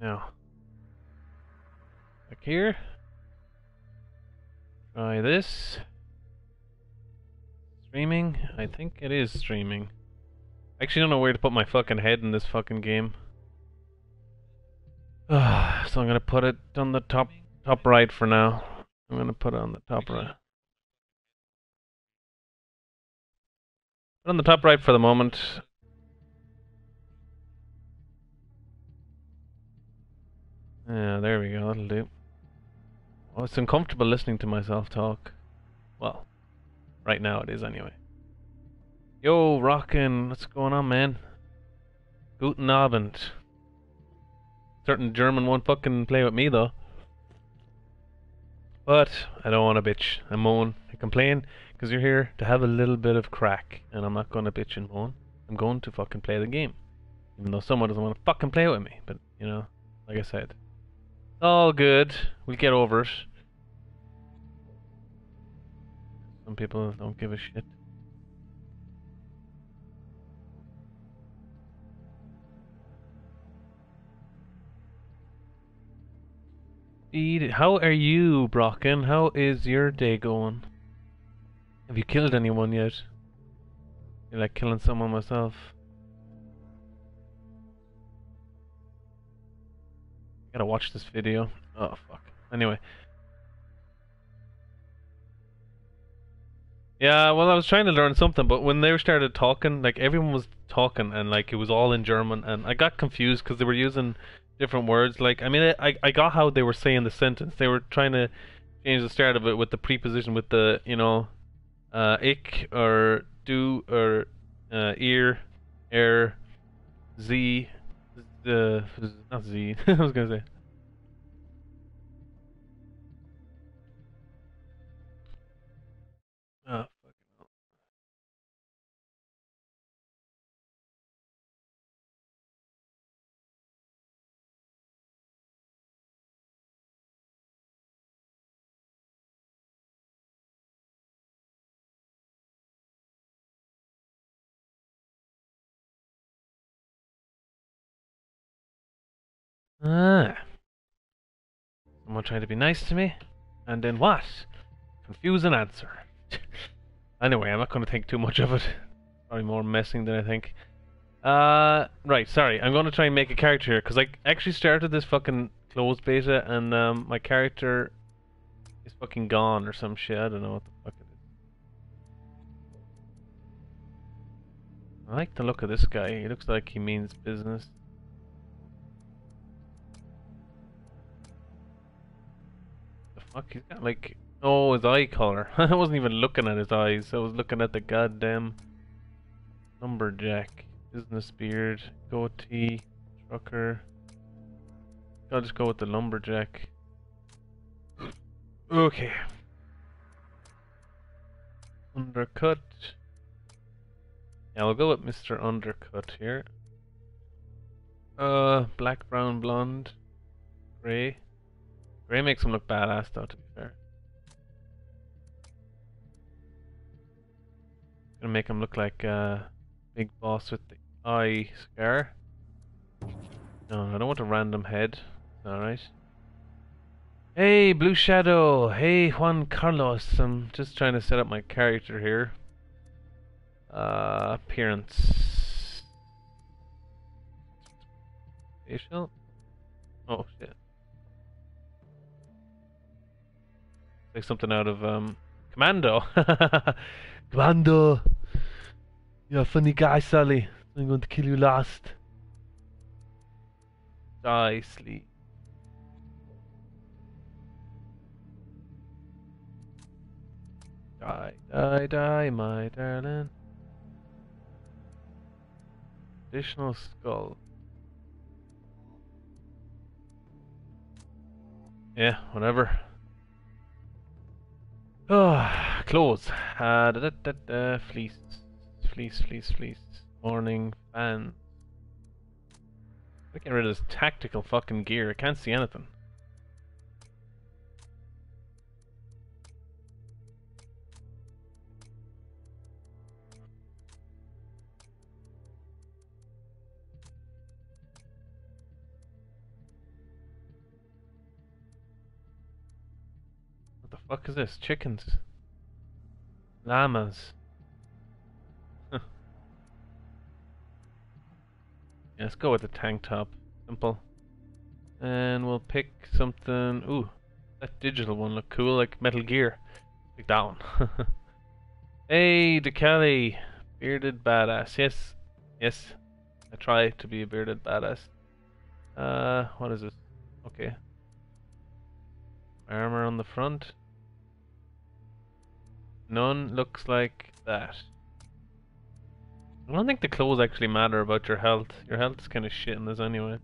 Now. Back here. Try this. Streaming? I think it is streaming. I actually don't know where to put my fucking head in this fucking game. so I'm gonna put it on the top top right for now. I'm gonna put it on the top right. Put on the top right for the moment. Yeah, there we go, that'll do. Oh, it's uncomfortable listening to myself talk. Well, right now it is anyway. Yo, rockin', what's going on, man? Guten Abend. Certain German won't fucking play with me, though. But, I don't want to bitch and moan and complain, because you're here to have a little bit of crack, and I'm not going to bitch and moan. I'm going to fucking play the game. Even though someone doesn't want to fucking play with me, but, you know, like I said. All good. We'll get over it. Some people don't give a shit. How are you, Brocken? How is your day going? Have you killed anyone yet? You're like killing someone myself. Gotta watch this video. Oh fuck. Anyway. Yeah, well, I was trying to learn something, but when they started talking, like everyone was talking, and like it was all in German, and I got confused because they were using different words. Like, I mean, I I got how they were saying the sentence. They were trying to change the start of it with the preposition, with the you know, uh, ich or du or uh, ear, er, z, the not z. I was gonna say. Ah. Someone trying to be nice to me, and then what? Confuse an answer. anyway, I'm not going to think too much of it. Probably more messing than I think. Uh, right, sorry. I'm going to try and make a character here, because I actually started this fucking closed beta, and um, my character is fucking gone or some shit. I don't know what the fuck it is. I like the look of this guy. He looks like he means business. Fuck? Like... Oh, his eye color. I wasn't even looking at his eyes. I was looking at the goddamn lumberjack. Business beard, goatee, trucker. I'll just go with the lumberjack. Okay. Undercut. Yeah, we'll go with Mr. Undercut here. Uh, black, brown, blonde, grey. Gray makes him look badass though, to be fair. Gonna make him look like a uh, big boss with the eye scar. No, I don't want a random head. Alright. Hey, Blue Shadow! Hey, Juan Carlos! I'm just trying to set up my character here. Uh, appearance. Facial? Oh, shit. Like something out of um, Commando. Commando! You're a funny guy, Sally. I'm going to kill you last. Die, sleep. Die, die, die, my darling. Additional skull. Yeah, whatever. Oh, clothes. Uh, da, da, da, da, fleece. Fleece, fleece, fleece. Morning fan. Get rid of this tactical fucking gear. I can't see anything. Fuck is this? Chickens. Llamas. yeah, let's go with the tank top. Simple. And we'll pick something. Ooh, that digital one look cool, like Metal Gear. Pick that one. hey, DeCali. Bearded badass. Yes. Yes. I try to be a bearded badass. Uh, what is this? Okay. Armor on the front. None looks like that. I don't think the clothes actually matter about your health. Your health is kind of shit in this anyway.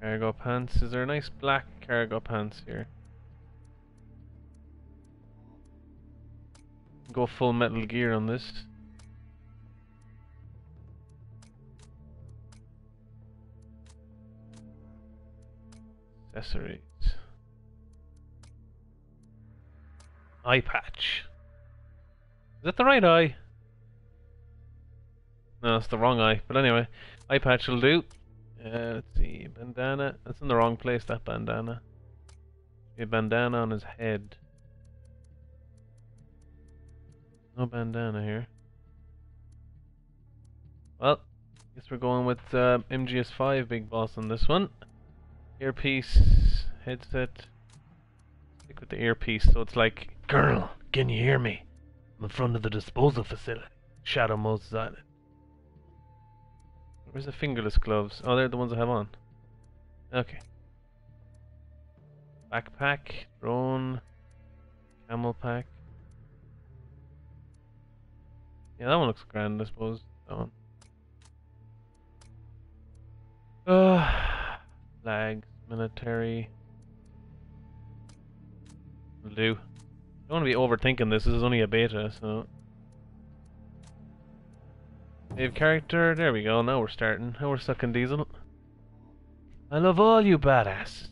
Cargo pants. Is there a nice black cargo pants here? Go full metal gear on this. Accessories. Eye patch. Is that the right eye? No, it's the wrong eye. But anyway, eye patch will do. Uh, let's see, bandana. That's in the wrong place, that bandana. A bandana on his head. No bandana here. Well, guess we're going with uh, MGS5 Big Boss on this one. Earpiece, headset. Stick with the earpiece, so it's like, Colonel, can you hear me? I'm in front of the disposal facility. Shadow Moses Island. Where's the fingerless gloves? Oh, they're the ones I have on. Okay. Backpack, drone, camel pack. Yeah, that one looks grand, I suppose. That one. Uh, flags, military. Do. Don't want to be overthinking this. This is only a beta, so. Save character. There we go. Now we're starting. Now we're sucking diesel. I love all you badass.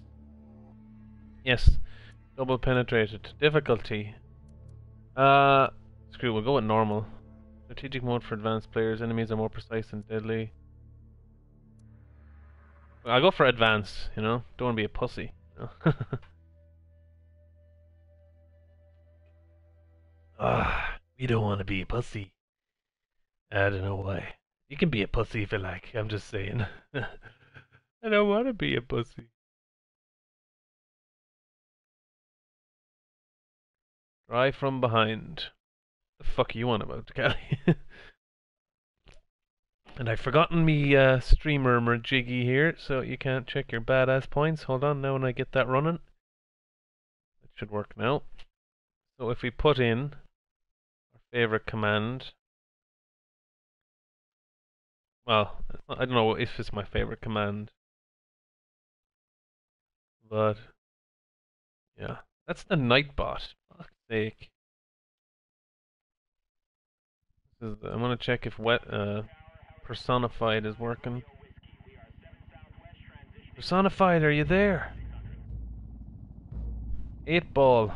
Yes. Double penetrated. Difficulty. Uh, screw. We'll go with normal. Strategic mode for advanced players. Enemies are more precise and deadly. I'll go for advanced, you know? Don't want to be a pussy. You know? Ah, we don't want to be a pussy. I don't know why. You can be a pussy if you like. I'm just saying. I don't want to be a pussy. Drive from behind. The fuck are you on about, Kelly? and I've forgotten me uh, streamer Merjiggy here, so you can't check your badass points. Hold on, now when I get that running. It should work now. So if we put in favorite command, well, I don't know if it's my favorite command, but yeah, that's the Nightbot. Fuck's sake. I'm gonna check if wet uh, personified is working. Personified, are you there? Eight ball.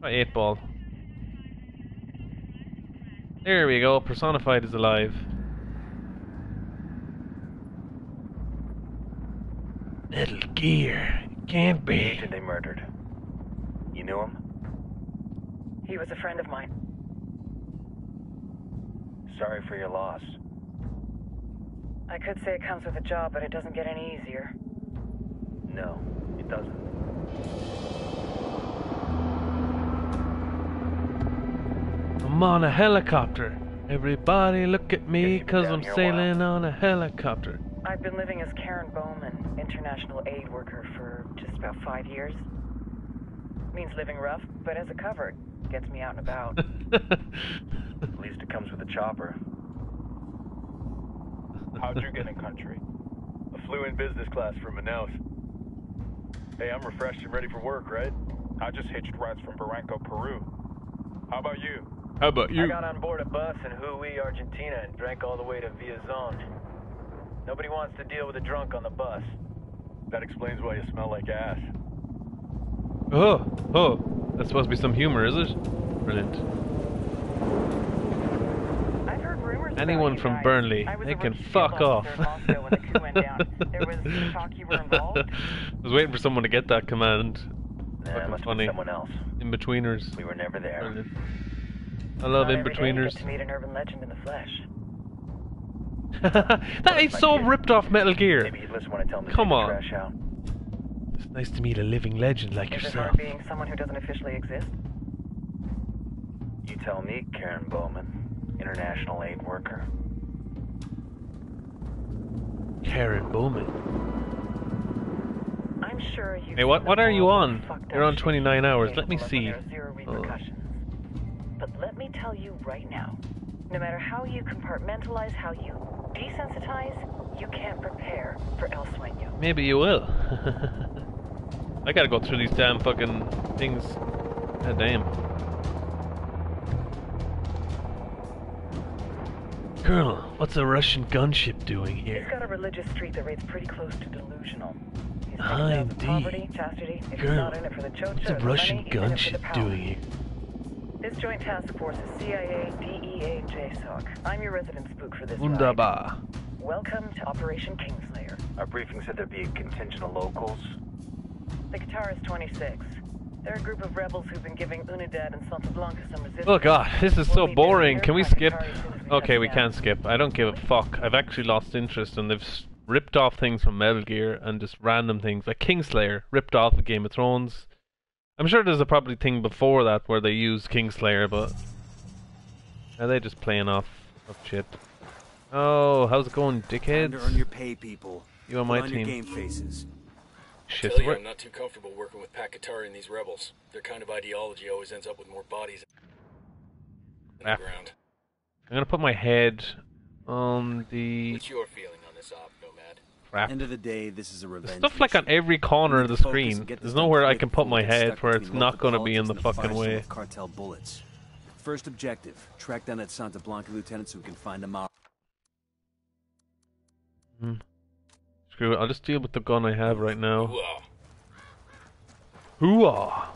Try eight ball. There we go. Personified is alive. Metal Gear. Can't be. agent they murdered. You knew him? He was a friend of mine. Sorry for your loss. I could say it comes with a job, but it doesn't get any easier. No, it doesn't. I'm on a helicopter. Everybody look at me, Guess you've been cause I'm here a sailing on a helicopter. I've been living as Karen Bowman, international aid worker, for just about five years. Means living rough, but as a cover, gets me out and about. At least it comes with a chopper. How'd you get in country? I flew in business class from Manaus. Hey, I'm refreshed and ready for work, right? I just hitched rides from Barranco, Peru. How about you? How about you? I got on board a bus in Jujuy, Argentina, and drank all the way to Villazon. Nobody wants to deal with a drunk on the bus. That explains why you smell like ass. Oh, oh, that's supposed to be some humor, is it? Brilliant. I've heard rumors Anyone from guys. Burnley, they can fuck off. officer in Moscow when the coup went down. There was talk you were involved. I was waiting for someone to get that command. Nah, Fucking funny. someone else. In betweeners. We were never there. Brilliant. I love in every day you betweeners. get to meet an urban legend in the flesh. that is so ripped off Metal Gear. Maybe you'd listen when I tell him Come take on. the trash out. It's nice to meet a living legend like Is yourself. hard being someone who doesn't officially exist? You tell me, Karen Bowman, international aid worker. Karen Bowman. I'm sure you. Hey, what- what are you on? You're on 29 hours. Let me see. Zero Oh. But let me tell you right now, no matter how you compartmentalize, how you desensitize, you can't prepare for El Sueño. Maybe you will. I gotta go through these damn fucking things. God damn. Colonel, what's a Russian gunship doing He's here? got a religious streak that rates pretty close to delusional. He's Ah, indeed. poverty, chastity. If he's Colonel, not in it for the chocha, what's a Russian money, he's in it for the gunship doing here? This joint task force is CIA, DEA, and JSOC. I'm your resident spook for this ride. Wunderbar. Welcome to Operation Kingslayer. Our briefing said there'd be a contingent of locals. The Katari is 26. They're a group of rebels who've been giving Unidad and Santa Blanca some resistance. Oh god, this is so We'll boring. Can we skip? Katari as soon as we Okay, we down. can skip. I don't give a fuck. I've actually lost interest and they've ripped off things from Metal Gear and just random things like Kingslayer ripped off of Game of Thrones. I'm sure there's a probably thing before that where they used Kingslayer, but are they just playing off of shit? Oh, how's it going, Time to earn your pay, people. You on Put my on your team? game faces. Shit, Tell you, I'm not too comfortable working with Pac Katari and these rebels. Their kind of ideology always ends up with more bodies in Ah. the ground. I'm gonna put my head on the What's your feeling on this op, Nomad? Crap. End of the day, this is a revenge. Stuff like on every corner of the screen. There's nowhere I can put my head where it's not gonna be in the politics and fucking way. Cartel bullets. First objective: track down that Santa Blanca lieutenant so we can find him out. Hmm. Screw it, I'll just deal with the gun I have right now. Whoa. Hooah!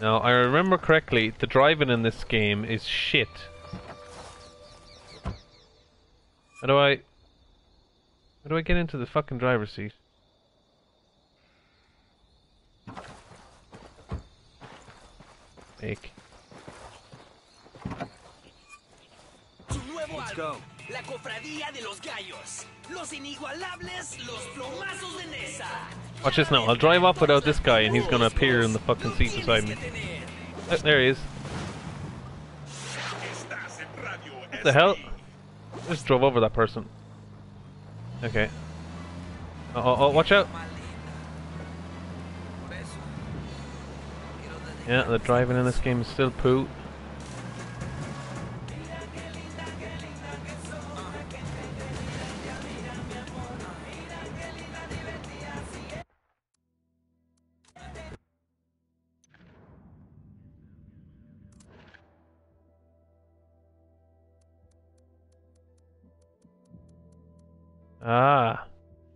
Now, I remember correctly, the driving in this game is shit. How do I... How do I get into the fucking driver's seat? Fake. Let's go. La cofradía de los gallos. Los inigualables, los plomazos de Nesa. Watch this now, I'll drive off without this guy and he's gonna appear in the fucking seat beside me. Oh, there he is. What the hell? I just drove over that person. Okay. Uh oh, oh, watch out! Yeah, the driving in this game is still poo. Ah.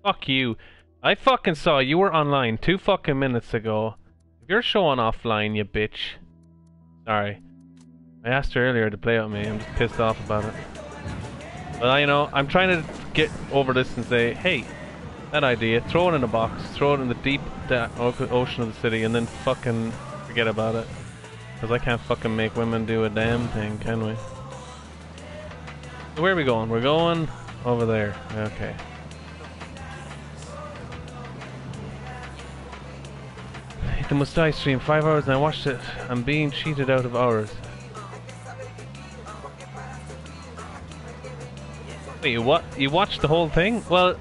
Fuck you. I fucking saw you were online two fucking minutes ago. If you're showing offline, you bitch. Sorry. I asked her earlier to play with me. I'm just pissed off about it. But I, you know, I'm trying to get over this and say, hey, that idea, throw it in a box, throw it in the deep ocean of the city, and then fucking forget about it. Because I can't fucking make women do a damn thing, can we? So where are we going? We're going over there. Okay. The Mustai stream, five hours, and I watched it. I'm being cheated out of hours. Wait, you what? You watched the whole thing? Well,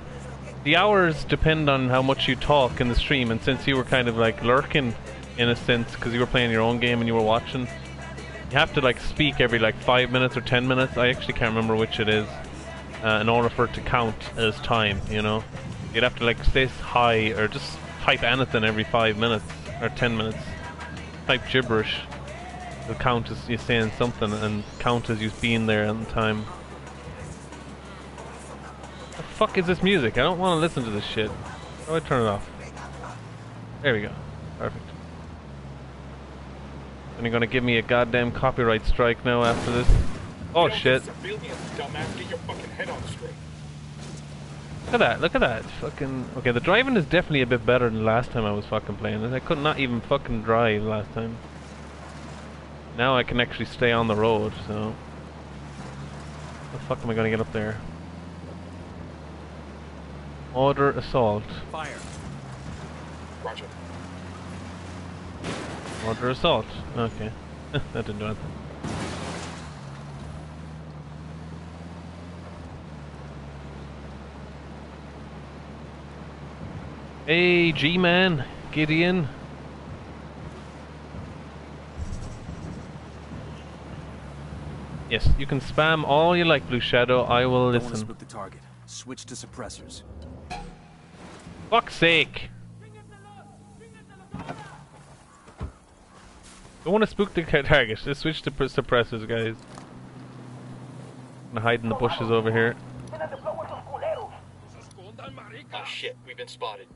the hours depend on how much you talk in the stream, and since you were kind of like lurking, in a sense, because you were playing your own game and you were watching, you have to like speak every like five minutes or ten minutes. I actually can't remember which it is, uh, in order for it to count as time. You know, you'd have to like say hi or just type anything every five minutes or ten minutes. Type gibberish. It'll count as you saying something and count as you being there at the time. The fuck is this music? I don't want to listen to this shit. How do I turn it off? There we go. Perfect. And you're gonna give me a goddamn copyright strike now after this? Oh You shit! get dumbass, get your fucking head on straight. Look at that! Look at that! Fucking okay. The driving is definitely a bit better than last time I was fucking playing it. I could not even fucking drive last time. Now I can actually stay on the road. So, how the fuck am I gonna get up there? Order assault. Fire. Roger. Order assault. Okay. that didn't do anything. Hey, G-Man, Gideon. Yes, you can spam all you like, Blue Shadow. I will Don't want to listen. split the target. Switch to suppressors. Fuck's sake! Don't want to spook the ca- target. Just switch to suppressors, guys. gonna hide in the bushes over here. Ah shit, we've been spotted.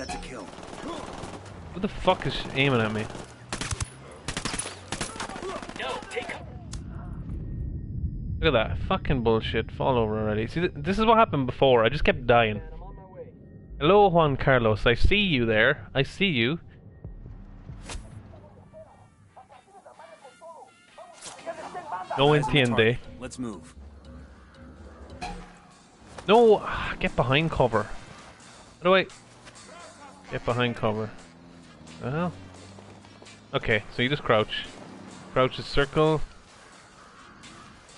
That's a kill. Who the fuck is aiming at me? No, take Look at that. Fucking bullshit. Fall over already. See, th this is what happened before. I just kept dying. Hello, Juan Carlos. I see you there. I see you. No entiende. Let's move. No! ah, Get behind cover. How do I... Get behind cover. Well... Okay, so you just crouch. Crouch is circle.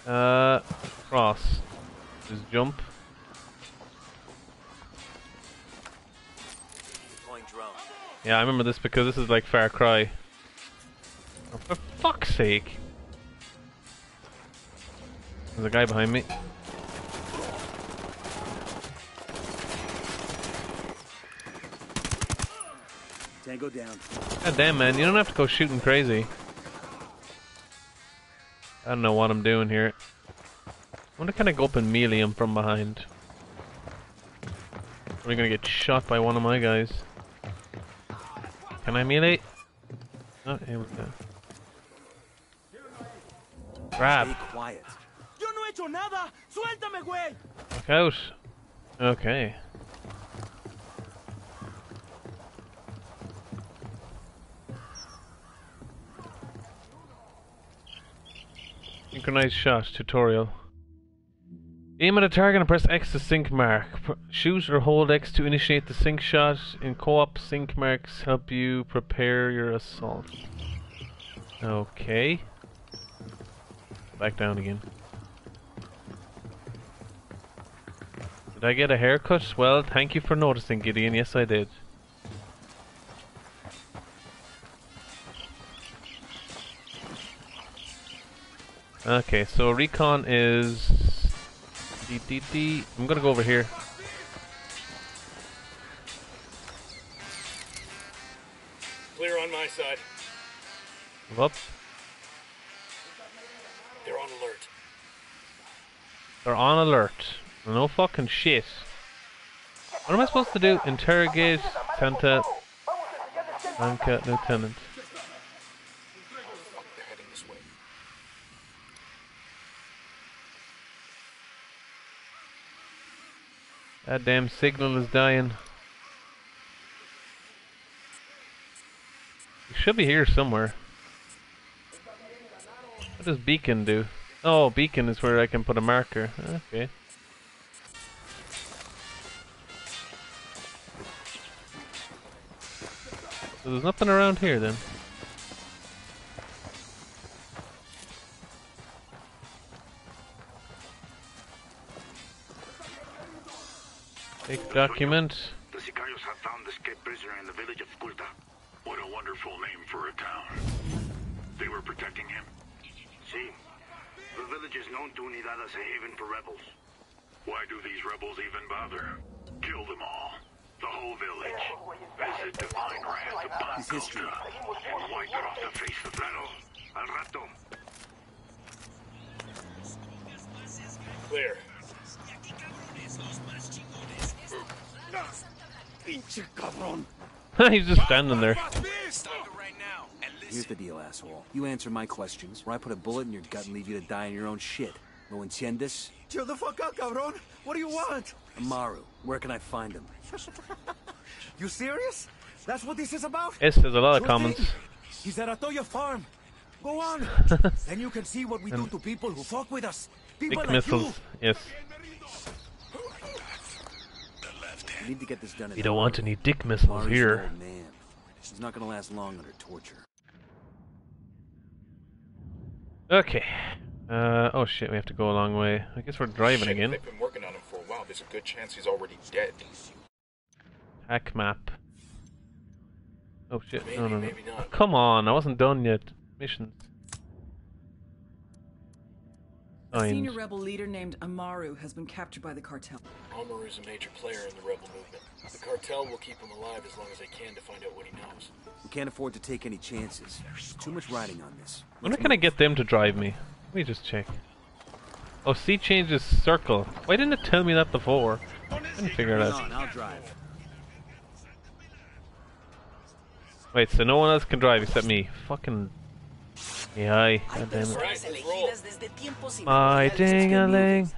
Uh... Cross. Just jump. Yeah, I remember this because this is like Far Cry. Oh, for fuck's sake! There's a guy behind me. Tango down. God damn, man, you don't have to go shooting crazy. I don't know what I'm doing here. I wonder can I go up and melee him from behind? Or are gonna get shot by one of my guys? Can I melee? Oh, here we go. Grab. Stay quiet. Yo no he hecho nada. Suéltame, güey. Look out. Okay. Synchronized shot tutorial. Aim at a target and press X to sync mark. Shoot or hold X to initiate the sync shot. In co-op, sync marks help you prepare your assault. Okay. Back down again. Did I get a haircut? Well, thank you for noticing, Gideon. Yes, I did. Okay, so recon is I'm gonna go over here. Clear on my side. Move up. They're on alert. They're on alert. No fucking shit. What am I supposed to do? Interrogate Santa Blanca Lieutenant. Fuck, they're heading this way. That damn signal is dying. It should be here somewhere. What does beacon do? Oh, beacon is where I can put a marker. Okay. So there's nothing around here then. Take document. The Sicarios have found the escaped prisoner in the village of Skulta. What a wonderful name for a town. They were protecting him. See, the village is known to Unidad as a haven for rebels. Why do these rebels even bother? Kill them all. The whole village. Visit divine wrath upon His history. Kulta and wipe it off the face of battle. Al rato. Clear. Pinche cabrón. He's just standing there. Here's the deal, asshole. You answer my questions, or I put a bullet in your gut and leave you to die in your own shit. ¿Lo entiendes? Chill the fuck out, cabron. What do you want? Amaru, where can I find him? You serious? That's what this is about? Yes, there's a lot of comments. He's at Atoya Farm. Go on. then you can see what we do to people who fuck with us. People Big like missiles. Yes. We need to get this done. in We don't want any dick missiles here. man. He's not gonna last long under torture. Okay. Uh, oh shit, we have to go a long way. I guess we're driving Shit, again. They've been working on him for a while. There's a good chance he's already dead. Hack map. Oh shit, no, Maybe, no, no. maybe not. Oh, come on, I wasn't done yet. Missions. A senior rebel leader named Amaru has been captured by the cartel. Amaru is a major player in the rebel movement. The cartel will keep him alive as long as they can to find out what he knows. We can't afford to take any chances. There's Too much riding on this. I'm not gonna get them to drive me. Let me just check. Oh, C changes circle. Why didn't it tell me that before? I didn't figure it out. I'll drive. Wait, so no one else can drive except me. Fucking. Yeah, God damn it. Personas elegidas desde tiempos My inmemoriales. ding-a-ling.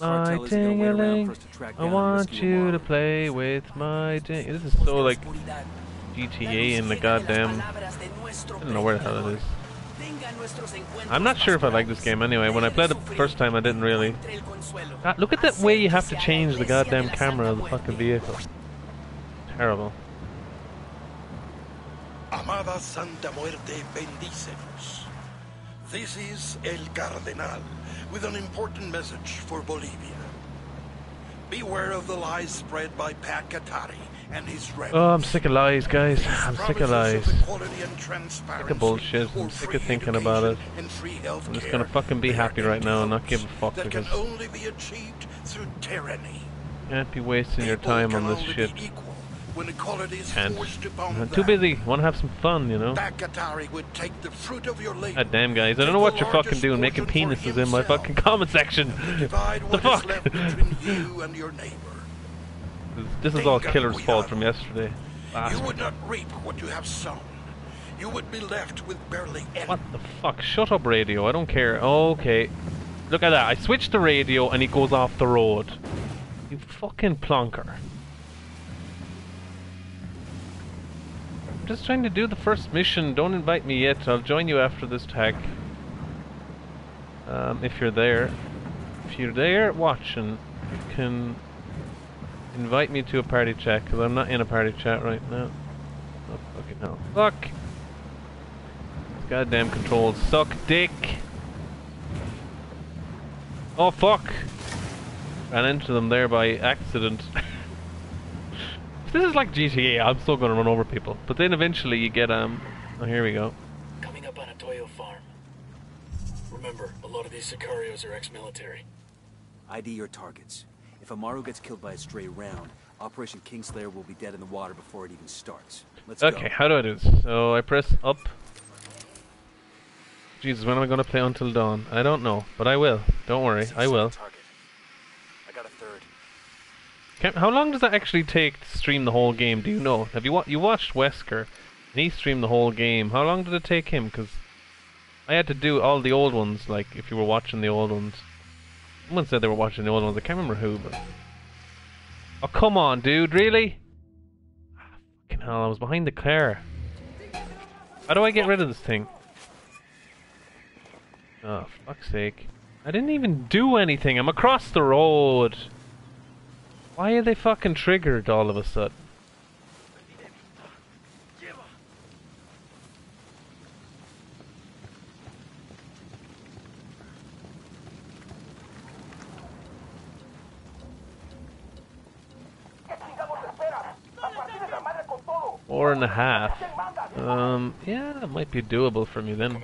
My Cartel isn't gonna wait around ding-a-ling. for us to track I want you to play with my ding. This is so like GTA in the goddamn. I don't know where the hell it is. I'm not sure if I like this game anyway. When I played it the first time, I didn't really. Ah, look at that way you have to change the goddamn camera of the fucking vehicle. Terrible. Amada Santa Muerte, bendícenos. This is El Cardenal with an important message for Bolivia. Beware of the lies spread by Pac Katari and his rebels. Oh, I'm sick of lies, guys. I'm sick of lies. And Sick of bullshit. I'm sick of thinking about it. I'm just gonna fucking be happy right now and not give a fuck because can only be achieved through tyranny. can't be wasting your time on this shit. When equality is Can't. forced upon I'm too busy. Want to have some fun, you know. Pac Katari would take the fruit of your labor. God damn, guys. I don't know what you're fucking doing, making penises in my fucking comment section. Divide the what is fuck? left between you and your neighbor. this is all Killer's fault from yesterday. Ah. You would not reap what you have sown. You would be left with barely any. What the fuck? Shut up, radio. I don't care. Okay. Look at that. I switched the radio and he goes off the road. You fucking plonker. Just trying to do the first mission. Don't invite me yet. I'll join you after this tag. Um, if you're there. If you're there watching, you can invite me to a party chat because I'm not in a party chat right now. Oh, fucking hell. Fuck! Goddamn controls suck dick! Oh fuck! Ran into them there by accident. if this is like GTA, I'm still gonna run over people. But then eventually you get, um... Oh, here we go. Coming up on a Toyo farm. Remember, a lot of these Sicarios are ex-military. ID your targets. If Amaru gets killed by a stray round, Operation Kingslayer will be dead in the water before it even starts. Let's Okay, go. how do I do this? So I press up. Jesus, when am I gonna play Until Dawn? I don't know, but I will. Don't worry, I will. I got a third. Can, how long does that actually take to stream the whole game? Do you know? Have you wa- you watched Wesker? And he streamed the whole game. How long did it take him? Because I had to do all the old ones. Like if you were watching the old ones. Someone said they were watching the old ones. I can't remember who, but oh come on, dude, really? Ah, Fucking hell! I was behind the car. How do I get rid of this thing? Oh, fuck's sake. I didn't even do anything. I'm across the road. Why are they fucking triggered all of a sudden? Four and a half. Um, yeah, it might be doable for me then.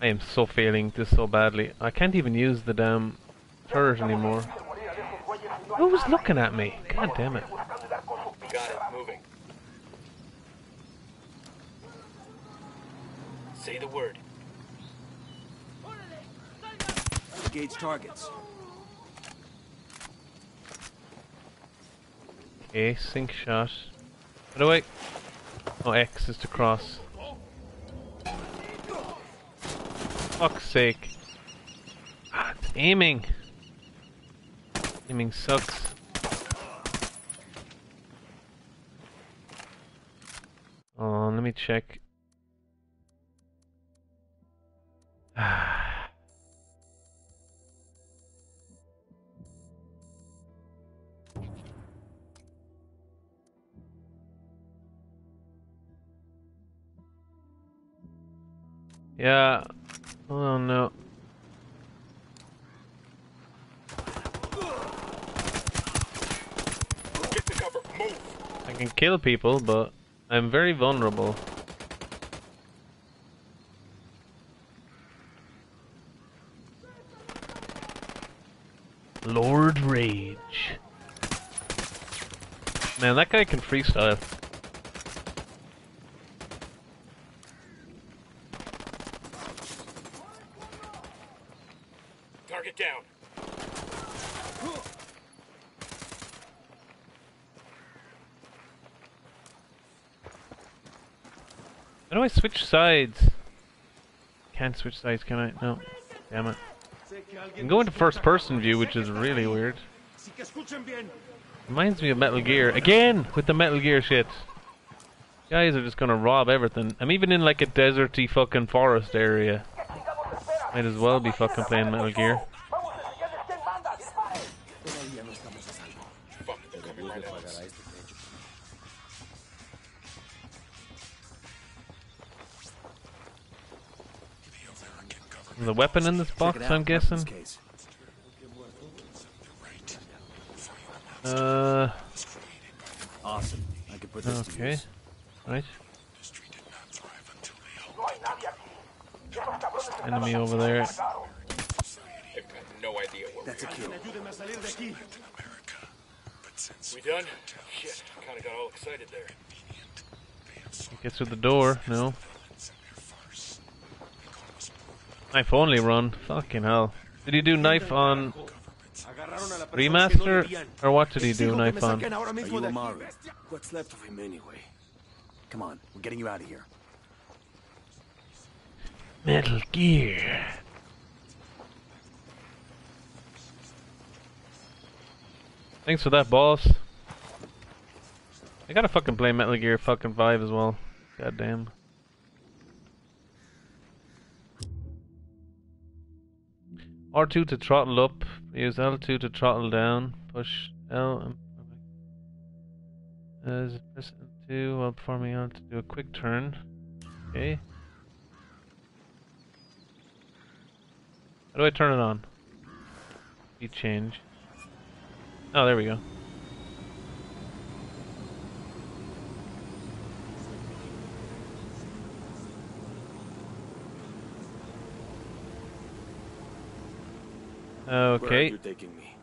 I am so failing this so badly. I can't even use the damn turret anymore. Who's looking at me? God damn it. Got it. Moving. Say the word. Engage targets. Okay, sink shot. By the way, Oh, X is to cross. Fuck's sake. Ah, it's aiming. Aiming sucks. Oh, let me check. yeah. Oh no. Get to cover. Move. I can kill people, but I'm very vulnerable. Lord Rage. Man, that guy can freestyle. Target down. How do I switch sides? Can't switch sides, can I? No. Damn it. I can go into first person view, which is really weird. Reminds me of Metal Gear. Again! With the Metal Gear shit. Guys are just gonna rob everything. I'm even in like a deserty fucking forest area. Might as well be fucking playing Metal Gear. Weapon in this box, Check it out, I'm guessing? Uh, Awesome. I could put this okay. Right. Enemy over there. They've no idea what That's a we kill. We done? Shit, kinda got all excited there. Get through the door. No. Knife only run. Fucking hell. Did he do knife on remaster? Or what did he do knife on? What's left of him anyway? Come on, we're getting you out of here. Metal Gear. Thanks for that, boss. I gotta fucking play Metal Gear fucking 5 as well. God R2 to throttle up, use L2 to throttle down, push L and as press L2 while performing L to do a quick turn. Okay. How do I turn it on? Speed change. Oh, there we go. Okay. you taking me?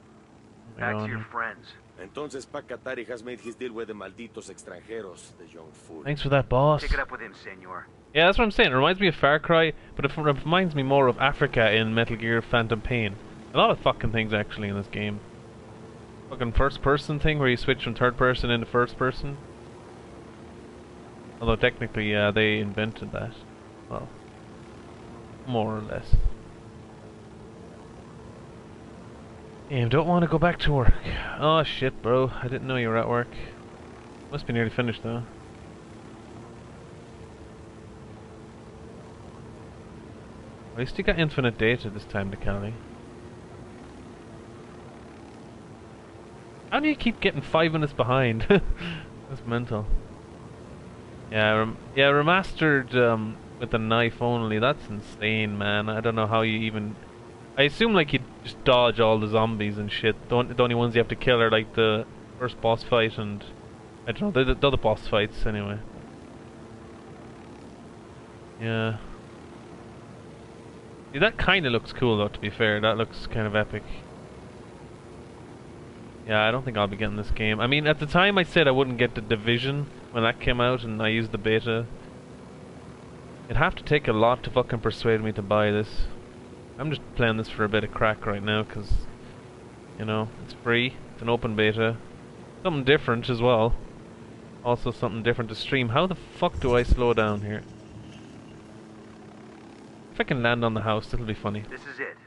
Back to your friends. Entonces Pac Katari has made his deal with the malditos extranjeros, the young fool. Thanks for that, boss. Take it up with him, senor. Yeah, that's what I'm saying. It reminds me of Far Cry, but it reminds me more of Africa in Metal Gear Phantom Pain. A lot of fucking things actually in this game. Fucking first person thing where you switch from third person into first person. Although technically, yeah, they invented that. Well, more or less. Damn, don't want to go back to work. Oh shit, bro. I didn't know you were at work. Must be nearly finished though. At least you got infinite data this time, DeCali. How do you keep getting five minutes behind? That's mental. Yeah, rem yeah, remastered um, with a knife only. That's insane, man. I don't know how you even. I assume like you just dodge all the zombies and shit. The, the only ones you have to kill are like the first boss fight and I don't know the, the other boss fights anyway. Yeah. See, that kind of looks cool though. To be fair, that looks kind of epic. Yeah, I don't think I'll be getting this game. I mean, at the time I said I wouldn't get the Division when that came out and I used the beta. It'd have to take a lot to fucking persuade me to buy this. I'm just playing this for a bit of crack right now because, you know, it's free. It's an open beta. Something different as well. Also something different to stream. How the fuck do I slow down here? If I can land on the house, it'll be funny. This is it.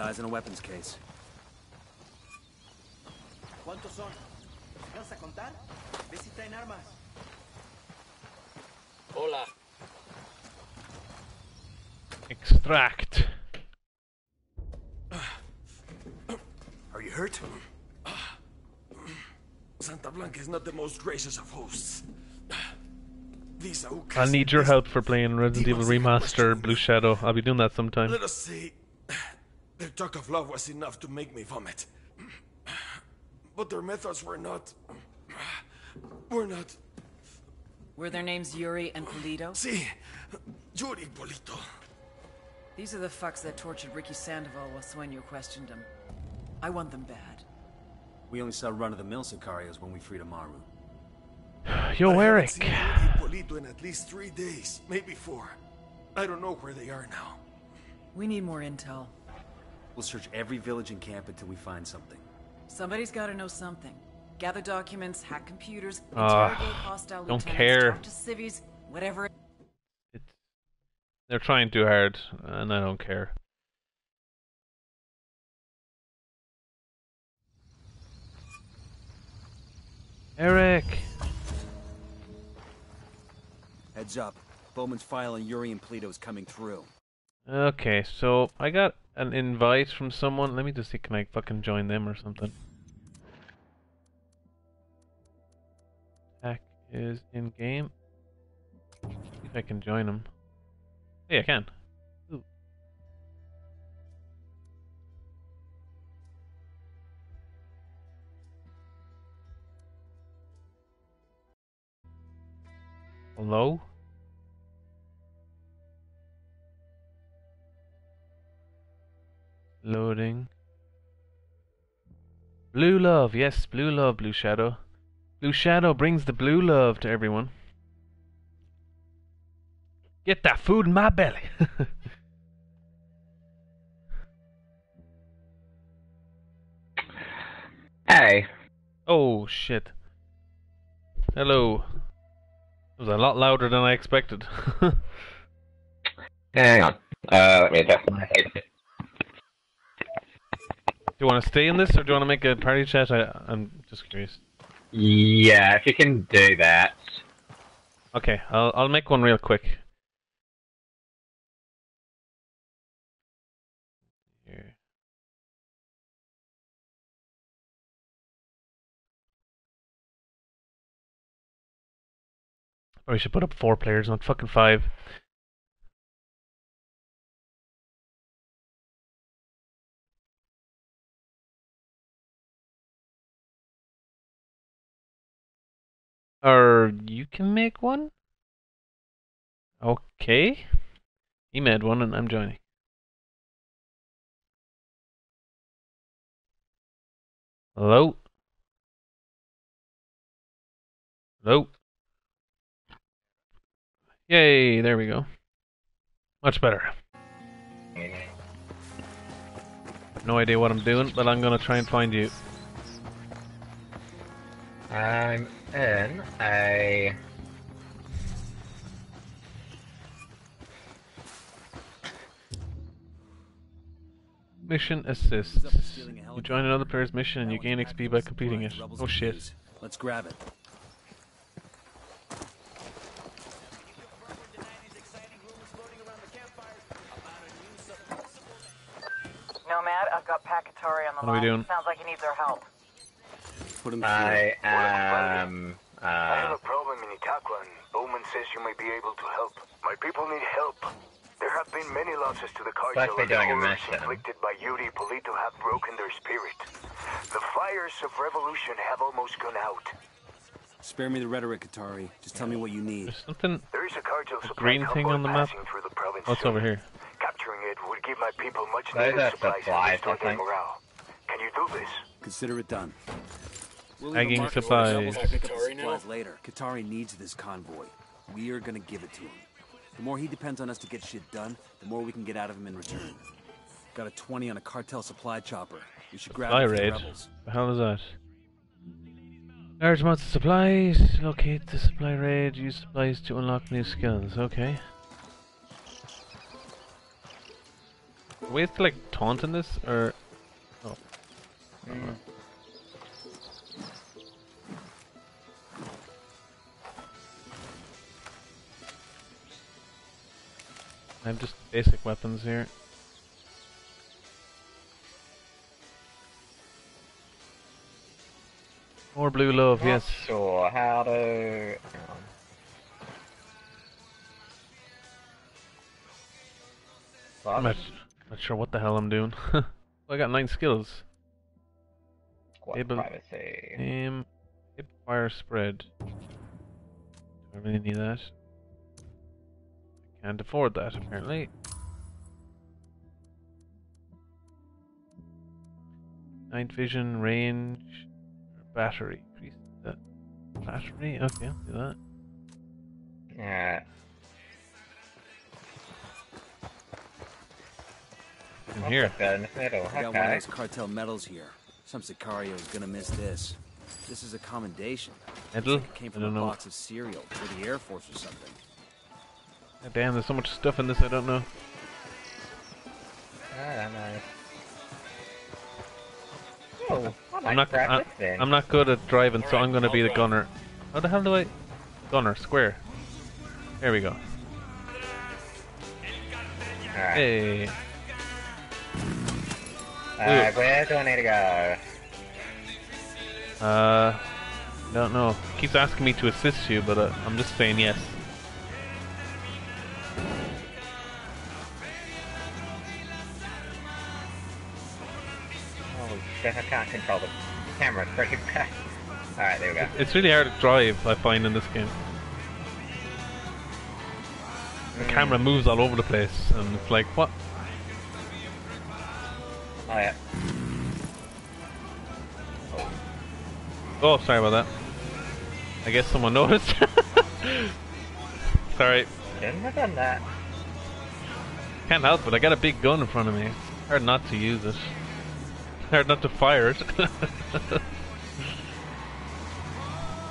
I eyes on a weapons case. ¿Cuántos son? ¿Vas a contar? Ve si traen armas. Hola. Extract. Are you hurt? Santa Blanca is not the most gracious of hosts. These Aucas I need your help for playing Resident Evil Remaster Blue Shadow. I'll be doing that sometime. Let us say, their talk of love was enough to make me vomit. But their methods were not. were not. Were their names Yuri and Polito? See, Yuri Polito. These are the fucks that tortured Ricky Sandoval while Sueño questioned him. I want them bad. We only saw run-of-the-mill Sicarios when we freed Amaru. Yo, I Eric. haven't seen Yuri Polito in at least three days, maybe four. I don't know where they are now. We need more intel. We'll search every village and camp until we find something. Somebody's gotta know something. Gather documents, hack computers, Ah, interrogate hostile don't lieutenants, care. talk to civvies, whatever. They're trying too hard, and I don't care. Eric! Heads up. Bowman's file on Yuri and Polito is coming through. Okay, so I got an invite from someone. Let me just see, can I fucking join them or something? Hack is in game. See if I can join him. Hey, I can. Ooh. Hello? Loading. Blue love, yes, blue love, blue shadow. Blue shadow brings the blue love to everyone. Get that food in my belly. Hey. oh shit. Hello. It was a lot louder than I expected. Hang on. Uh, let me adjust my headset. Do you want to stay in this, or do you want to make a party chat? I, I'm just curious. Yeah, if you can do that. Okay, I'll I'll make one real quick. Here. Oh, Probably should put up four players, not fucking five. Or you can make one? Okay. He made one and I'm joining. Hello? Hello? Yay, there we go. Much better. No idea what I'm doing, but I'm gonna try and find you. I'm in a. Mission assist. You join another player's mission and you gain XP by completing it. Oh shit. Let's grab it. Nomad, I've got Pac Katari on the What are we doing? Sounds like he needs our help. Put him I am. I have Uh, a problem in Itacua, and Bowman says you may be able to help. My people need help. There have been many losses to the cartel, Supposed to be and the doing a horrors mission. inflicted by Yuri Polito have broken their spirit. The fires of revolution have almost gone out. Spare me the rhetoric, Katari. Just tell me what you need. There's something. There is a cartel A green thing on the map. through the province What's over here? Capturing it would give my people much needed supplies and supplies, restore I their think. morale. Can you do this? Consider it done. We'll Bagging leave a marker for supplies. rebels to pick up the Katari now? supplies later. Katari needs this convoy. we're gonna give it to him. The more he depends on us to get shit done, the more we can get out of him in return. Got a 20 on a cartel supply chopper. We should grab Supply it for the raid. rebels. The hell is that? Large amounts of supplies. Locate the supply raid. Use supplies to unlock new skills. Okay. Ways to like taunt in this, or oh, mm. I have just basic weapons here. More blue love, Not yes. sure how to. Well, I'm not, not sure what the hell I'm doing. well, I got nine skills. Squad Able, privacy. aim, fire spread. Do I really need that? I can't afford that apparently. Night vision, range, battery. Increase the battery. Okay, I'll do that. Yeah. In here. Got in the middle. I got one of those cartel medals here. Some Sicario is gonna miss this. This is a commendation. Medal? It came from a know. box of cereal for the Air Force or something. Damn, there's so much stuff in this I don't know. I don't know. Oh, I I'm not. I. I'm not good at driving, so I'm gonna be the gunner. How the hell do I? Gunner, square. There we go. Alright. Hey. Alright, where do I need to go? Uh, don't know. Keeps asking me to assist you, but uh, I'm just saying yes. Control the camera pretty bad. Alright, there we go. It's really hard to drive, I find in this game. The Mm. camera moves all over the place, and it's like, what? Oh yeah. Oh, sorry about that. I guess someone noticed. sorry. Shouldn't have done that. Can't help it. I got a big gun in front of me. Hard not to use it. Hard not to fire it.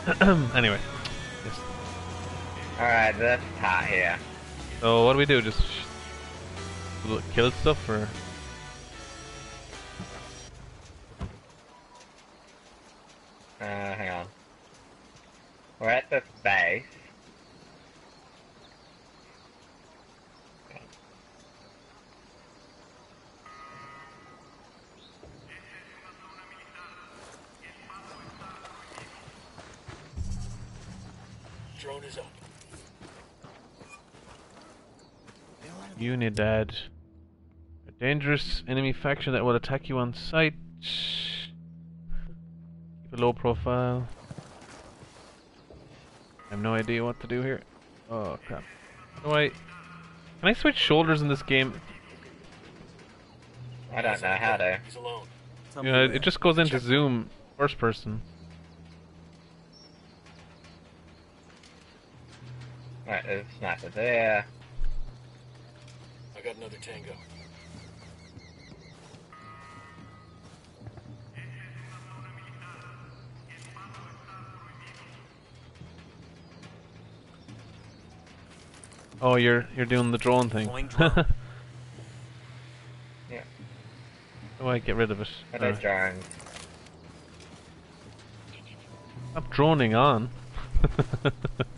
anyway. Yes. Alright, that's hot here. So what do we do? Just kill stuff or? Uh, hang on. We're at the base. Drone is up. Unidad. A dangerous enemy faction that will attack you on sight. Keep a low profile. I have no idea what to do here. Oh crap. Do I Can I switch shoulders in this game? I don't know how to. He's alone. Tell me Yeah, it just goes into zoom first person. Right, there's a sniper there. I got another tango. Oh, you're you're doing the drone thing. Flying drone. Yeah. How do I get rid of it? But Uh, those drones. stop droning on.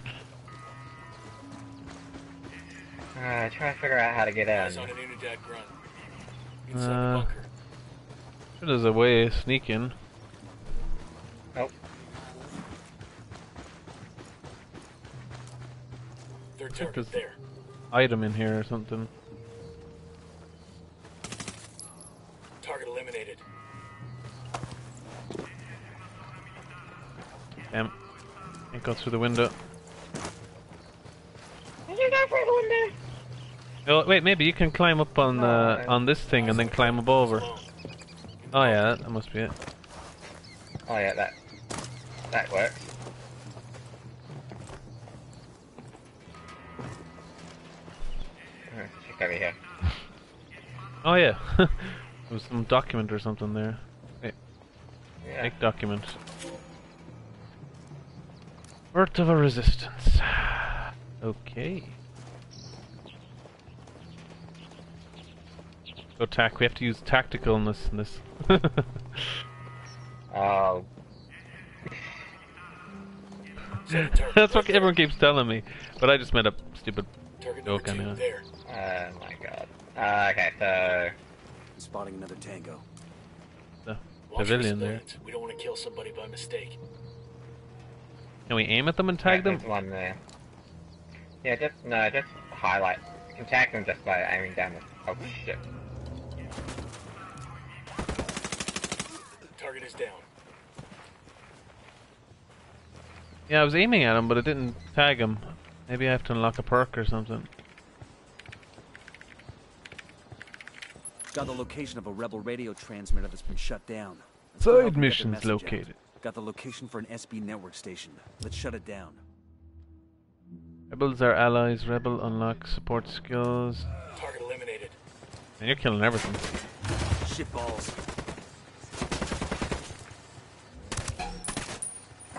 Uh, trying to figure out how to get Eyes in. on an Unidad grunt. Inside Uh, the bunker. Sure there's a way to sneak in. Nope. Third think target there. Item in here or something. Target eliminated. Damn. Can't go through the window. Oh, wait, maybe you can climb up on uh, oh, on this thing and then climb up over. Oh yeah, that, must be it. Oh yeah, that that works. Hmm, check over here. oh yeah, there was some document or something there. Wait, yeah. make document. Birth of a resistance. Okay. Go tack. We have to use tacticalness in this. Oh, That's what everyone keeps telling me, but I just made a stupid joke anyway. There. oh my god. Uh, okay, so Spotting another tango. The Watch for pavilion there. We don't want to kill somebody by mistake. Can we aim at them and tag yeah, them? there's one there. Yeah, just no, just highlight. You can tag them just by aiming down the. Oh shit. Target is down. Yeah, I was aiming at him, but it didn't tag him. Maybe I have to unlock a perk or something. Got the location of a rebel radio transmitter that's been shut down. Side Let's go help them get their missions message out. located. Got the location for an SB network station. Let's shut it down. Rebels are allies. Rebel unlock support skills. Target eliminated. And you're killing everything. Shit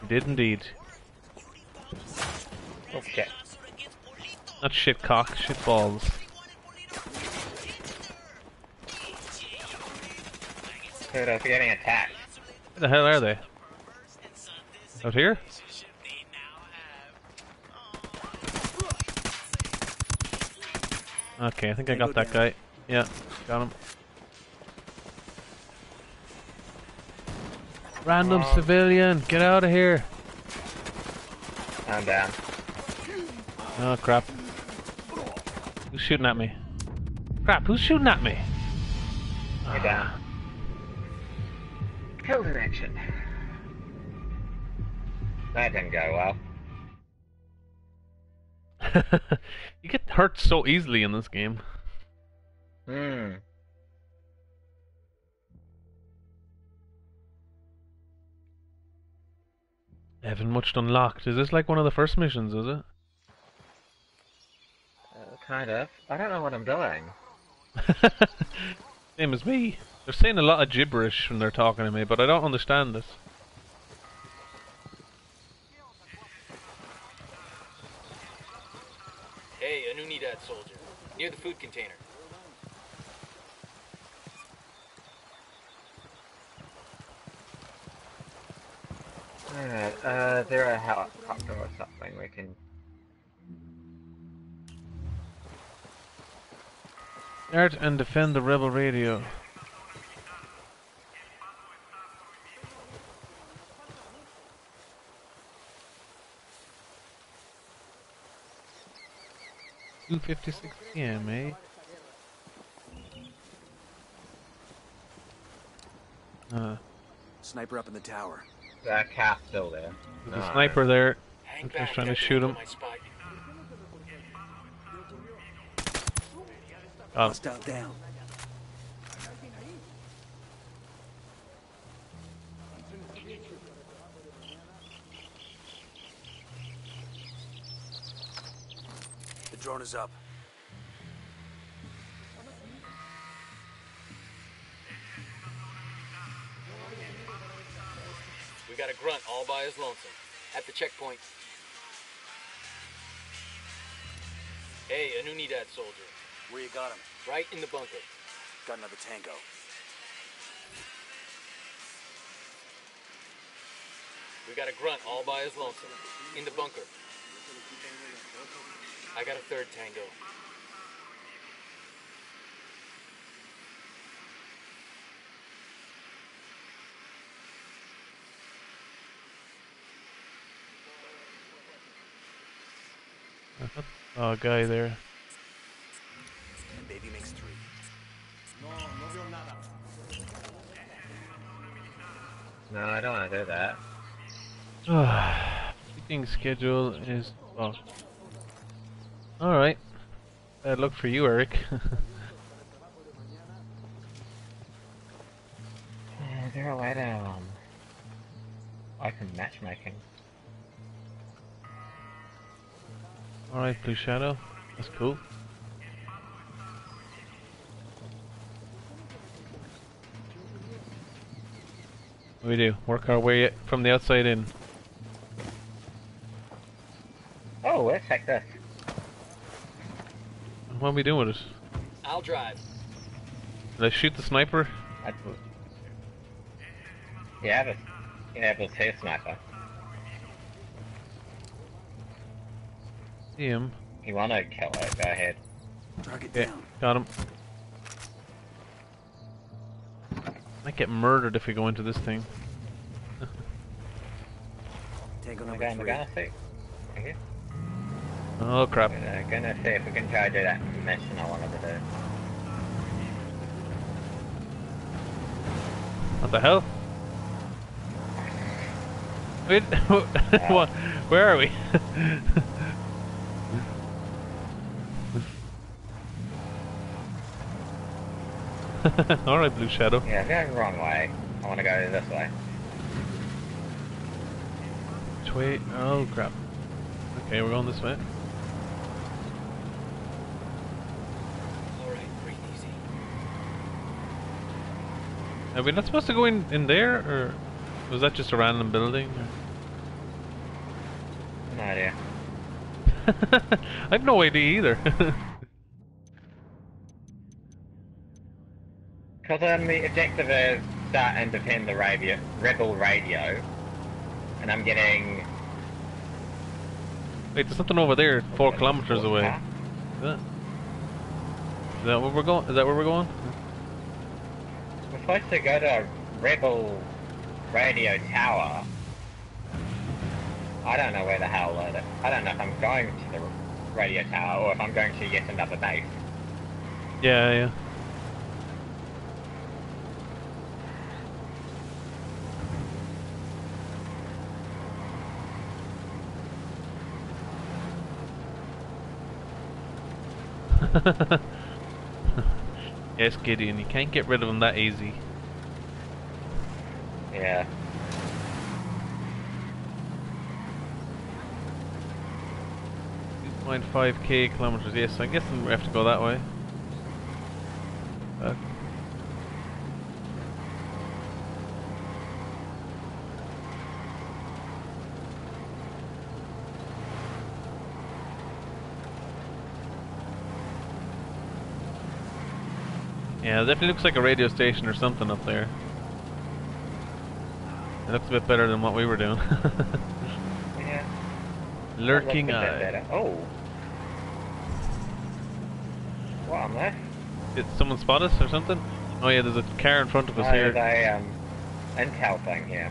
He did indeed. Okay. Not shitcock, shitballs. Dude, if you're getting attacked. Where the hell are they? Out here? Okay, I think I got that guy. Yeah, got him. Random Wow. civilian, get out of here! I'm down. Oh crap. Who's shooting at me? Crap, who's shooting at me? You're down. Kill connection. That didn't go well. you get hurt so easily in this game. Hmm. Haven't much unlocked. Is this like one of the first missions, is it? Uh, kind of. I don't know what I'm doing. Same as me. They're saying a lot of gibberish when they're talking to me, but I don't understand this. Hey, a Unidad soldier. Near the food container. Alright, uh, is there a helicopter or something we can... Start and defend the rebel radio. Two fifty six PM, eh? Uh, Sniper up in the tower. That cat's still there. there's a Alright. sniper there. Hang I'm just trying to shoot him. My. Oh, Hostile down. The drone is up. Got a grunt all by his lonesome. At the checkpoint. Hey, a new Unidad soldier. Where you got him? Right in the bunker. Got another tango. We got a grunt all by his lonesome. In the bunker. I got a third tango. Oh, guy there. baby makes three. No, no veo nada. No, I don't want to do that. Meeting schedule is blocked. Alright. Bad luck for you, Eric. Yeah, is there a way to, um, open matchmaking? Alright, Blue Shadow. That's cool. What do we do? Work our way from the outside in. Oh, let's check this. What are we doing with it? I'll drive. Did I shoot the sniper? I'd... Yeah, but you have a two sniper. See him. You want to kill it? Go ahead. Target Yeah, got him. Might get murdered if we go into this thing. Tango I'm number going, three. gonna. Thank you. Oh crap. We're uh, gonna see if we can try to do that mission I wanted to do. What the hell? Wait, what? Where are we? Alright, Blue Shadow. Yeah, I'm going the wrong way. I want to go this way. Which way? Oh crap. Okay, we're going this way. Alright, breathe easy. Are we not supposed to go in, in there, or was that just a random building? No idea. I have no idea either. Because um, the objective is start and defend the radio, rebel radio, and I'm getting. Wait, there's something over there, four kilometers away. Is that, is that where we're going? Is that where we're going? We're supposed to go to a rebel radio tower. I don't know where the hell it is. I don't know if I'm going to the radio tower or if I'm going to yet another base. Yeah, yeah. yes, Gideon, you can't get rid of them that easy. Yeah. Point five k kilometers. Yes, I guess we have to go that way. Yeah, it definitely looks like a radio station or something up there. It looks a bit better than what we were doing. Yeah. Lurking bit eye. Oh. What am I? Did someone spot us or something? Oh yeah, there's a car in front of us Oh, here. there's a um, intel thing here.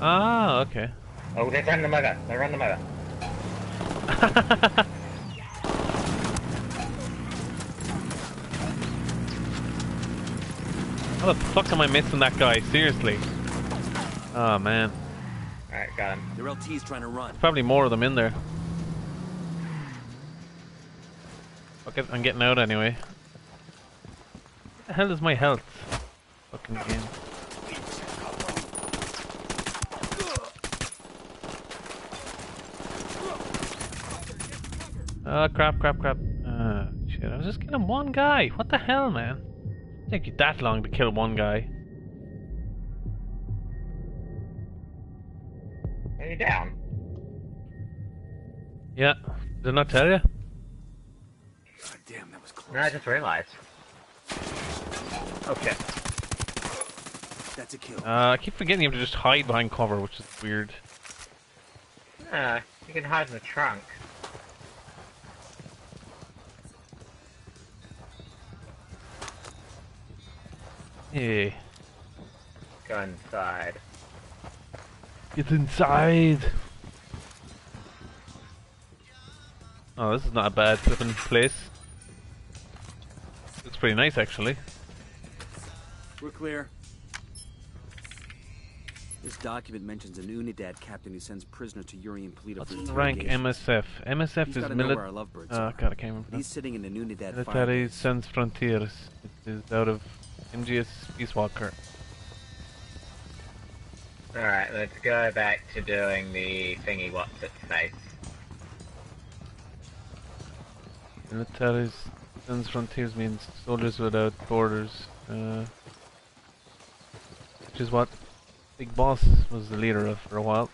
Ah, okay. Oh, they've run the over. They're run the over. How the fuck am I missing that guy? Seriously. Oh man. Alright, got him. Their LT's trying to run. Probably more of them in there. Fuck it, I'm getting out anyway. What the hell is my health? Fucking game. Oh crap, crap, crap. Uh, shit, I was just killing one guy. What the hell, man? Take you that long to kill one guy. Are you down? Yeah. Did I not tell you? God damn, that was close. No, I just realized. Okay. That's a kill. Uh, I keep forgetting you have to just hide behind cover, which is weird. Ah, you can hide in the trunk. Hey, Go inside. get inside. Oh, this is not a bad flipping place. It's pretty nice, actually. We're clear. This document mentions an Unidad captain who sends prisoners to Urian Polito for Rank. MSF. MSF He's is gotta know where military. our lovebirds Oh ah, are. god, I can't remember. He's sitting in an Unidad Military fire. Sans Frontiers. It is out of MGS Peace Walker. Alright, let's go back to doing the thingy what's its face. Military Sans Frontiers means soldiers without borders. Uh, which is what Big Boss was the leader of for a while.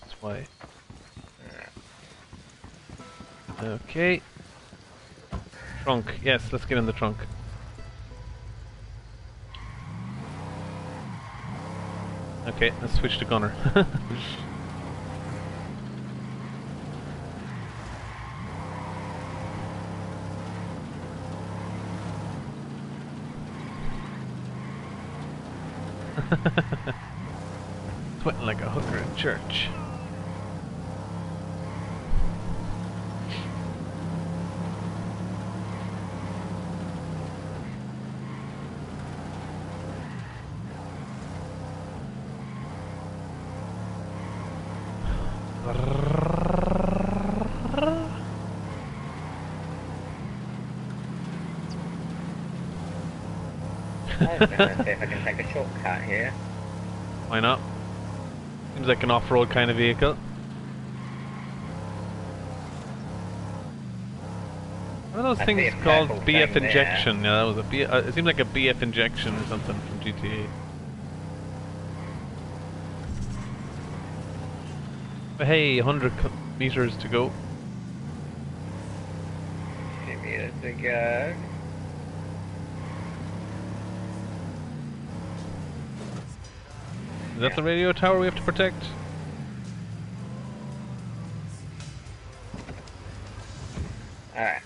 That's why. Okay. Trunk. Yes, let's get in the trunk. Okay, let's switch to gunner. Sweating like a hooker in church. I was gonna see if I can take a shortcut here. Why not? Seems like an off-road kind of vehicle. What are those I things called? BF thing there. injection. Yeah, that was a B. Uh, it seemed like a BF injection or something from GTA. Hey, 100 meters to go. Two meters to go. Is that the radio tower we have to protect? Alright.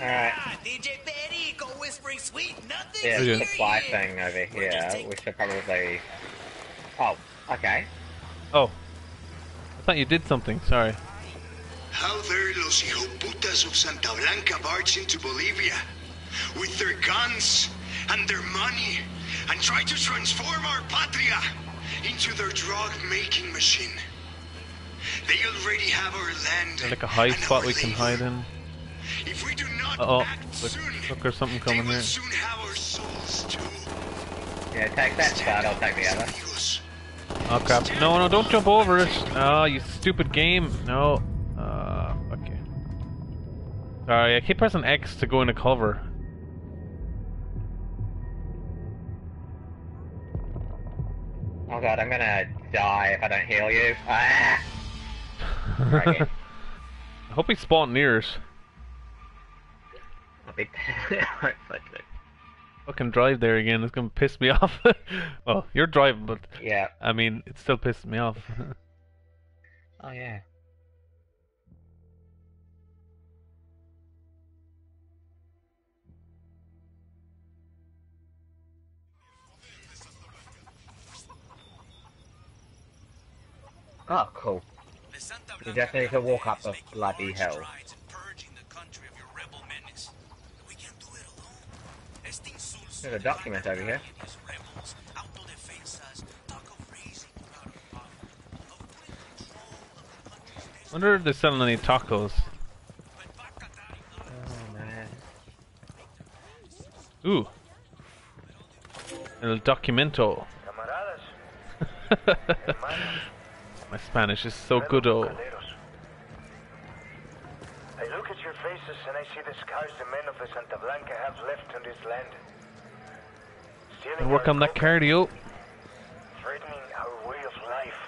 Alright. DJ Perico whispering sweet nothing. Yeah, the supply thing over here, we should probably... Oh, okay. Oh. I thought you did something, sorry. How dare los hijoputas of Santa Blanca barge into Bolivia with their guns and their money and try to transform our patria into their drug-making machine. They already have our land. Is like a high spot we can hide in? If we do not Uh oh. act Look, soon, look, there's something coming they here. soon have our souls too. Yeah, take that side, I'll take the other. Oh crap. No, no, don't jump over it. Oh, you stupid game. No. Uh, okay. Sorry, I keep pressing X to go into cover. Oh god, I'm gonna die if I don't heal you. Ah! Right. I hope he spawned near us. I'll be Right, fuck it. Fucking drive there again. It's gonna piss me off. well, you're driving, but Yeah. I mean, it's still pissing me off. Oh yeah. Oh, cool. You need to walk up the bloody hill. There's a document over here. Wonder if they're selling any tacos. Oh man. Ooh. El documento. My Spanish is so good, oh. I look at your faces and I see the scars the men of the Santa Blanca have left on this land. Stealing And work on that cocoa, cardio. Threatening our way of life.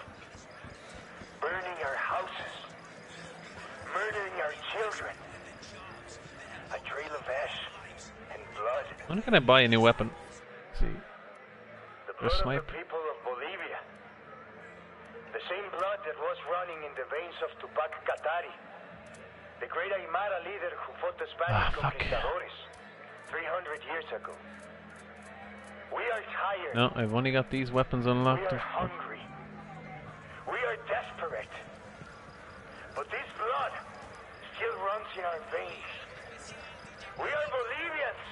Burning our houses. Murdering our children. A trail of ash and blood. When can I buy a new weapon? Let's see. The A blood of sniper. the people of Bolivia. The same blood that was running in the veins of Tupac Katari. The great Aymara leader who fought the Spanish Ah, conquistadores 300 years ago. We are tired. No, I've only got these weapons unlocked. We are hungry. We are desperate. But this blood still runs in our veins. We are Bolivians.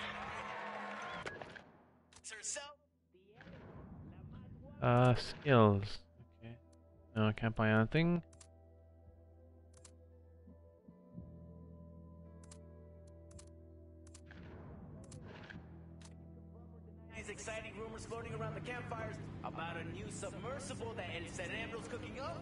Uh, skills. Okay. No, I can't buy anything. Submersible that El Cerebro's cooking up.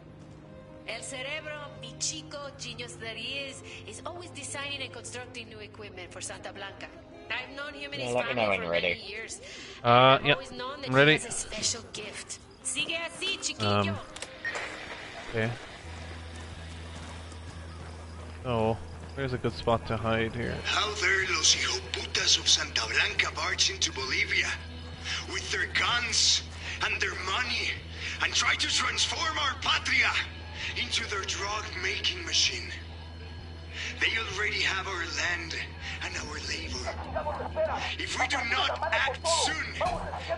El Cerebro, mi chico, genius that he is, is always designing and constructing new equipment for Santa Blanca. I've known him and Yeah, his let me family for you're many ready. years. Uh, I've yep. always known that I'm ready. he has a special gift. Sigue así, chiquillo. Um, okay. Oh, there's a good spot to hide here. How dare los hijoputas of Santa Blanca barge into Bolivia with their guns and their money and try to transform our patria into their drug-making machine. They already have our land and our labor. If we do not act soon,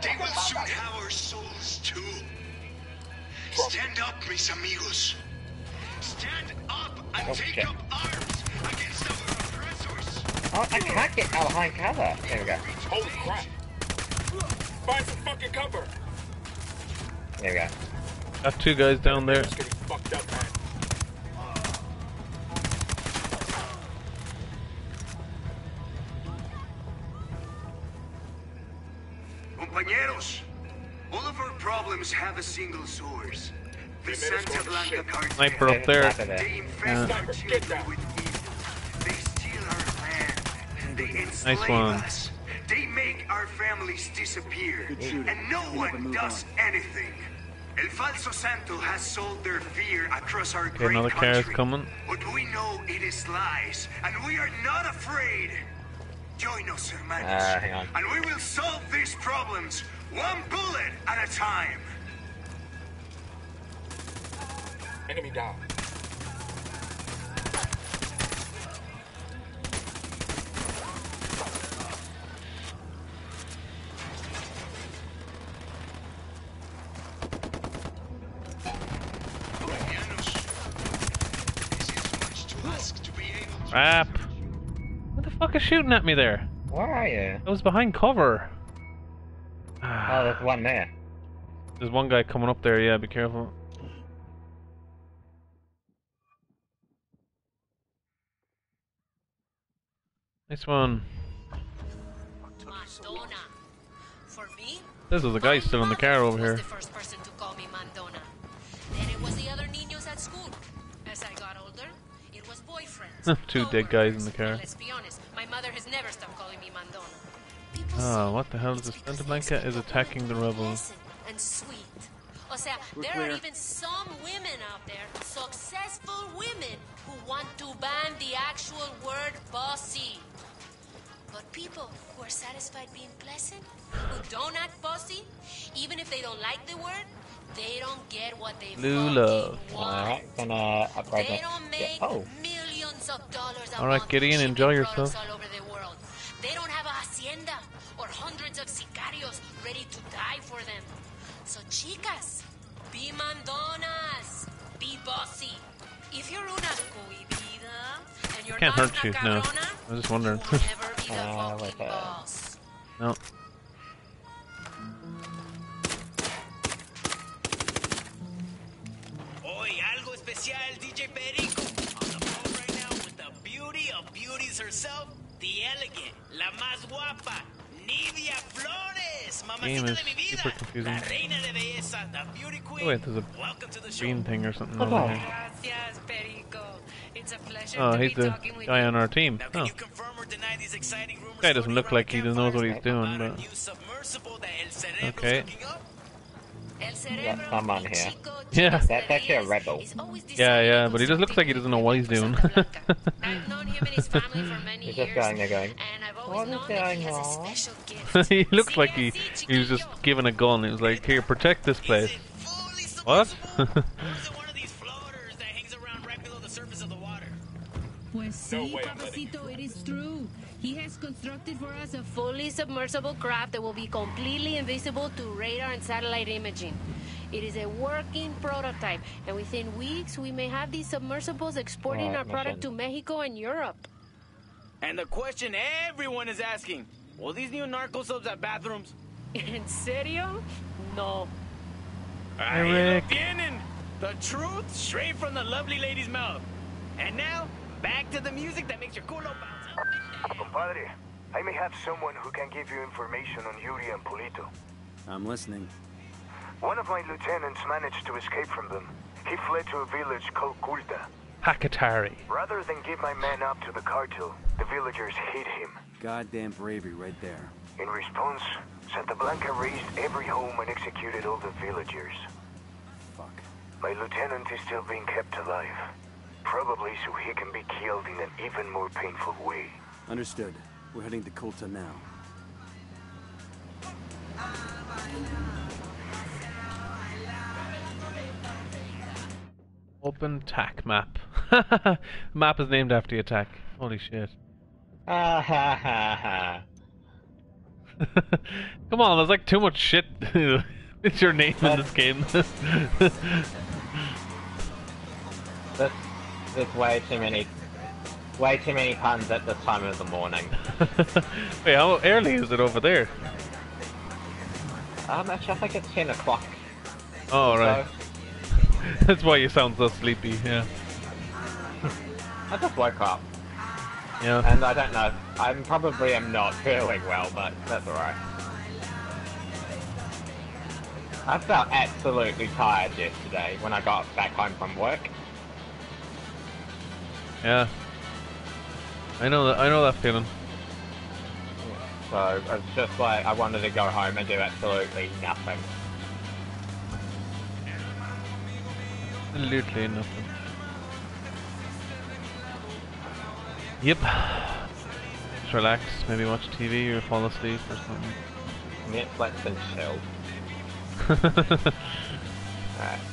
they will soon have our souls too. Stand up, mis amigos. Stand up and Oh, take shit. up arms against our oppressors. Oh, I can't get out of behind cover. There we go. Holy crap! Find some fucking cover! There we go. Got two guys down there. Just getting fucked up, man. Uh. Compañeros, all of our problems have a single source. The They Santa Blanca cartel. Sniper up there. They Yeah. our children with evil. They steal our land. They enslave one. us. They make our families disappear. And no one does anything. El Falso Santo has sold their fear across our Okay, great another car is coming. But we know it is lies, and we are not afraid. Join us, hermanos, Uh, hang on. and we will solve these problems one bullet at a time. Enemy down. Crap. What the fuck is shooting at me there? Where are you? I was behind cover. Oh, there's one there. There's one guy coming up there, yeah, be careful. Nice one. Mandona. For me, This is a guy still in the car over was here. Two dead guys in the car. Let's be honest, my mother has never stopped calling me Mandona. Oh, what the hell is this? Santa Blanca is attacking the rebels. and sweet. O sea, We're there clear. are even some women out there, successful women, who want to ban the actual word bossy. But people who are satisfied being pleasant, who don't act bossy, even if they don't like the word, they don't get what they Blue love. Alright, gonna upgrade They don't Yeah. Oh, millions of dollars Alright, month Gideon, enjoy yourself. all over the world. They don't have a hacienda or hundreds of sicarios ready to die for them. So, chicas, be mandonas, be bossy. If you're una cohibida and you're Can't not hurt una you, no. I was just wondering. never be the Uh, fucking boss. no. Algo especial, DJ Perico. On the phone right now with the beauty of beauties herself, the elegant, la más guapa, Nidia Flores. Game Mamacita is de mi vida. super confusing. La reina de belleza, the beauty oh, queen. Oh wait, there's a Welcome to the show. green thing or something Okay. over here. Gracias, Perico. It's a pleasure Oh, to he's be the talking with guy you. on our team. Now, Oh. you confirm or deny these exciting rumors Guy doesn't look like he knows what he's doing, but new submersible that El Cerebro's okay. Cooking up? El yeah, cerebro, someone mi here. Yeah. chicas That's actually a rebel. Yeah, yeah, but he just looks like he doesn't know what he's doing. I've known him and his family for many he's just going there going, And I've what always is known that he going has a on? special gift. he looks like he he was just given a gun. He was like, "Here, protect this place." What? Pues No way I'm letting papacito, it is true. He has constructed for us a fully submersible craft that will be completely invisible to radar and satellite imaging. It is a working prototype, and within weeks we may have these submersibles exporting Alright, our product mission. to Mexico and Europe. And the question everyone is asking will these new narco subs have bathrooms? ¿En serio? No. Ahí lo Eric. tienen. The truth straight from the lovely lady's mouth. And now, back to the music that makes your culo bounce. Compadre, I may have someone who can give you information on Yuri and Polito. I'm listening. One of my lieutenants managed to escape from them. He fled to a village called Culta. Hakatari. Rather than give my man up to the cartel, the villagers hid him. Goddamn bravery right there. In response, Santa Blanca razed every home and executed all the villagers. Fuck. My lieutenant is still being kept alive. Probably so he can be killed in an even more painful way. Understood. We're heading to Kulta now. Open TAC map. map is named after the attack. Holy shit. Ah ha ha ha. Come on, there's like too much shit. it's your name in this game. There's, there's way too many, way too many puns at this time of the morning. Wait, how early is it over there? Um, actually, I think it's 10 o'clock. Oh, right. That's why you sound so sleepy, yeah. I just woke up. Yeah. And I don't know, I'm probably am not feeling well, but that's alright. I felt absolutely tired yesterday when I got back home from work. Yeah. I know that. I know that feeling. So it's just like I wanted to go home and do absolutely nothing. Absolutely nothing. Yep. Just relax. Maybe watch TV or fall asleep or something. Netflix and chill.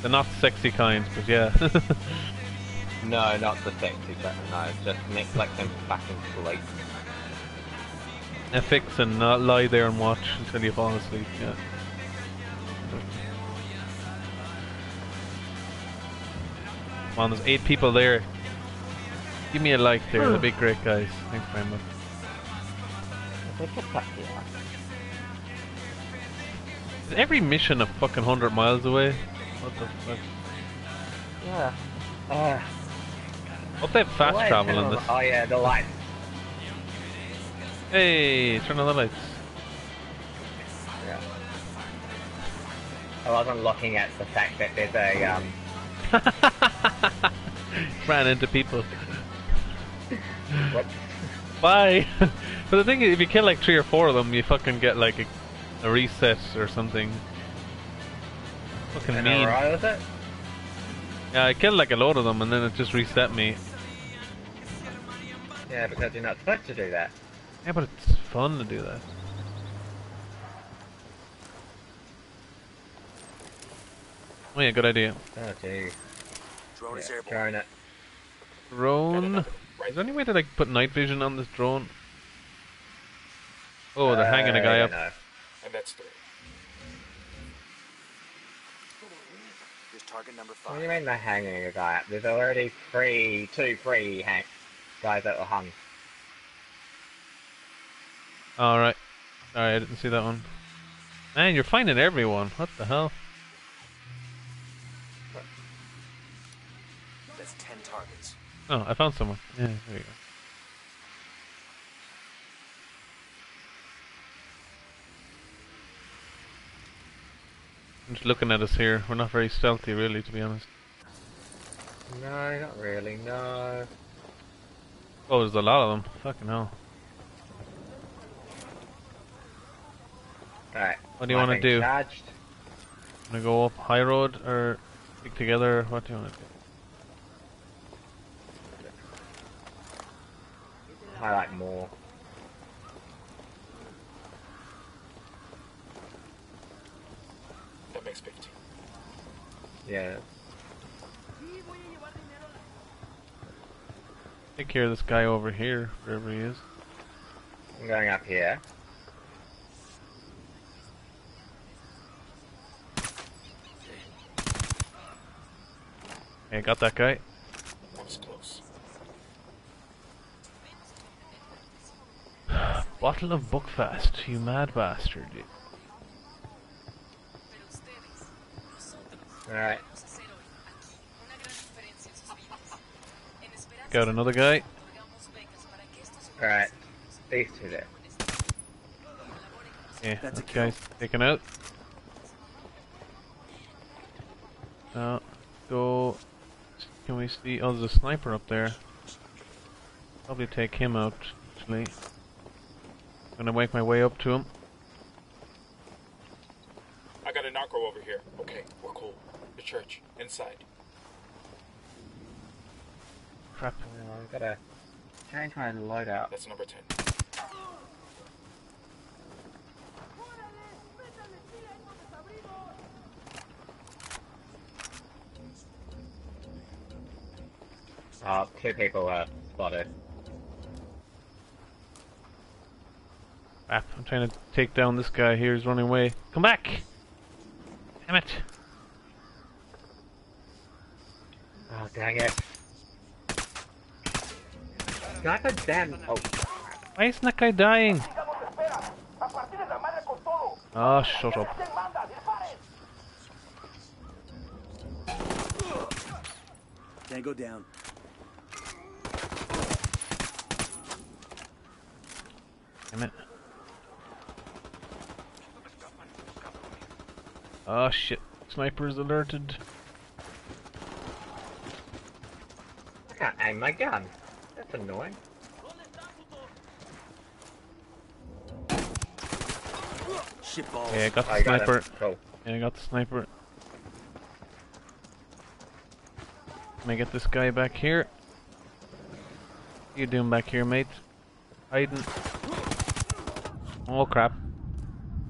They're not sexy kinds, but yeah. No, not the sexy stuff, no, it's just Netflix and fucking sleep. and fix and not lie there and watch until you fall asleep. Yeah. Come on, there's eight people there. Give me a like there. That'd be great, guys. Thanks very much. Is every mission a fucking hundred miles away? What the fuck? Yeah. Uh, Hope they have fast why travel in on- this. Oh yeah, the lights. Hey, turn on the lights. Yeah. I wasn't looking at the fact that there's a um. Ran into people. What? Bye. but the thing is, if you kill like three or four of them, you fucking get like a, a reset or something. Fucking mean. Right with it? Yeah, I killed like a load of them, and then it just reset me. Yeah, because you're not supposed to do that. Yeah, but it's fun to do that. Oh yeah, good idea. Oh gee. Drone is airborne. Throwing it. Drone. Is there any way to like put night vision on this drone? Oh, they're hanging a Uh, guy up. no. And that's three. Here's target number What do you mean they're hanging a guy up? There's already three, two, three hang guys that were hung. Alright. Sorry, I didn't see that one. Man, you're finding everyone. What the hell? That's ten targets. Oh, I found someone. Yeah, there you go. I'm just looking at us here. We're not very stealthy, really, to be honest. No, not really, no. Oh, there's a lot of them. Fucking hell. Alright. What do you want to nothing do? Charged. Want to go up high road or stick together? What do you want to do? I like more. That makes 15. Yeah. Take care of this guy over here, wherever he is. I'm going up here. Hey, got that guy. Close. Bottle of Buckfast, you mad bastard. Alright. Got another guy. Alright. These two there. Yeah, that guy's taken out. Uh, go. Can we see? Oh, there's a sniper up there. Probably take him out. Actually, gonna make my way up to him. I got a narco over here. Okay, we're cool. The church, inside. Crap. I've gotta change my loadout. That's number 10. Uh, two people are spotted. Crap, I'm trying to take down this guy here. He's running away. Come back! Damn it! Oh, dang it. God damn. Oh. Why isn't that guy dying? Oh, shut up. go down. Damn it. Oh shit. Sniper's alerted. I can't aim my gun. That's annoying. Shit balls. Yeah, I got the I got sniper. Cool. Yeah, I got the sniper. Can I get this guy back here? What you doing back here, mate? Hiding. Oh crap.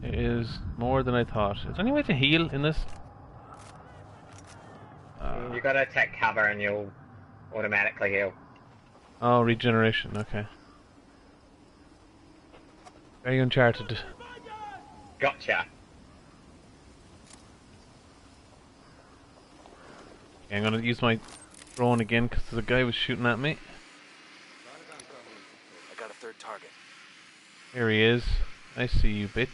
It is more than I thought. Is there any way to heal in this? Uh, you gotta take cover and you'll automatically heal. Oh, regeneration, okay. Very uncharted. Gotcha. Okay, I'm gonna use my drone again because the guy was shooting at me. I got a third target. Here he is. I see you, bitch.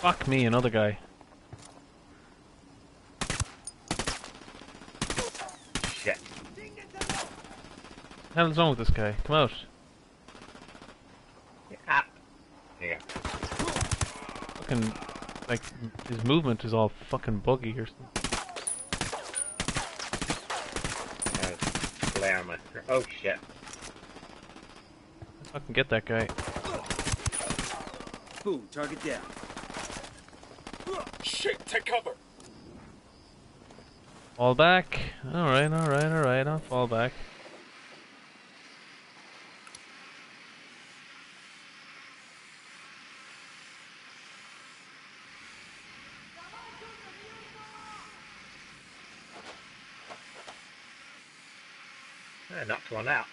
Fuck me, another guy. Shit. What the hell's wrong with this guy? Come out. Ah. Yeah. Fucking, like, his movement is all fucking buggy or something. Glare on my screen. Oh shit. Let's fucking get that guy. Boom, target down. Shit, take cover! Fall back. Alright, alright, alright. I'll fall back. I knocked one out.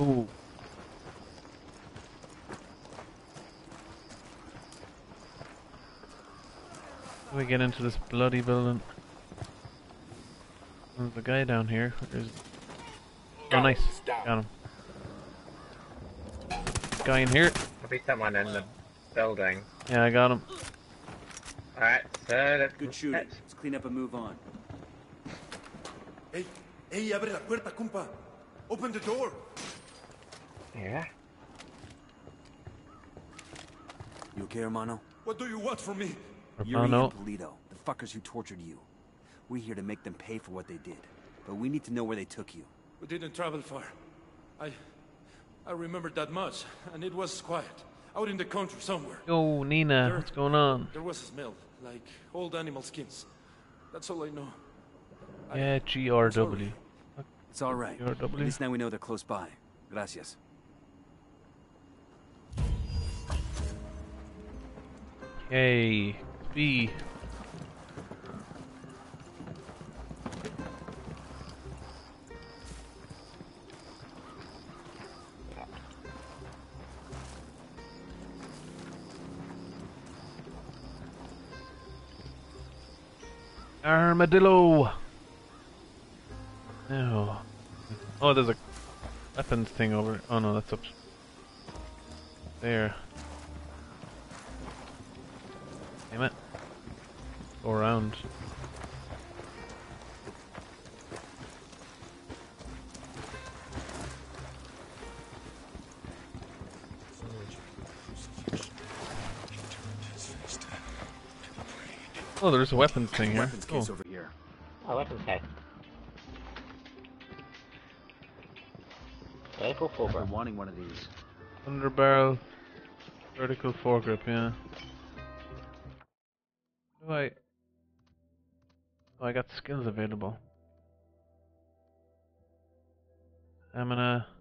Ooh. We get into this bloody building? There's the guy down here. There's... Oh, nice. Got him. Guy in here. There'll be someone in the building. Yeah, I got him. Uh, Alright, Good shooting. Uh, Let's clean up and move on. Hey, hey, abre la puerta, compa. Open the door. Yeah. You okay, hermano? What do you want from me? Yuri Hermano. and Polito, the fuckers who tortured you. We're here to make them pay for what they did. But we need to know where they took you. We didn't travel far. I... I remember that much, and it was quiet. Out in the country somewhere. Yo, Nina, There- what's going on? There was a smell, like old animal skins. That's all I know. Yeah, GRW. It's all right. GRW. At least now we know they're close by. Gracias. Yay. B. Armadillo. No. Oh, there's a weapons thing over. Oh no, that's up there. Damn it. Go around. Oh, there's a weapons thing here. Weapons case Oh. over here. Oh, weapons case. Vertical full I'm wanting one of these. Under barrel, vertical foregrip, yeah. Do I? Oh, I got skills available. Stamina. So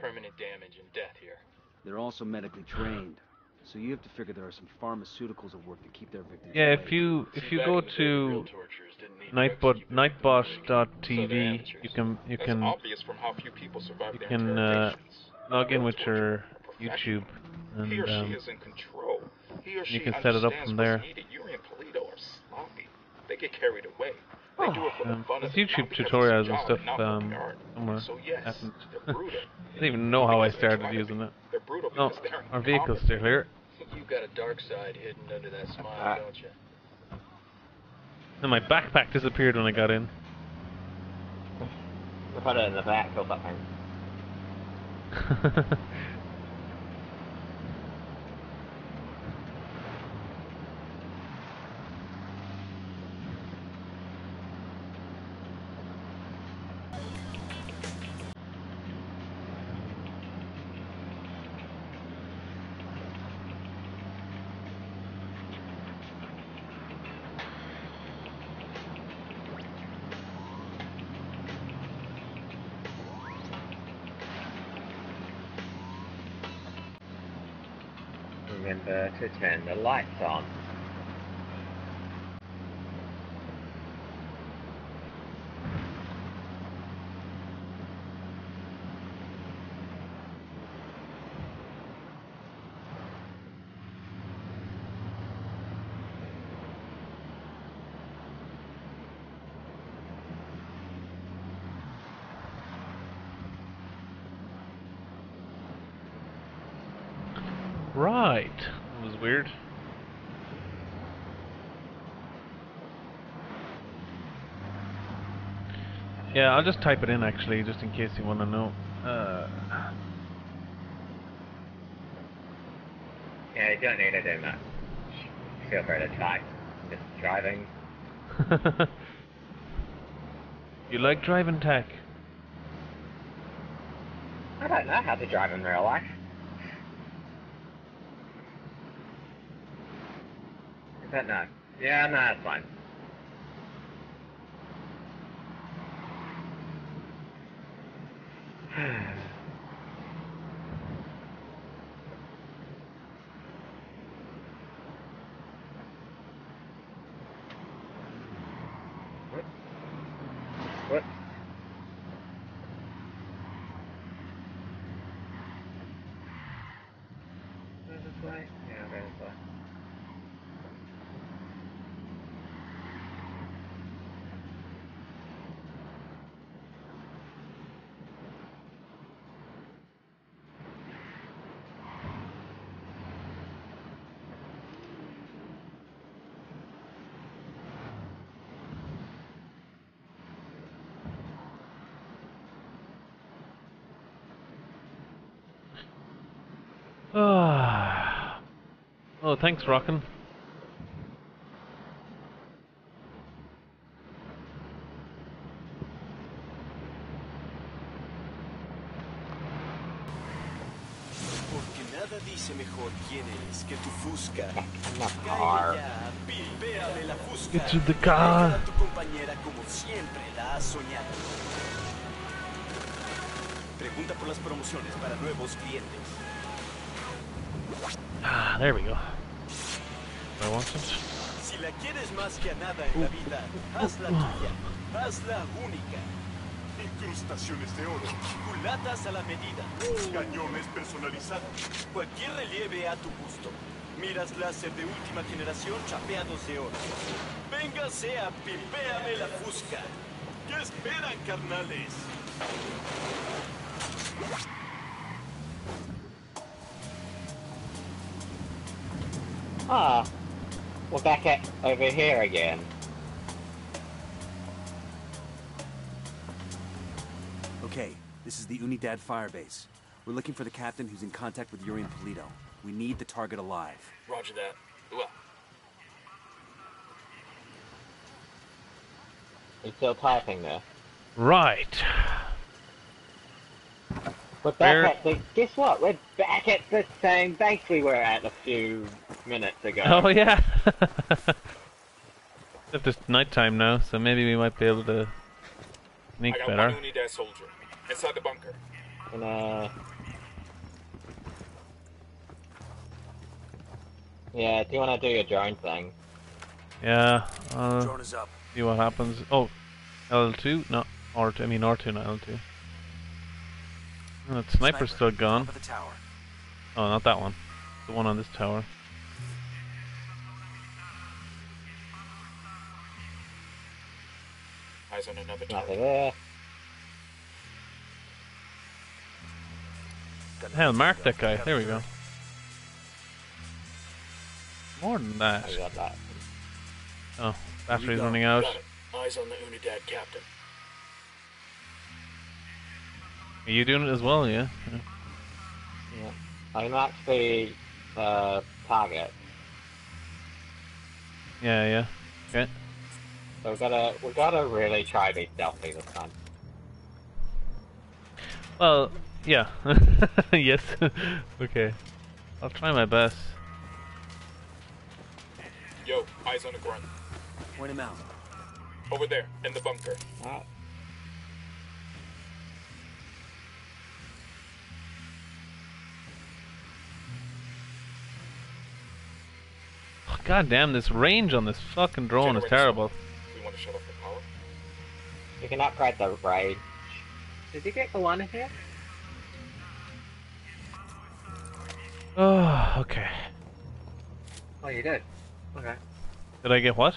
Permanent damage and death here. They're also medically trained, so you have to figure there are some pharmaceuticals at work to keep their victims Yeah, if you if you go in the day, real to torturers didn't need nightbot drugs to keep their nightbot.tv, you can you can obvious from how few people survive you can uh, log in with your professional. YouTube he or and she um, is in control. He or she you can set it up from there. needed. Yuri and Polito are sloppy. They get carried away. They do it for the Um, there's YouTube not because it's tutorials and stuff not um, somewhere. So yes, happened. I didn't even know how I started using it. They're brutal No, because they're our vehicle's still here. You've got a dark side hidden under that smile, Ah. don't you? And my backpack disappeared when I got in. We put it in the back or something. Remember to turn the lights on. Right. That was weird. Yeah, I'll just type it in actually, just in case you want to know. Uh, Yeah, you don't need to do much. Feel free to try. Just driving. you like driving tech? I don't know how to drive in real life. I don't know. Yeah, no, it's fine. What? What? There's a light. Yeah, there's a light. Ah. Oh, thanks, Rockin. Fucking dice mejor quién eres que tu fusca. car. Cáele ya, pilpéame la fusca. Get to the car. a tu compañera como siempre la has soñado. Pregunta por las promociones para nuevos clientes. Ah, there we go. I want it. Si la quieres más que a nada en la vida, hazla tuya, hazla única. Incrustaciones de oro. Culatas a la medida. Cañones personalizados. Cualquier relieve a tu gusto. Miras láser de última generación chapeados de oro. Véngase a pipéame la fusca. ¿Qué esperan, carnales? Ah, we're back at over here again. Okay, this is the Unidad firebase. We're looking for the captain who's in contact with Yuri and Polito. We need the target alive. Roger that. Well, He's still typing there. Right. We're back Where- at the. Guess what? We're back at the same base we were at a few minutes ago. Oh yeah. Except it's nighttime now, so maybe we might be able to sneak I got better. one Unidad soldier inside the bunker. And, uh, yeah, do you want to do your drone thing? Yeah. Uh, Drone is up. See what happens. Oh, L2? No, R2. I mean R2, not L2. Oh, that sniper's still gone. The tower. Oh, not that one. The one on this tower. Eyes on another target. Nothing there. Hell, mark that guy. There we go. More than that. I got that. Oh, battery's running out. Eyes on the Unidad captain. Are you doing it as well? Yeah. yeah. Yeah. I'm actually uh, target. Yeah, yeah. Okay. So we gotta we gotta really try to be stealthy this time. Well, yeah. yes. okay. I'll try my best. Yo, eyes on the grunt. Point him out. Over there, in the bunker. Alright. God damn, this range on this fucking drone is Generator terrible. We want to shut off the power. You cannot upgrade the range. Did you get the one in here? Oh, okay. Oh, you did. Okay. Did I get what?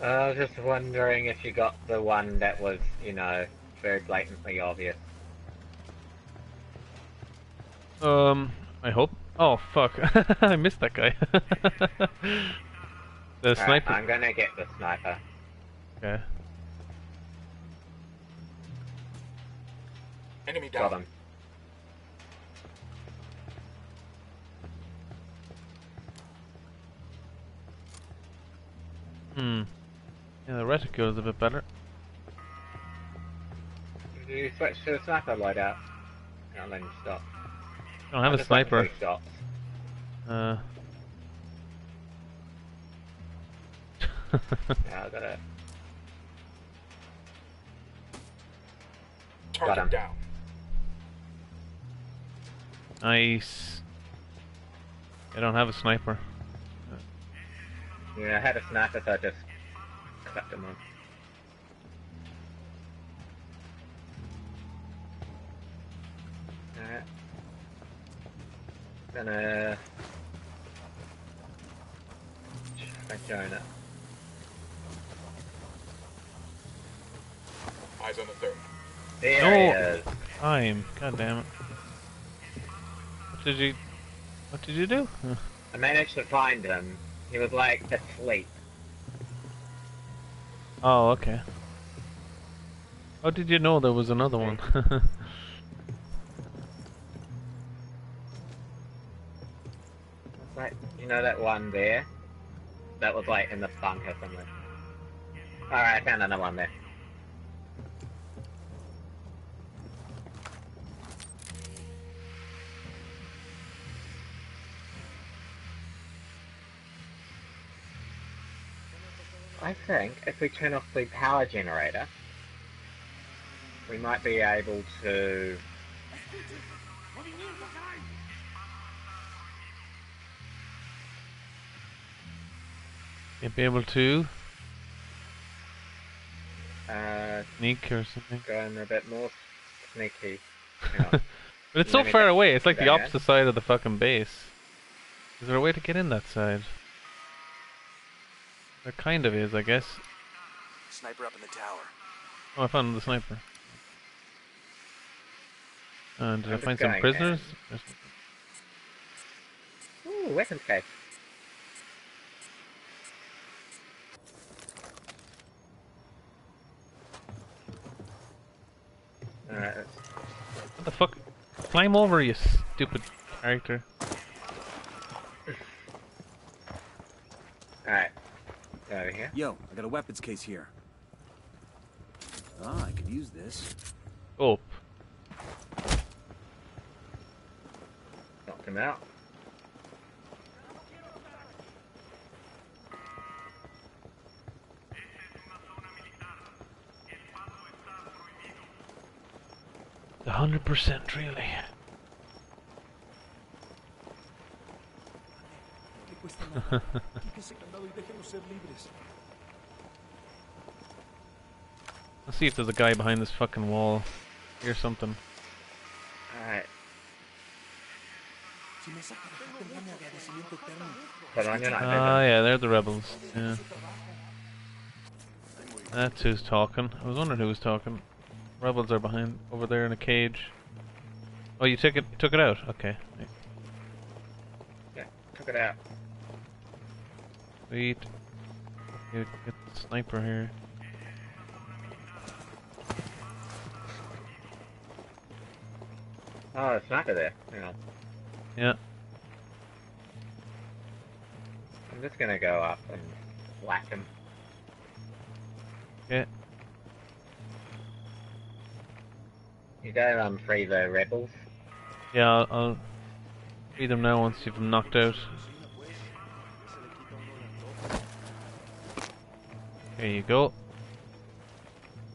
Uh, I was just wondering if you got the one that was, you know, very blatantly obvious. Um, I hope. Oh fuck! I missed that guy. the Alright, sniper. I'm gonna get the sniper. Okay. Enemy Got down. him. Hmm. Yeah, the reticule is a bit better. Did you switch to the sniper loadout? I'll let you stop. I don't have I'm a sniper. till he stops. Uh. Yeah, I gotta. Target Got him. down. nice. I don't have a sniper. Yeah, I had a sniper, so I just clapped him on. Gonna. Try join it. Eyes on the third. There No. he is. Time. God damn it. What did you? What did you do? I managed to find him. He was like asleep. Oh, okay. How did you know there was another one? You know that one there? That was like in the bunker somewhere. Alright, I found another one there. I think if we turn off the power generator, we might be able to You'd be able to Uh, sneak or something. go in a bit more sneaky. but it's so far away. It's like the opposite side of the fucking base. Is there a way to get in that side? There kind of is, I guess. Sniper up in the tower. Oh, I found the sniper. And did I I'm just find some going prisoners? Ooh, weapons case. Alright, What the fuck? Climb over, you stupid character. alright. Out of here. Yo, I got a weapons case here. Ah, I could use this. Oh, Knock him out. A hundred percent really. Let's see if there's a guy behind this fucking wall. Hear something. Alright. Ah, yeah, they're the rebels. Yeah. That's who's talking. I was wondering who was talking. Rebels are behind over there in a cage. Oh, you took it took it out. Okay. Yeah, took it out. Sweet. Get, get the sniper here. Oh, the sniper there. Hang on. Yeah. I'm just gonna go up and whack him. Okay. You go um free the rebels. Yeah, I'll, I'll free them now once you've them knocked out. There you go.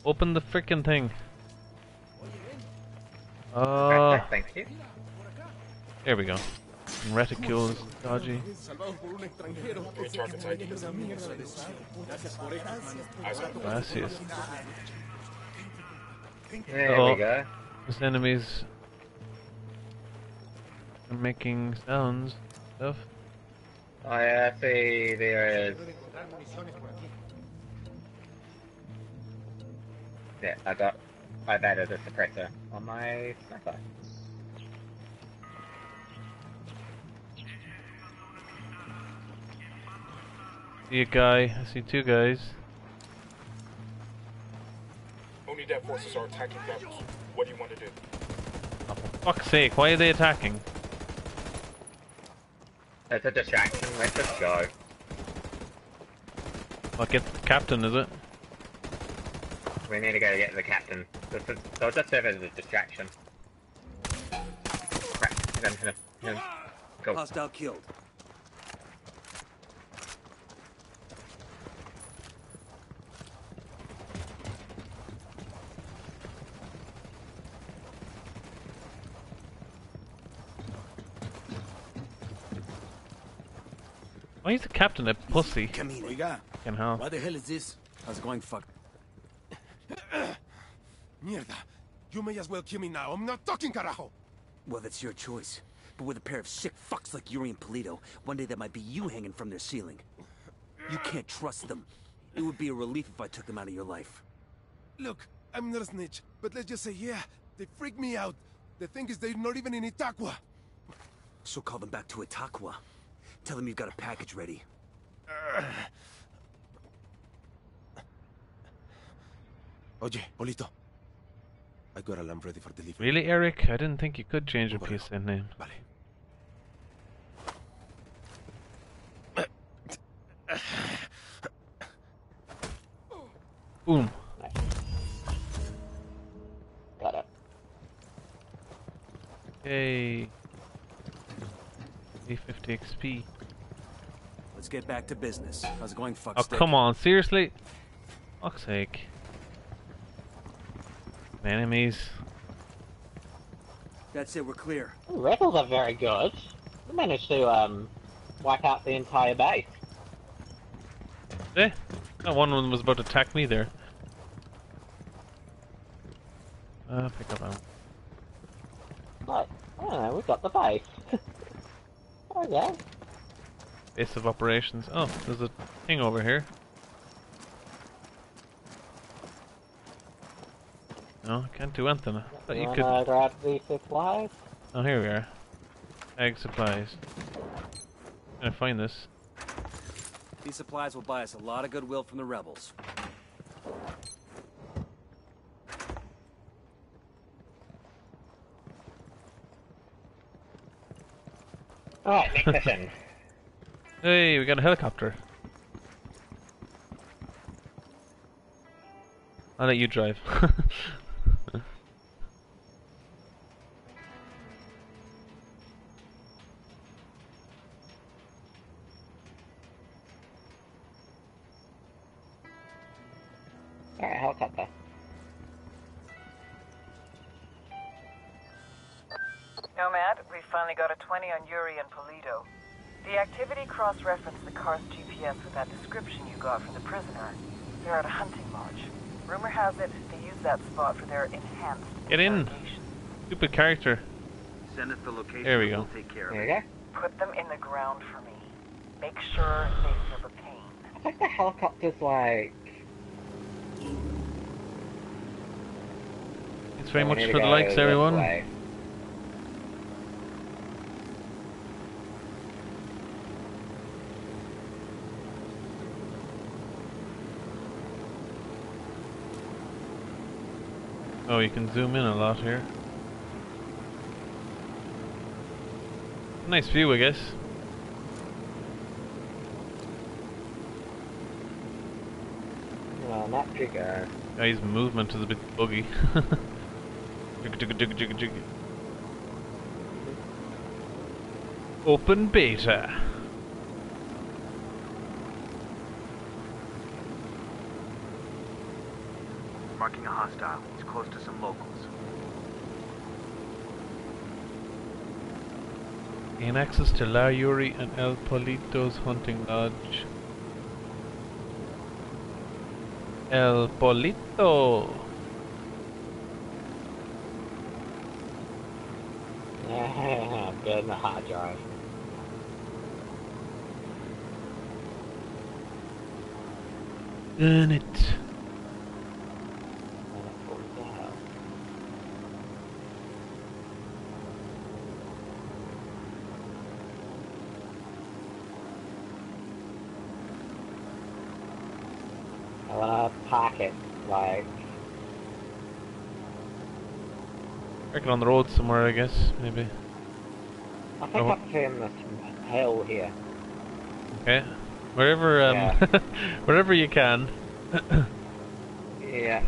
Open the frickin' thing. Uh, Thank you. there we go. Reticule is dodgy. Three targets ID. Eyes on. Gracias. There Uh-oh. we oh. go. This enemies are making sounds stuff. Oh yeah, I see there is. Yeah, I got. I've added a suppressor on my sniper. See a guy. I see two guys. Unidad forces are attacking rebels. What do you want to do? Oh, for fuck's sake, why are they attacking? It's a distraction. Let's just go. I'll get the captain, is it? We need to go get the captain. This is, so just serve as a distraction. Crap. Hit him, hit him, hit him. Go. Hostile killed. Oh, Why is the captain a pussy? Oiga, Fucking hell. What the hell is this? How's it going, fuck? mierda. You may as well kill me now. I'm not talking, carajo. Well, that's your choice. But with a pair of sick fucks like Yuri and Polito, one day that might be you hanging from their ceiling. You can't trust them. It would be a relief if I took them out of your life. Look, I'm not a snitch, but let's just say, yeah, they freak me out. The thing is, they're not even in Itacua. So call them back to Itacua. Tell him you've got a package ready. Uh. Oye, Polito. I got a lamb ready for delivery. Really, Eric? I didn't think you could change your PSN name. Vale. Boom. Got it. Yay. A50 XP. Let's get back to business. How's it going, fuck Oh, stick? come on, seriously? Fuck's sake. Enemies. That's it, we're clear. The rebels are very good. They managed to um, wipe out the entire base. Eh? That one was about to attack me there. Uh, pick up ammo. Like, I don't know, we've got the base. okay. Base of operations. Oh, there's a thing over here. No, can't do anything. I thought you Wanna could. grab the supplies? Oh, here we are. Egg supplies. Can I find this? These supplies will buy us a lot of goodwill from the rebels. Oh, Alright, next mission. Hey, we got a helicopter. I'll let you drive. Get in! Stupid character. Send us the location. There we go. We'll take care of There it. you go. Put them in the ground for me. Make sure they feel the pain. I think the helicopter's like... Thanks very much for the likes, this everyone. Oh, you can zoom in a lot here. Nice view, I guess. Well, not bigger. Guy's movement is a bit buggy. Jigga, jigga, jigga, jigga, jigga. Open beta. Marking a hostile. He's close to some locals. Gain access to La Yuri and El Polito's hunting lodge. El Polito. Good in the hard drive. Done it. I wanna park it, like... Reckon on the road somewhere, I guess, maybe. I think Oh. up here in this hill here. Okay. Wherever, um, Yeah. wherever you can. Yeah.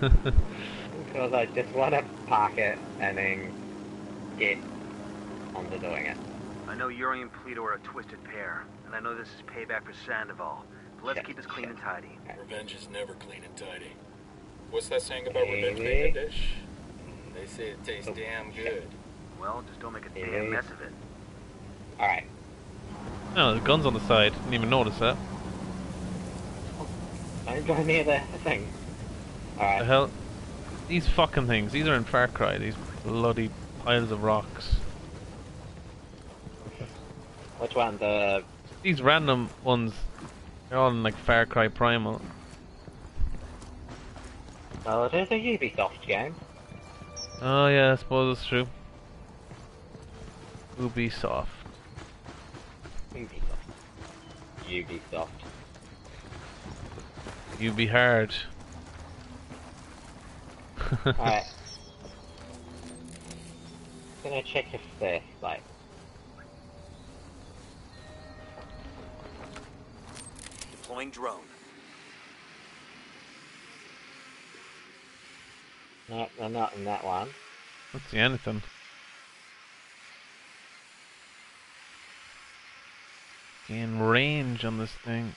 Because I just want to park it and then get onto doing it. I know Yuri and Polito are a twisted pair, and I know this is payback for Sandoval. But let's Shit, keep this clean and tidy. Revenge is never clean and tidy. What's that saying about revenge being a dish? They say it tastes oh. damn good. Well, just don't make a Maybe. damn mess of it. Alright. Oh, the gun's on the side. Didn't even notice that. I Don't go near the thing. The Alright. hell? These fucking things. These are in Far Cry. These bloody piles of rocks. Which one? The... These random ones. They're all in like Far Cry Primal. Well, it is a Ubisoft game. Oh yeah, I suppose it's true. Ubisoft. Ubisoft. Ubisoft. You be hard. Alright. Gonna check if this, like... Deploying drone. No, they're not in that one. Don't see anything. in range on this thing.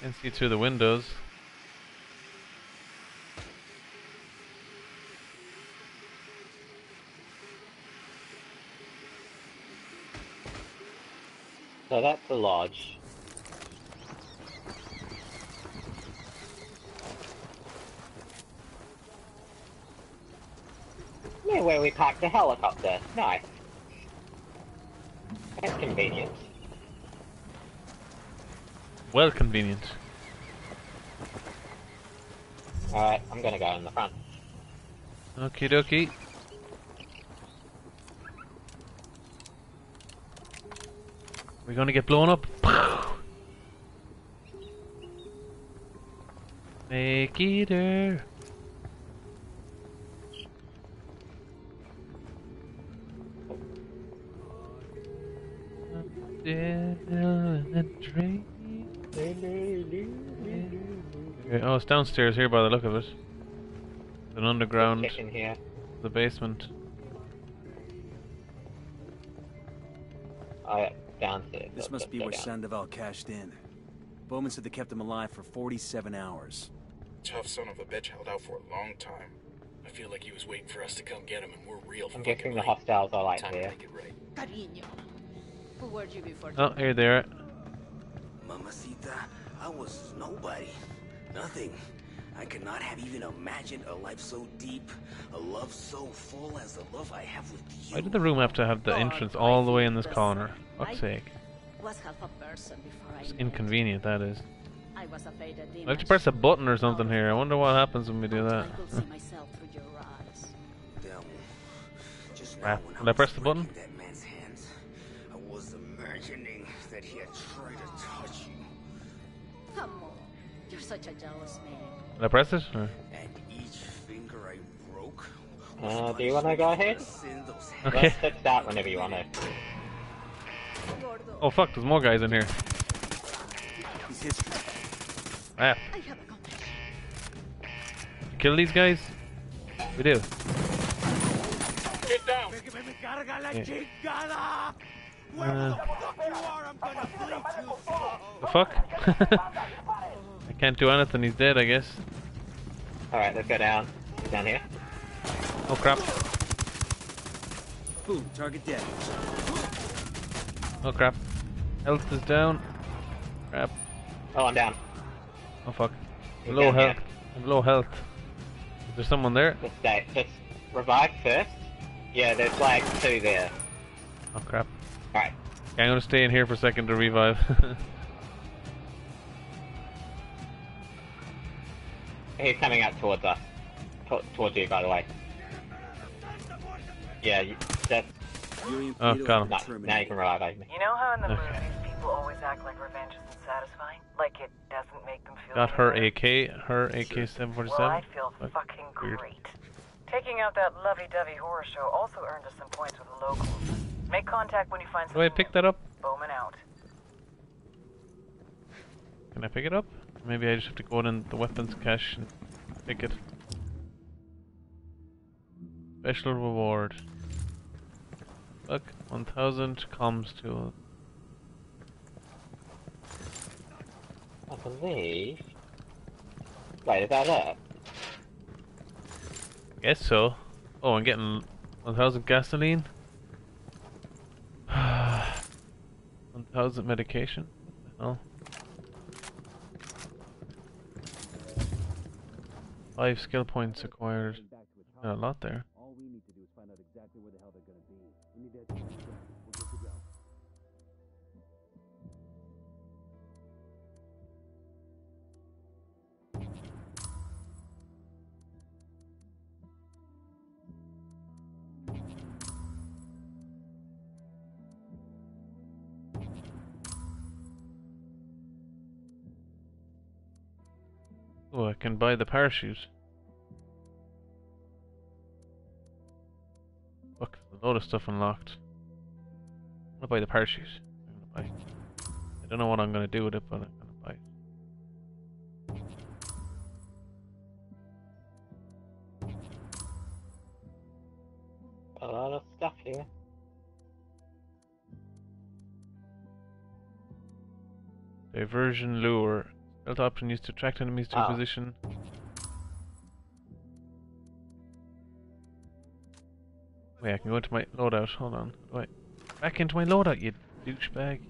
Can see through the windows. So that's the lodge. Near where we parked the helicopter. Nice. That's convenient. Well convenient. Alright, I'm gonna go in the front. Okie dokie. We're gonna get blown up. Make eater. Okay, it's downstairs here by the look of it. An underground. Kitchen here. The basement. Oh, yeah, downstairs. This must be where down. Sandoval cashed in. Bowman said they kept him alive for 47 hours. Tough son of a bitch held out for a long time. I feel like he was waiting for us to come get him, and we're real I'm fucking guessing the late. hostiles are like Time to there. right. Cariño. Who were you before? Oh, here they are. Mamacita, I was nobody. Nothing. I could not have even imagined a life so deep, a love so full as the love I have with you. Why did the room have to have the entrance all the way in this corner? Fuck's sake. Was half a person before I It's knew. inconvenient, that is. I was afraid that I have to press a button or something oh. here. I wonder what happens when we do that. I could see myself through your eyes. Just Crap. Ah, will I press the button? Such a jealous man. Did I press it? Or? And each finger I broke Uh, do you wanna go ahead? Okay. Let's, let's start whenever you wanna. Oh fuck, there's more guys in here. He's history. Crap. Kill these guys? We do. Get down! Yeah. Uh, the fuck can't do anything, he's dead, I guess. Alright, let's go down. Down here. Oh crap. Boom, target dead. Oh crap. Health is down. Crap. Oh, I'm down. Oh fuck. You're Low health. here. I'm low health. Is there someone there? Just stay. Just revive first. Yeah, there's like two there. Oh crap. Alright. Okay, I'm gonna stay in here for a second to revive. He's coming out towards us. To- towards you, by the way. Yeah, you, that's... Oh, got him. No, now you can revive me. You know how in the Okay. movies people always act like revenge isn't satisfying? Like it doesn't make them feel Got her? AK, her AK-747. Well, I'd feel Fuck, fucking weird. great. Taking out that lovey-dovey horror show also earned us some points with the locals. Make contact when you find something Do I something pick that up? new. Bowman out. Can I pick it up? Maybe I just have to go in the weapons cache and pick it. Special reward. Look, 1000 comms tool. I believe... Wait, is that it? Guess so. Oh, I'm getting 1000 gasoline. 1000 medication. What the hell? Five skill points acquired. Got a lot there. Oh, I can buy the parachute. Fuck, a load of stuff unlocked. I'm gonna buy the parachute. I'm gonna buy. I don't know what I'm gonna do with it, but I'm gonna buy it. A lot of stuff here. Diversion lure. Stealth option used to attract enemies to a Oh. position. Wait, I can go into my loadout. Hold on. Wait. Back into my loadout, you douchebag.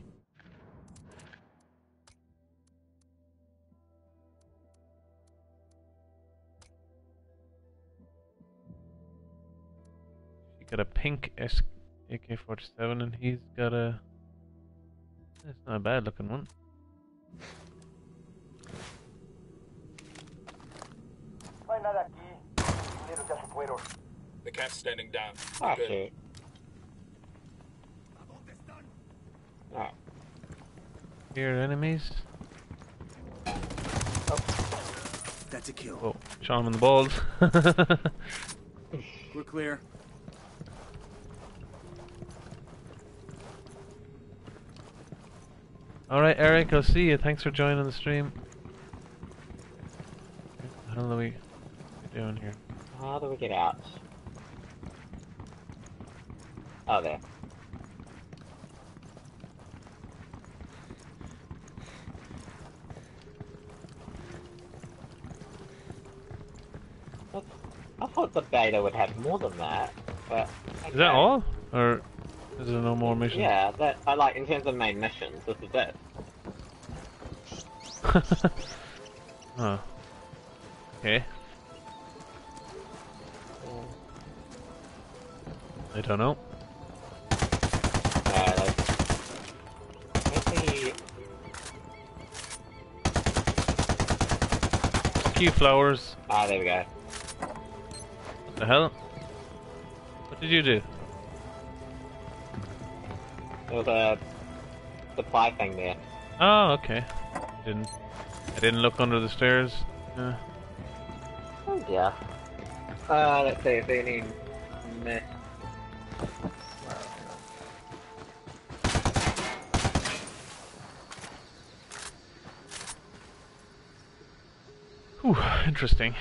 She got a pink S AK-47 and he's got a... It's not a bad looking one. No hay nada aquí. Mineros ya se fueron. The cat's standing down. Ah, Good. shit. Oh. Here, enemies. Oh. That's a kill. Oh, shot him in the balls. We're clear. Alright, Eric, I'll see you. Thanks for joining the stream. What the hell are we doing here? How do we get out? Oh, there. That's- I thought the beta would have more than that, but Is that all? Or is there no more missions? yeah, that I like in terms of main missions. This is it. oh. Okay. I don't know. Uh, Key flowers. ah, there we go. What the hell? What did you do? There was a supply thing there. Oh, okay. Didn't I didn't look under the stairs. Uh, Oh yeah. Uh, let's see if any miss. Interesting.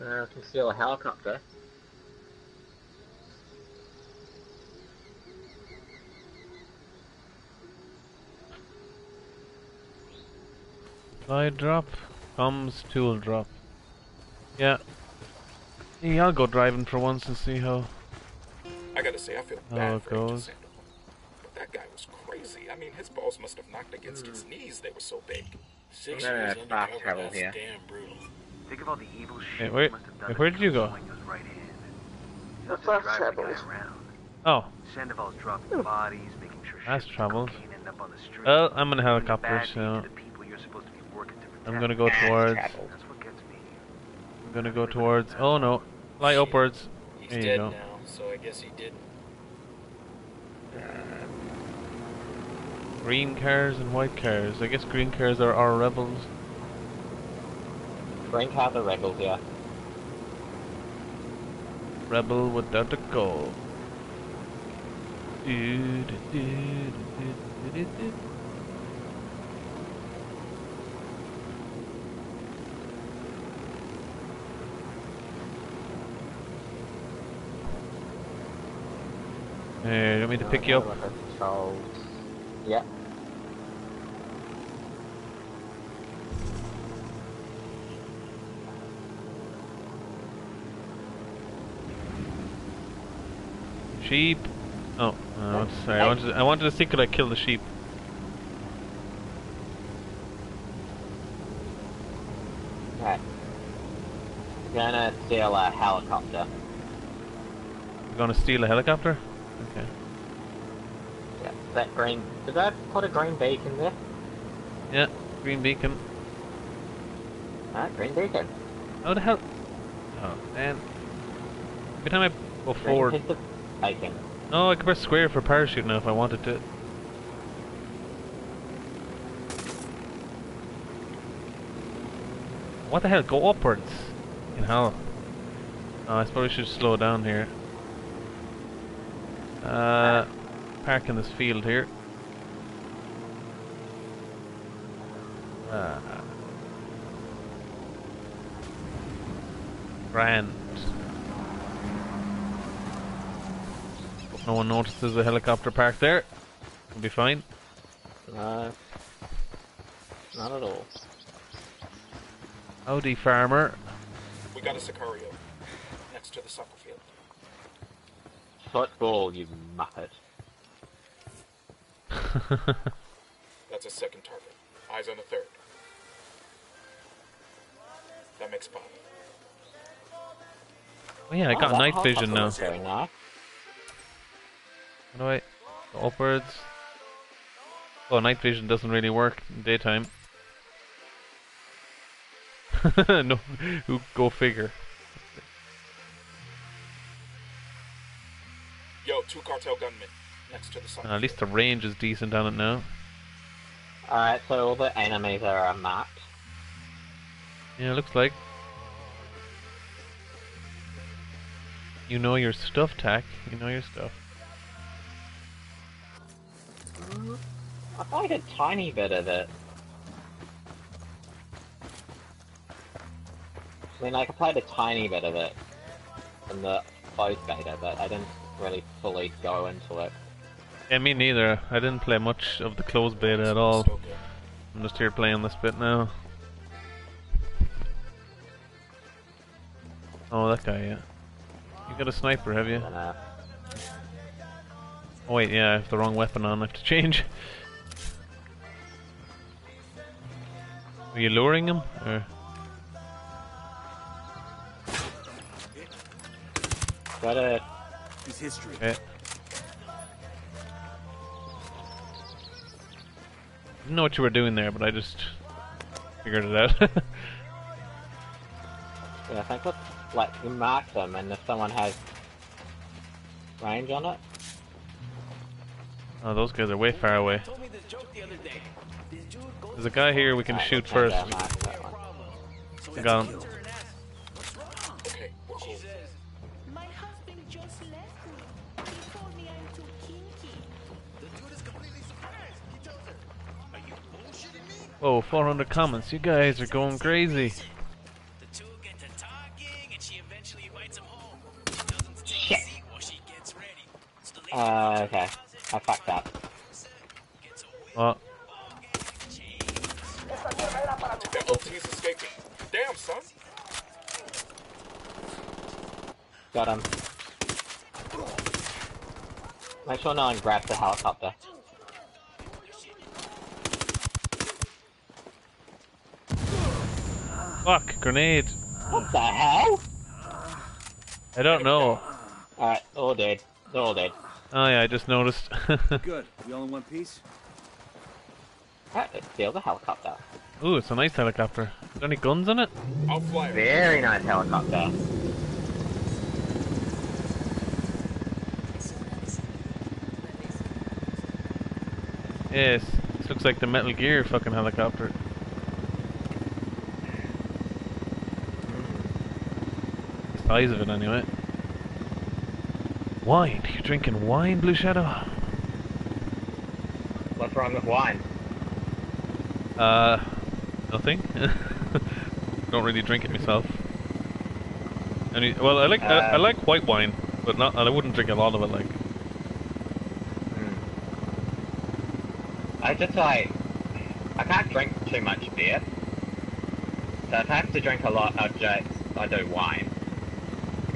Uh, I can steal a helicopter. Supply drop. Comms tool drop. Yeah. Yeah, I'll go driving for once and see how I gotta say, I feel bad it for goes. Sandoval. But that guy was crazy. I mean, his balls must have knocked against his knees. They were so big. Six No, no, years fast undercover, travel that's here. damn brutal. Think of all the evil Hey, shit wait, he must have done wait, where did you go? swing his right hand. The Just fast driving the guy travels. around. Oh, Sandoval's dropping bodies, making sure fast shit travels. cocaine end up on the street. Well, I'm in a helicopter, so deeds to the people you're supposed to be working to I'm gonna go towards. That's what gets me. I'm gonna go towards. Oh no, fly upwards. He's There you dead go. now, so I guess he didn't. Green cars and white cars. I guess green cars are our rebels. Green cars are rebels, yeah. Rebel without a goal. Do, do, do, do, do, do, do. Hey, you want me to pick you up? Controls. Yeah. Sheep. Oh, uh, sorry. I wanted. I wanted to see could I kill the sheep. Right. Gonna steal a helicopter. You're gonna steal a helicopter? Okay. Yeah. That green. Did I put a green beacon there? Yeah. Green beacon. Alright, green beacon. How the hell? Oh man. Every time I go Green of bacon. Oh, I can press square for parachute now if I wanted to. What the hell? Go upwards. In hell. Oh, I suppose we should slow down here. Uh, park in this field here. Uh, grand. Hope no one notices a helicopter parked there. We'll be fine. No. Not at all. Howdy, farmer. We got a Sicario. Next to the soccer field. Football, you muppet. That's a second target. Eyes on the third. That makes five. Oh yeah, I Oh, got that night vision now. Was very nice. How do I go upwards? Oh, night vision doesn't really work in daytime. no, who go figure. Yo, two cartel gunmen. Next to the soccer Uh, at least the range is decent on it now. Alright, so all the enemies are marked. Yeah, looks like. You know your stuff, Tack. You know your stuff. I played a tiny bit of it. I mean, like, I played a tiny bit of it in the closed beta, but I didn't really fully go into it. Yeah, me neither. I didn't play much of the closed beta at all. I'm just here playing this bit now. Oh, that guy, yeah. You got a sniper, have you? Oh wait, yeah, I have the wrong weapon on. I have to change. Are you luring him? Or? Got a His history. Okay. Didn't know what you were doing there, but I just figured it out. Yeah, I think it's like you mark them, and if someone has range on it, oh, those guys are way far away. There's a guy here we can shoot first. got him. Whoa, 400 comments. You guys are going crazy. Lady Uh, okay. I fucked up. What? That OT's escaping. Damn, son. Got him. Make sure no one grabs the helicopter. Fuck, grenade. What the hell? I don't know. Alright, all dead. They're all dead. Oh yeah, I just noticed. Good. We all in one piece? Alright, let's steal the helicopter. Ooh, it's a nice helicopter. Is there any guns in it? I'll fly. Very nice helicopter. Yes. This looks like the Metal Gear fucking helicopter. The size of it, anyway. Wine. You're drinking wine, Blue Shadow? What's wrong with wine? Uh, nothing. Don't really drink it myself. Any, well, I like I, I Uh, like white wine, but not. I wouldn't drink a lot of it. Like, I just like I can't drink too much beer. So if I have to drink a lot, I'll just I do wine.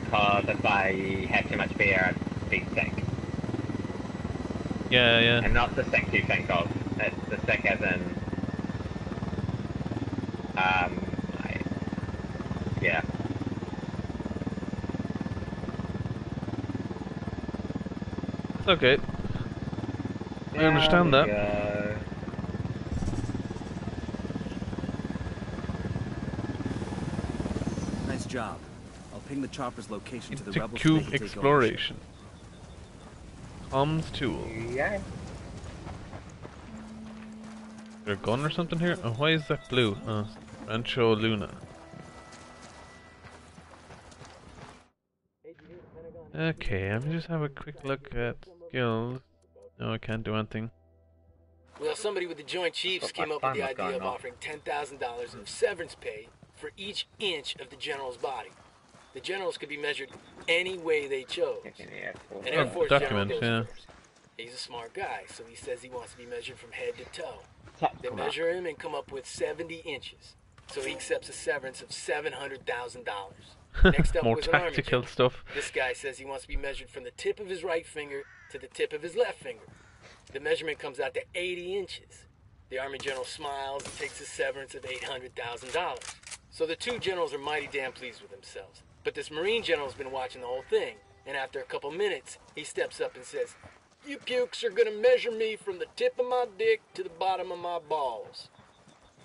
Because if I have too much beer, I'd be sick. yeah, yeah. And not the sick you think of. It's the sick as in um I, yeah. It's okay. I understand that. go. Nice job. I'll ping the chopper's location to the To rebels. so they cube can take exploration. Tom's tool. Yeah. Is there a gun or something here? Oh, why is that blue? Oh, Rancho Luna. Okay, let me just have a quick look at skills. No, I can't do anything. Well, somebody with the Joint Chiefs What came up with the idea of offering $10,000 of severance pay for each inch of the general's body. The generals could be measured any way they chose. An Air Oh, Force general document, goes yeah. first. He's a smart guy, so he says he wants to be measured from head to toe. They come on. measure him and come up with 70 inches. So he accepts a severance of $700,000. Next up More was an army tactical general. stuff. This guy says he wants to be measured from the tip of his right finger to the tip of his left finger. The measurement comes out to 80 inches. The Army general smiles and takes a severance of $800,000. So the two generals are mighty damn pleased with themselves. But this Marine general's been watching the whole thing, and after a couple minutes, he steps up and says, You pukes are gonna measure me from the tip of my dick to the bottom of my balls.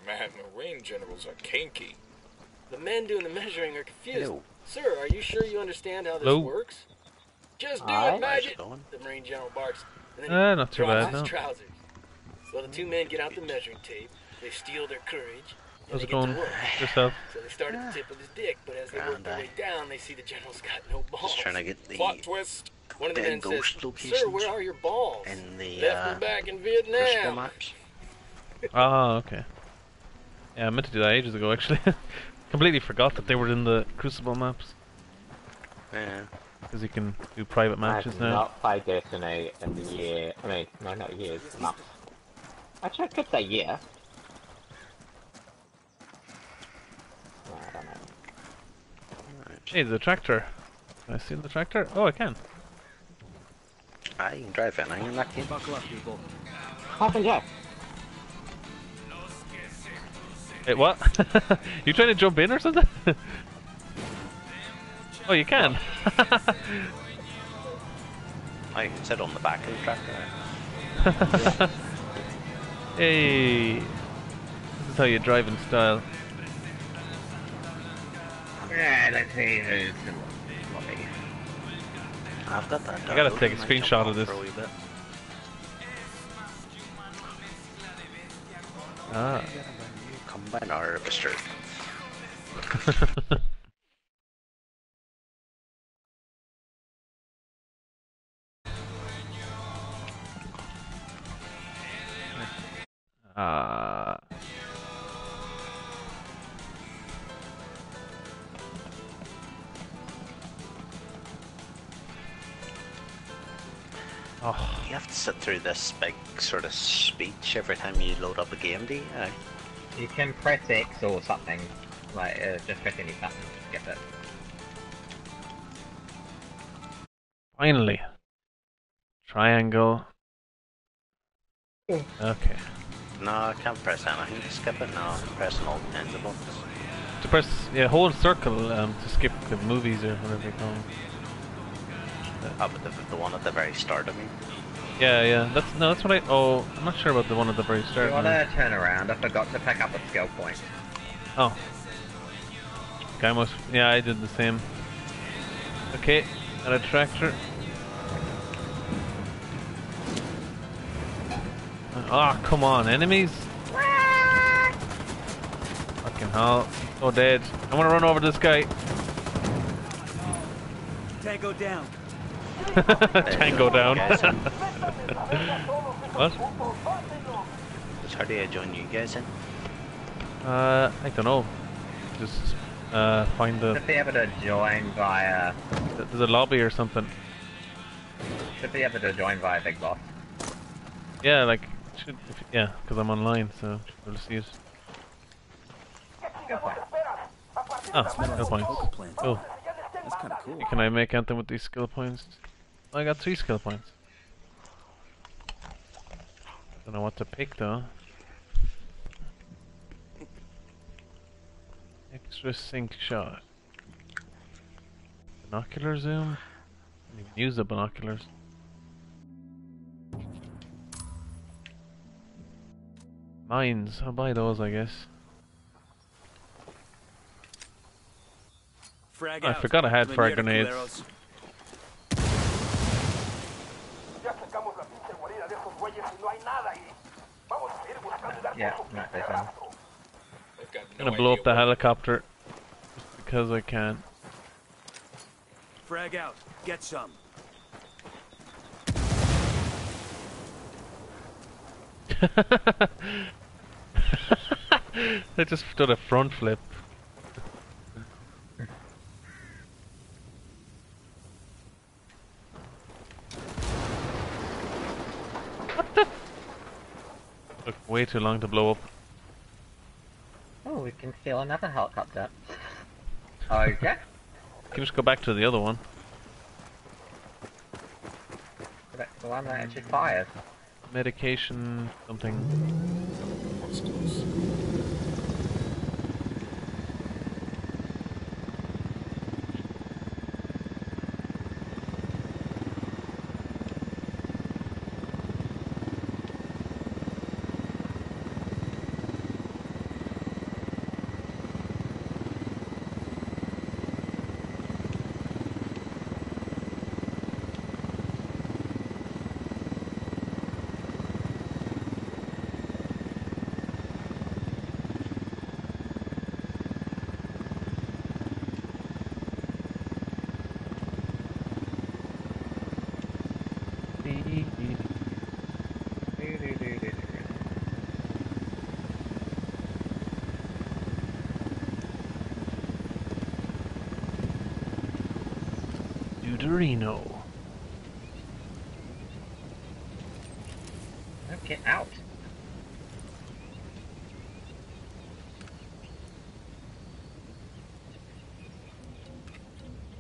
Man, Marine generals are kinky. The men doing the measuring are confused. Hello. Sir, are you sure you understand how this Hello. works? Just do Aye. it, Magic! How's? The Marine general barks, and then he Ah, not too drops bad, his no. trousers. Well, the two men get out the measuring tape, they steal their courage, and How's it going work. yourself? So they start at the tip of his dick, but as they work their way down, they see the general's got no balls. Just trying to get the Plot twist. One of the dead men says, ghost "Sir, where are your balls?" in the Left uh, them back in Vietnam. maps. Ah, okay. Yeah, I meant to do that ages ago, actually. Completely forgot that they were in the Crucible maps. Yeah. Because you can do private matches I've now. not played Destiny in the year. I mean, no, not years, months. Actually, I could say year. No, I don't know. Hey, the tractor. Can I see the tractor? Oh, I can. Ah, I can drive it, I can lucky. Buckle up, people. Happened, Jack. Wait, what? you trying to jump in or something? oh, you can. I you can sit on the back of the tractor. hey, this is how you drive in style. Yeah, let's see who's I've got that. I gotta take a open, might jump screenshot of this. for a wee. Ah. Combine harvester. through this big sort of speech every time you load up a game, do you? Aye. You can press X or something. Like, uh, just press any button to skip it. Finally. Triangle. Okay. No, I can't press anything to skip it. No, I'm pressing all kinds of buttons. To press, yeah, hold circle um, to skip the movies or whatever you call them. Ah, but the, the one at the very start, I mean. Yeah, yeah. That's no, that's what I. Oh, I'm not sure about the one at the very start. you want to turn around? I forgot to pick up a skill point. Oh. Okay, I must. Yeah, I did the same. Okay, got a tractor. Ah, come on, enemies! Fucking hell. Oh, dead. I'm gonna run over this guy. Tango down. Tango down. Guys, what? Just how do I join you guys in? Uh, I don't know. Just uh, find the. Should be able to join via. There's a lobby or something. Should be able to join via Big Boss. Yeah, like should. If, yeah, because I'm online, so should be able to see it. Oh, skill points. Cool. That's kind of cool. Can I make anything with these skill points? I got three skill points. Don't know what to pick though. Extra sync shot. Binocular zoom? I didn't even use the binoculars. Mines, I'll buy those I guess. Frag oh, I forgot I had Linear grenades. Yeah, right there. Sam. They've I'm gonna blow up the helicopter just because I can. Frag out. Get some. I just did a front flip. What the? Took way too long to blow up. Oh, we can steal another helicopter. Oh, okay. You can just go back to the other one. That's the one that actually fires. Medication, something. That's close. Deuterino. Oh, Get out.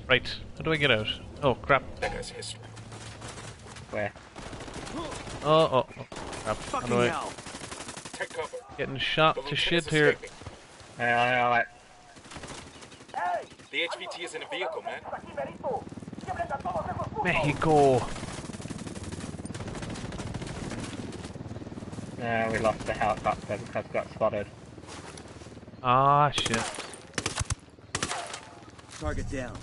Right, how do I get out? Oh crap. That guy's history. Where? Oh, oh, oh crap. How do I... hell. Take cover. Getting shot The to shit here. escaping. Yeah, alright. The HVT is in a vehicle, man. Mexico. No, we lost the helicopter because it got spotted. Ah, shit. Target down.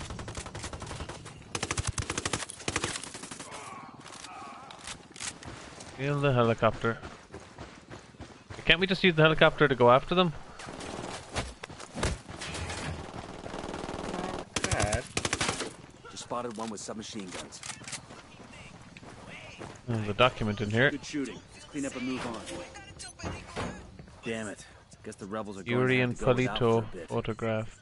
Kill the helicopter. Can't we just use the helicopter to go after them? Good. Just spotted one with submachine guns. There's a document in here. Good shooting. Clean up and move on. Damn it. Guess the rebels are going Yuri and to go without Polito photograph.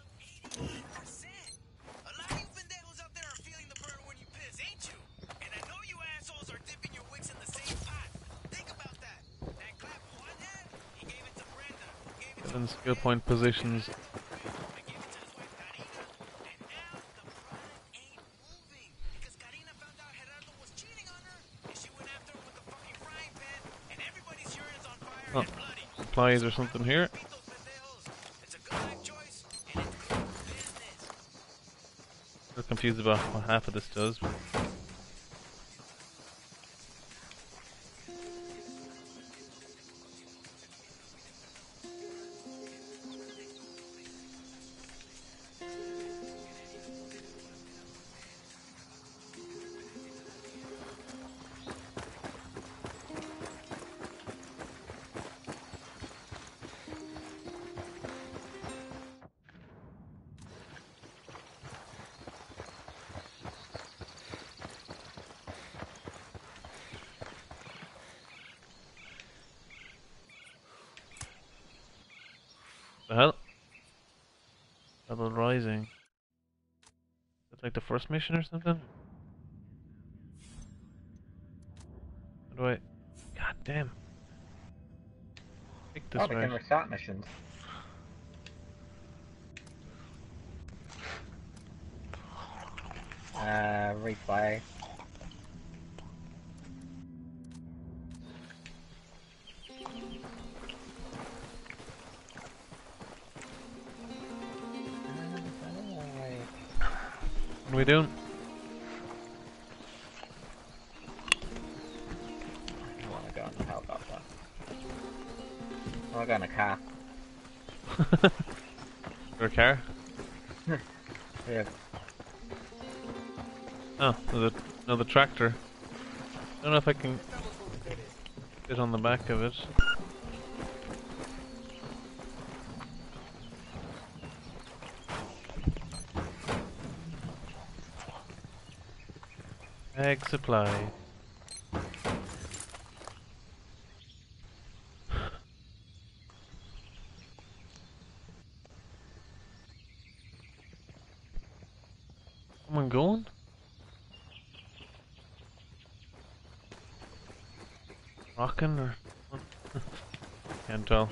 Seven skill point positions. Oh, supplies or something here. I'm confused about what half of this does. but- Is that like the first mission or something? How do I... God damn. Pick this Oh, we right. can restart missions. Tractor. I don't know if I can... get on the back of it. Egg supply. Someone going? Rocking or can't tell.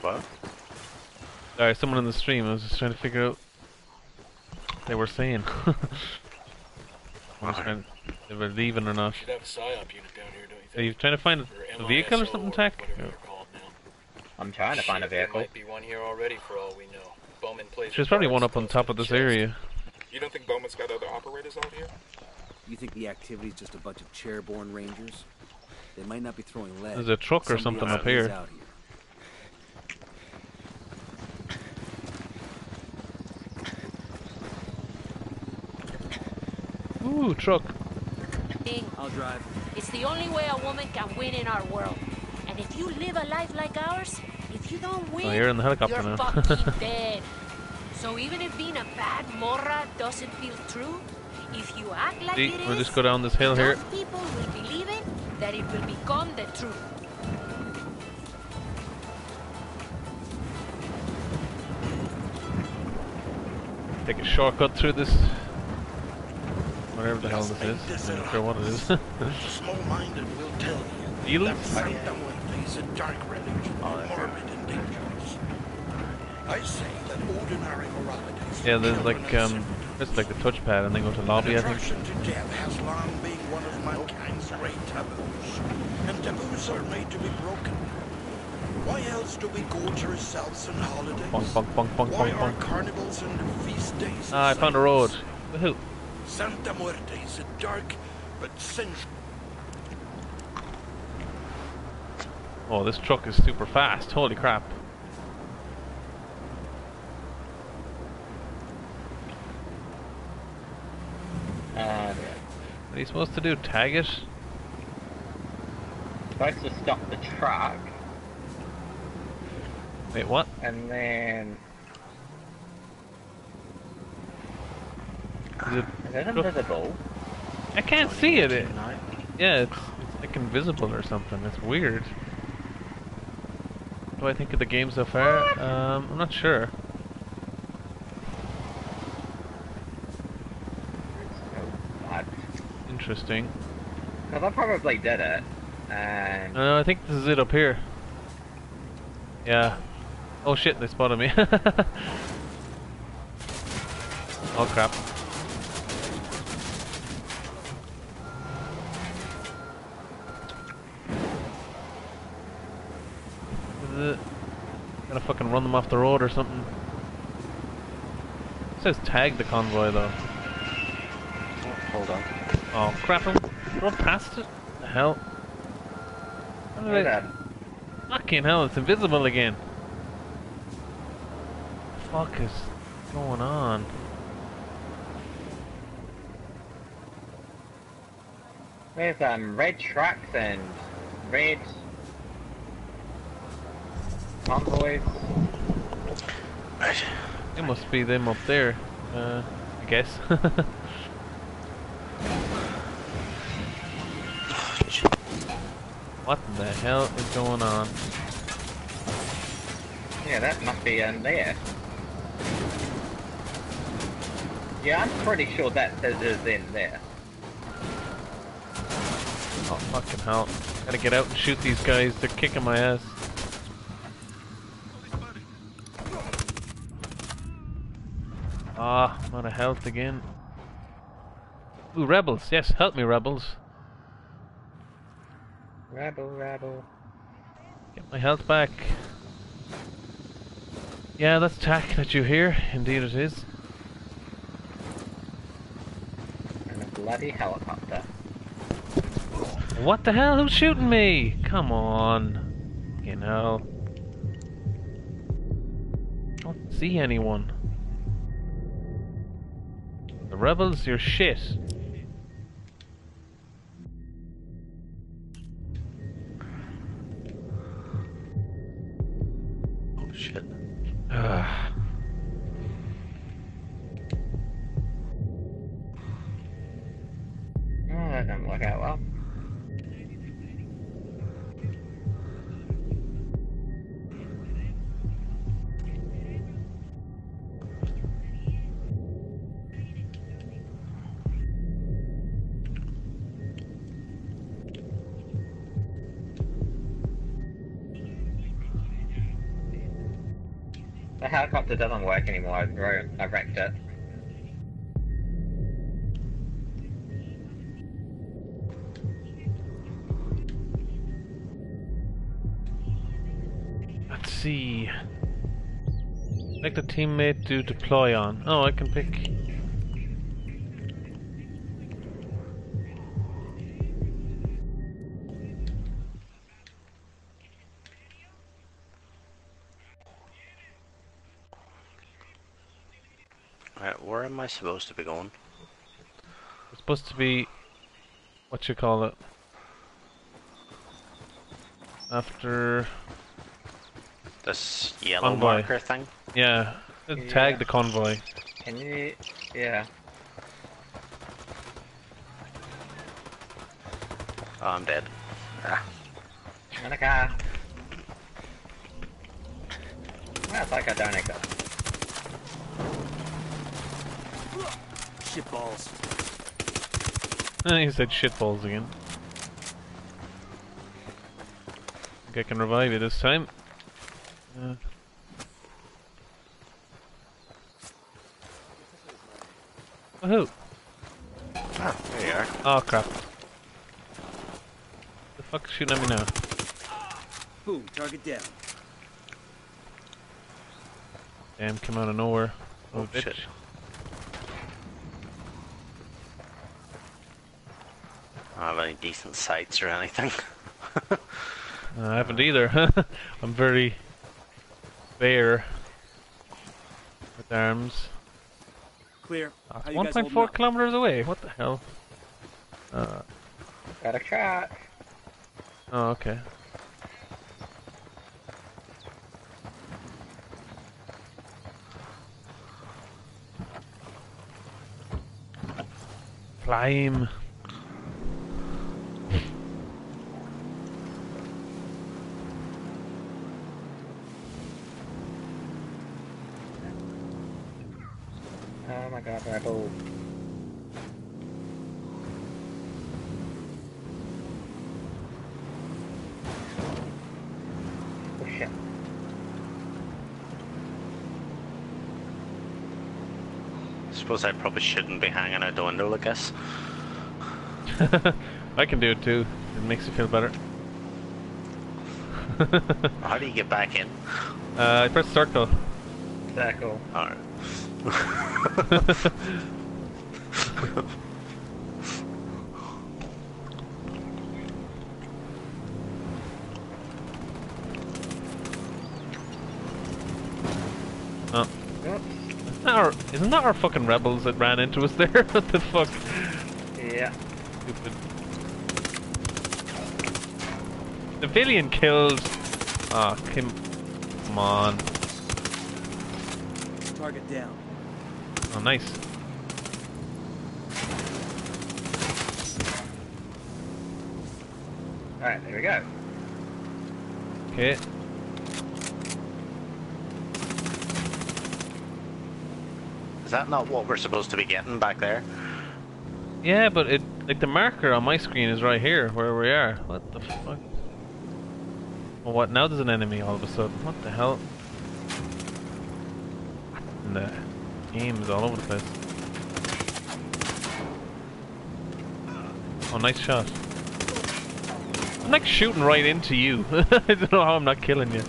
What? Sorry, someone in the stream. I was just trying to figure out what they were saying. I trying, they were leaving or not. Should have a psyop unit down here, don't you think? Are you trying to find a vehicle or something, Tech? I'm trying to find a vehicle. There vehicle. might be one here already for all we know. Bowman plays. There's probably one up on top of this area. You don't think Bowman's got other operators out here? You think the activity's just a bunch of chairborne rangers? They might not be throwing lead. There's a truck or Somebody something up is here. out Ooh, truck. I'll drive. It's the only way a woman can win in our world. And if you live a life like ours, if you don't win, Oh, you're in the helicopter you're now. fucking dead. So even if being a bad morra doesn't feel true, if you act like See, it we'll is, just go down this hill here. people will believe it, that it will become the truth. Take a shortcut through this. Whatever the hell this is. I'm not sure what it is. Small-minded will tell you Eels? that Santa Muerte is a dark religion, morbid and dangerous. I say that ordinary morality is yeah, there's like, and um, it's like the touchpad and then go to lobby, I think. To death has long been one of mankind's great taboos, and taboos are made to be broken. Why else do we gorge ourselves on holidays? Bonk, bonk, bonk, bonk, Why bonk, are carnivals and feast days? Ah, I found a road. Woohoo. Santa Muerte is a dark but sensual. Oh, this truck is super fast. Holy crap. Uh, What are you supposed to do? Tag it? supposed to stop the truck, Wait, what? and then Is it? is it invisible? I can't see it. it yeah, it's, it's like invisible or something. It's weird. What do I think of the game so far? Um, I'm not sure. Interesting. Because I probably did it, and No, I think this is it up here. Yeah. Oh shit, they spotted me. oh crap. It? Gotta fucking run them off the road or something. It says tag the convoy though. Hold on. Oh crap, I'm run past it? The hell? How did I-. Fucking hell, it's invisible again. Fuck is going on? There's um red trucks and red convoys. It must be them up there. Uh, I guess. what the hell is going on? Yeah, that must be in there. Yeah, I'm pretty sure that is in there. Oh fucking hell. Gotta get out and shoot these guys, they're kicking my ass. Ah, I'm out of health again. Ooh, rebels, yes, help me rebels. Rabble, rabble. Get my health back. Yeah, that's tack that you hear. Indeed it is. And a bloody helicopter. What the hell? Who's shooting me? Come on. You know. I Don't see anyone. Rebels, you're shit. Oh shit. Uh. That didn't work out well. Helicopter doesn't work anymore. I, I wrecked it. Let's see. Select the teammate to deploy on. Oh, I can pick. Am I supposed to be going? It's supposed to be. What you call it? After. This yellow Convoy. marker thing? Yeah. Yeah. Tag the convoy. Can you... Yeah. Oh, I'm dead. Ah. In a car. Well, it's like I don't go. Shit balls. he said shitballs again. I think I can revive you this time. Uh, Woohoo! Ah, there you are. Oh crap. The fuck's shooting at me now? Boom, target down. Damn, come out of nowhere. Oh, Oh, bitch. shit. I don't have any decent sights or anything. Uh, I haven't either. I'm very bare with arms. Clear. That's How you guys holding 1.4 kilometers away. What the hell? Uh, Got a track. oh, okay. Climb. Oh my god, rebel. Oh shit. Suppose I probably shouldn't be hanging out the window like this. I can do it too. It makes you feel better. How do you get back in? Uh, I press circle. Circle. Alright. Oh. Isn't that, our, isn't that our fucking rebels that ran into us there? what the fuck? Yeah. Stupid. Civilian killed. Ah, come, come on. Target down. Oh, nice. Alright, there we go. Okay. Is that not what we're supposed to be getting back there? Yeah, but it like the marker on my screen is right here where we are. What the fuck? Well, what now? There's an enemy all of a sudden. What the hell? And the game is all over the place. Oh, nice shot. I'm like shooting right into you. I don't know how I'm not killing you.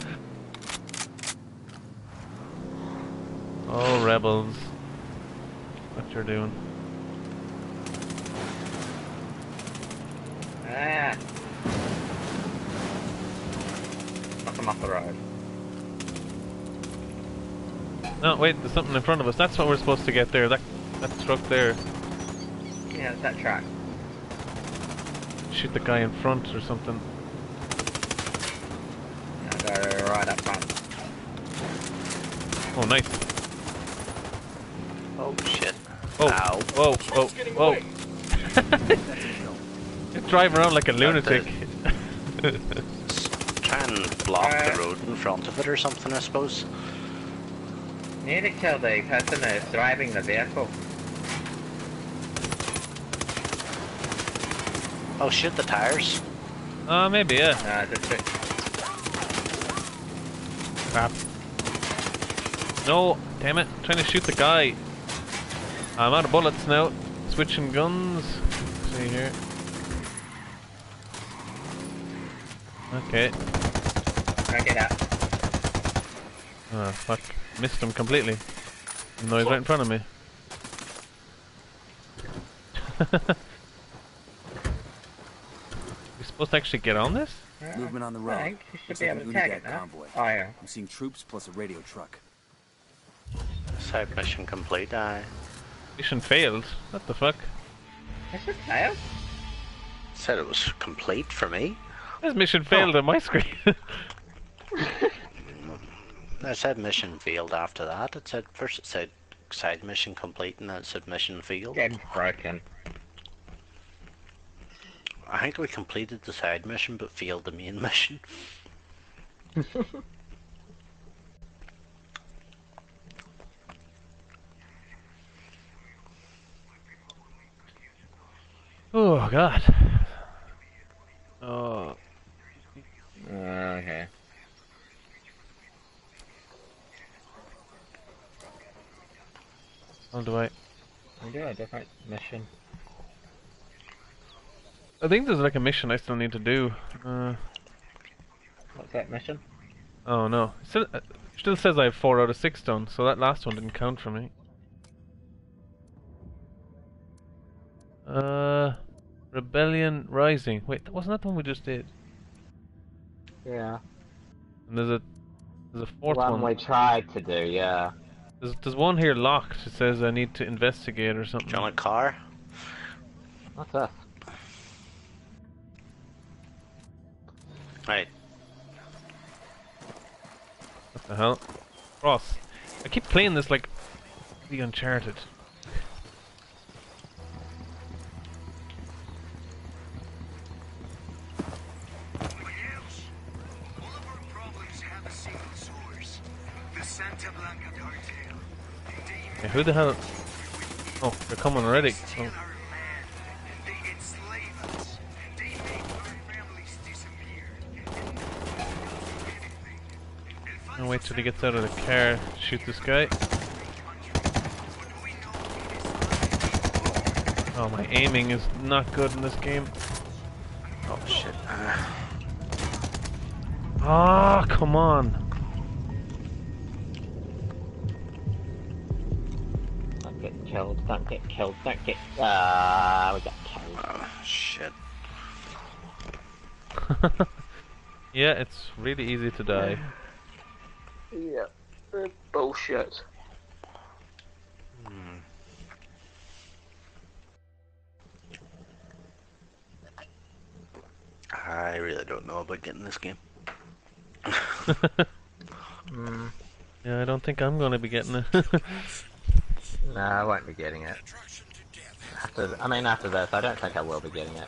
Oh, rebels. What you're doing? Ah. Knock him off the road. No, wait, there's something in front of us. That's what we're supposed to get there. That that truck there. Yeah, it's that track. Shoot the guy in front or something. Yeah, go right up front. Oh, nice. Oh shit. Oh, Ow. whoa, whoa, whoa. Just drive around like a lunatic. Try and block the road in front of it or something, I suppose. Need to kill the person that's driving the vehicle. Oh shit, the tires. Uh, maybe, yeah. Nah, just it. Crap. No, damn it. trying to shoot the guy. I'm out of bullets now. Switching guns. see here. Okay. Crank it up. Ah, fuck. Missed him completely. Even though he's right in front of me. we supposed to actually get on this? Movement on the I road. think you should Looks be like able to tag it now. convoy. Oh, yeah. I'm seeing troops plus a radio truck. Side mission complete, I. Mission failed. What the fuck? Is it failed? Said it was complete for me. This mission failed oh. on my screen. I said mission failed after that. It said first it said side mission complete and then it said mission failed. Game's broken. I think we completed the side mission but failed the main mission. oh god. Oh. Okay. How do it. I? We do a different mission. I think there's like a mission I still need to do. Uh, What's that mission? oh no. It still, it still says I have 4 out of 6 done, so that last one didn't count for me. Uh, Rebellion Rising. Wait, wasn't that the one we just did? Yeah. And there's a there's a fourth One one. we tried to do, yeah. There's, there's one here locked. It says I need to investigate or something. Do you want a car? What's that? Right. What the hell? Cross. I keep playing this like the Uncharted. Who the hell? Oh, they're coming already. Oh. Wait till he gets out of the car. Shoot this guy. Oh, my aiming is not good in this game. Oh shit. Ah, come on. Killed, don't get killed, don't get... Ah, we got killed. Oh shit. yeah, it's really easy to die. Yeah, bullshit. Hmm. I really don't know about getting this game. Mm. Yeah, I don't think I'm gonna be getting it. No, I won't be getting it. After, I mean, after this, I don't think I will be getting it.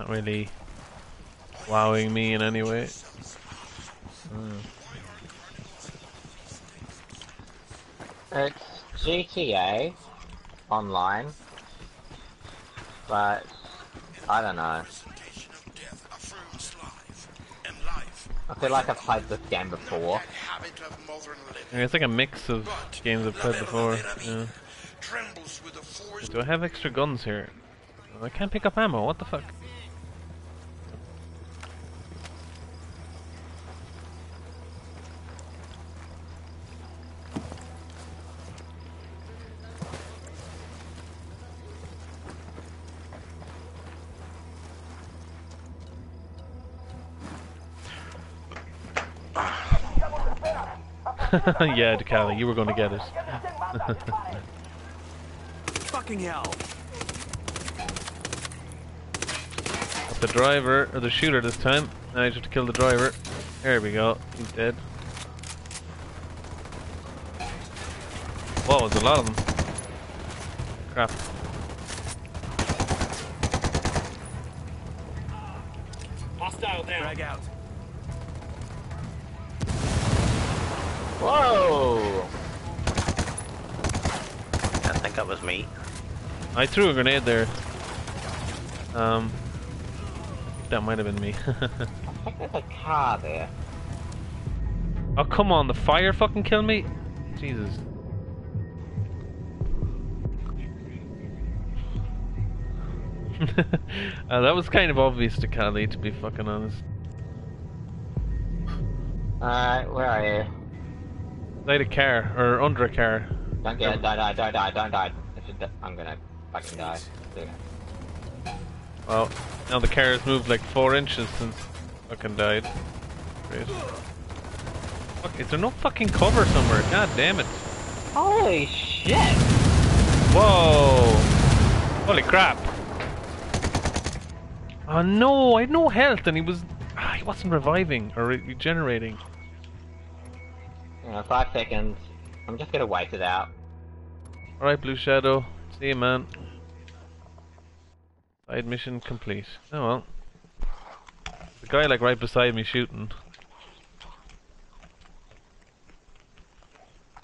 not really wowing me in any way. Mm. It's GTA online, but I don't know. I feel like I've played this game before. Yeah, it's like a mix of games I've played before. Yeah. Do I have extra guns here? I can't pick up ammo. What the fuck? yeah, DeCali, you were going to get it. Fucking hell! The driver, or the shooter this time. Now you have to kill the driver. There we go. He's dead. Whoa, there's a lot of them. Crap. Hostile down. Drag out. Whoa! I think that was me. I threw a grenade there. Um, that might have been me. I think there's a car there. oh come on, the fire fucking killed me. Jesus. uh, that was kind of obvious to Kali, to be fucking honest. Alright, where are you? Light a car, or under a car. Don't get don't die, don't die, don't die. If you I'm gonna fucking die. Well, now the car has moved like four inches since fucking died. Great. Fuck, is there no fucking cover somewhere? God damn it. Holy shit! Whoa! Holy crap! Oh no, I had no health and he was... Ah, he wasn't reviving or regenerating. You know, five seconds. I'm just gonna wait it out. Alright, Blue Shadow. See you, man. Side mission complete. Oh well. The guy like right beside me shooting.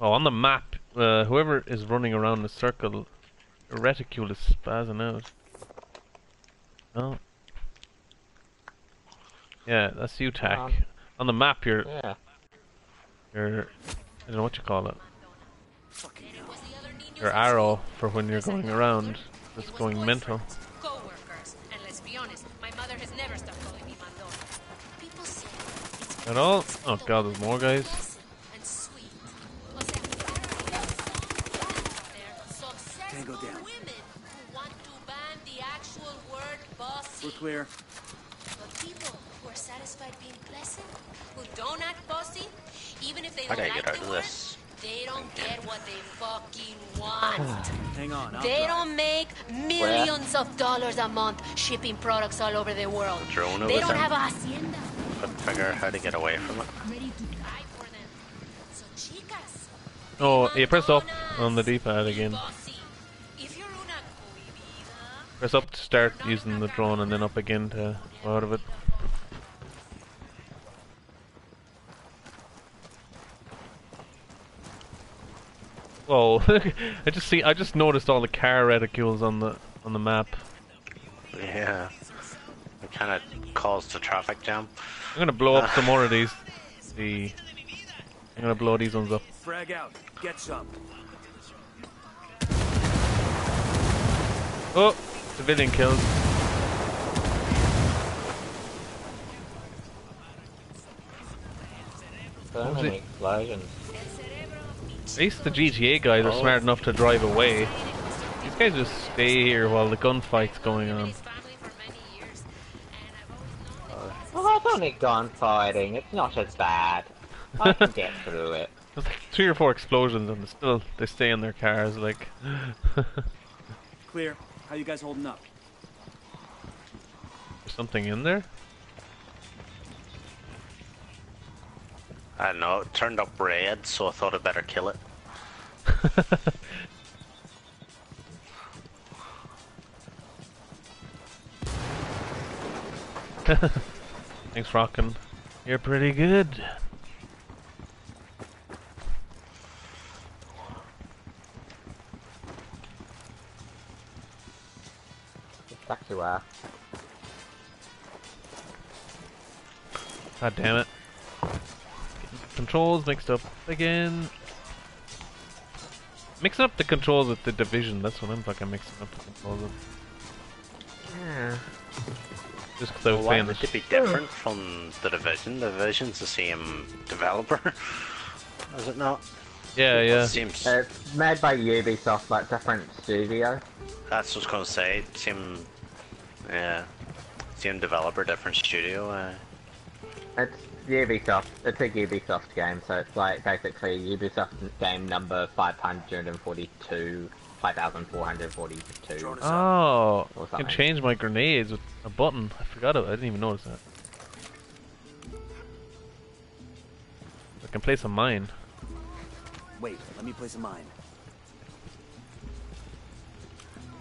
Oh, on the map, uh, whoever is running around the circle, the reticule is spazzing out. Oh. Yeah, that's you, Tack. Um, on the map, you're, Yeah. You're, I don't know what you call it. Your arrow for when you're going around, just going mental. Co-workers, and let's be honest, my mother has never stopped calling me Mandona. People say it's At all? Oh god, there's more guys. and sweet. O sea, successful Tango down. women who want to ban the actual word bossy. We're clear. But people who are satisfied being pleasant, who don't act bossy, even if they How don't do I like get out the of this? they don't get what they fucking want. Hang on. I'll They drive. don't make millions of dollars a month shipping products all over the world. Drone They don't have a hacienda Couldn't figure out how to get away from it. ready to die for them. So chicas, Oh, you press up on the D-pad again. bossy. If you're una cohibida, Press up to start using the drone and then up again to go out of it. Whoa! I just see. I just noticed all the car reticules on the on the map. Yeah. It kind of caused a traffic jam. I'm gonna blow up uh. some more of these. The I'm gonna blow these ones up. Frag out. Get some. Oh, civilian kills. So What was many it? explosions. At least the GTA guys are smart enough to drive away. These guys just stay here while the gunfight's going on. Well, that's only gunfighting. It's not as bad. I can get through it. There's like three or four explosions and they still they stay in their cars like Clear. How you guys holding up? There's something in there? I don't know, it turned up red, so I thought I'd better kill it. Thanks, Rockin'. You're pretty good. Back you are. God damn it. Controls mixed up again. Mixing up the controls with the division, that's what I'm fucking mixing up the controls with. Yeah. Just because I was Why saying would this. it be different from the Division? The Division's the same developer, is it not? Yeah, yeah. Seems. It's made by Ubisoft, like different studio. That's what I was gonna say. Same. Yeah. Same developer, different studio. Uh, It's Ubisoft. It's a Ubisoft game, so it's like basically Ubisoft game number 542, 5442. Oh, I can change my grenades with a button. I forgot it. I didn't even notice that. I can place a mine. Wait, let me place a mine.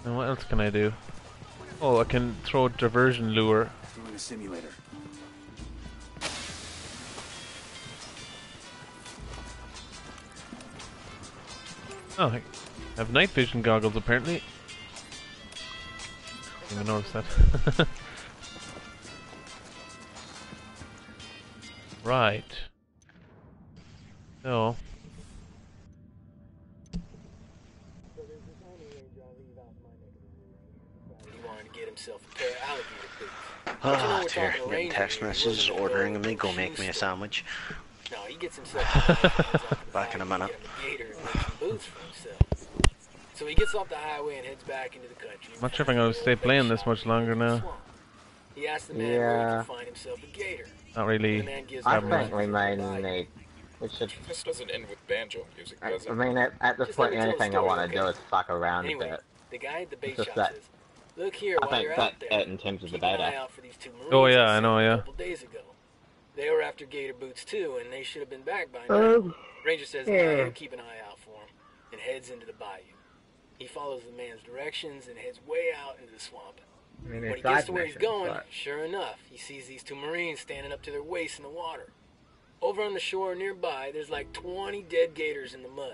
And what else can I do? Oh, I can throw a diversion lure. the simulator. Oh, I have night vision goggles apparently. Didn't even notice that. right. So. He wanted to get himself a pair of alligator boots. Oh, But you know, we're dear. Getting text messages ordering burglar me, go make me a sandwich. No, he gets himself Back in a minute. A gator and makes some boots for himself. So he gets off the highway and heeds back into the country. I'm not sure if I'm gonna stay playing this much longer now. He asks the man where he Yeah. can find himself a gator. Not really. The man gives I him having think we may need. We should. This doesn't end with banjo music, I, it? I mean, at, at this Just point, let the only thing the I want to do okay? is fuck around Anyway, a bit. the guy at the bait It's just shop that- says, "Look here, I while you're out there, in terms of the keep an eye beta. out for these two Marines Oh, yeah, I I know, yeah. A couple days ago. They were after gator boots too, and they should have been back by now. Oh. Ranger says, Yeah. Keep an eye out for him," and heads into the bayou. He follows the man's directions and heads way out into the swamp. I mean, When he gets to where he's going, but- sure enough, he sees these two Marines standing up to their waists in the water. Over on the shore nearby, there's like 20 dead gators in the mud.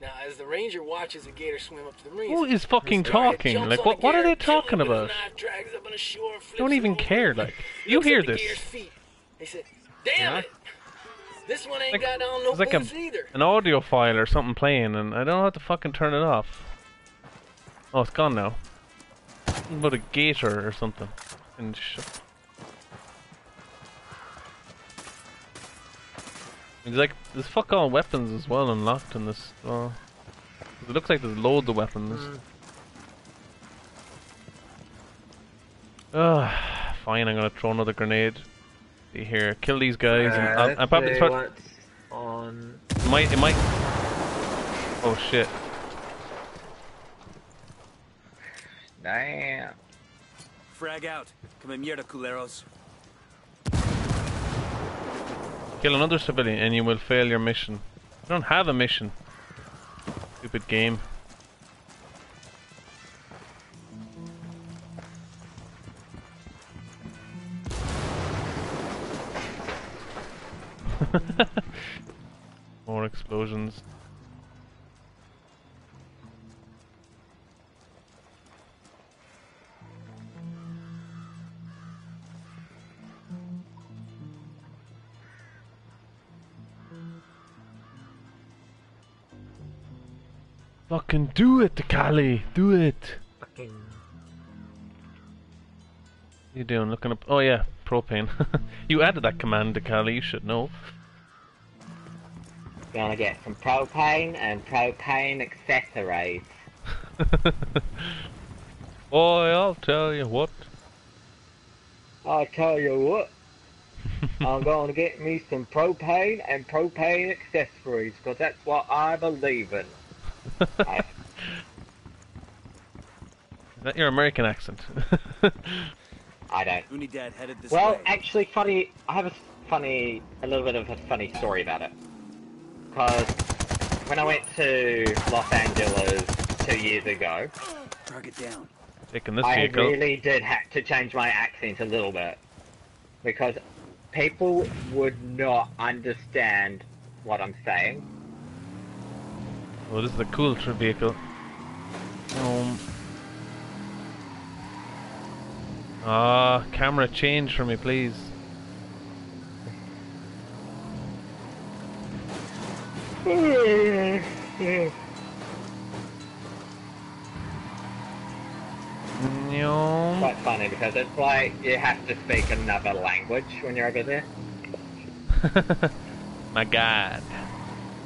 Now, as the ranger watches a gator swim up to the Marines, Who is fucking talking? Like, on what? the What are they talking him with his about? knife, drags up on the shore, don't even over, care. Like, you hear this? gator's feet. He said, "Damn Yeah. it! This one ain't got on no It's like a, either." an audio file or something playing, and I don't know how to fucking turn it off. Oh, it's gone now. Something about a gator or something. And shit. It's like there's fuck all weapons as well unlocked in this. Uh, it looks like there's loads of weapons. Ugh, fine. I'm gonna throw another grenade. See here, kill these guys, and Uh, I'll, I'll probably see what's on. It might. It might. Oh shit. Damn. Frag out. Come mierda, culeros. Kill another civilian and you will fail your mission. You don't have a mission. Stupid game. More explosions. Fucking do it, Kali. Do it. Fucking. What you doing? Looking up. Oh yeah, propane. you added that command to Kali. You should know. Gonna get some propane and propane accessories. Boy, I'll tell you what. I'll tell you what. I'm going to get me some propane and propane accessories because that's what I believe in. I, Is that your American accent? I don't. Unidad headed this Well, way. actually, funny. I have a funny, a little bit of a funny story about it. Because when I went to Los Angeles two years ago, Target down. Taking this I vehicle. really did have to change my accent a little bit because people would not understand what I'm saying. Well, this is a cool tr- vehicle. Um. Ah, camera change for me, please. No. Quite funny because it's like you have to speak another language when you're over there. My God.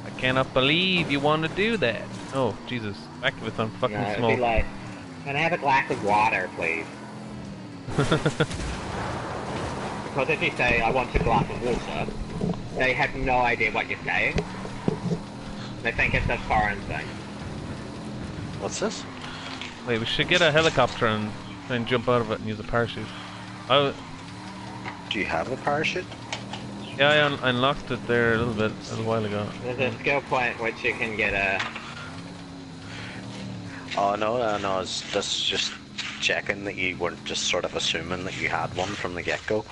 I cannot believe you want to do that. Oh, Jesus. Back with some fucking No, smoke. like, can I have a glass of water, please? Because if you say, I want a glass of water, they have no idea what you're saying. They think it's a foreign thing. What's this? Wait, we should get a helicopter and try and jump out of it and use a parachute. I, Do you have a parachute? yeah, I un unlocked it there a little bit, a little while ago. There's a skill point which you can get a... Oh no, no, no. It's, this is just checking that you weren't just sort of assuming that you had one from the get go.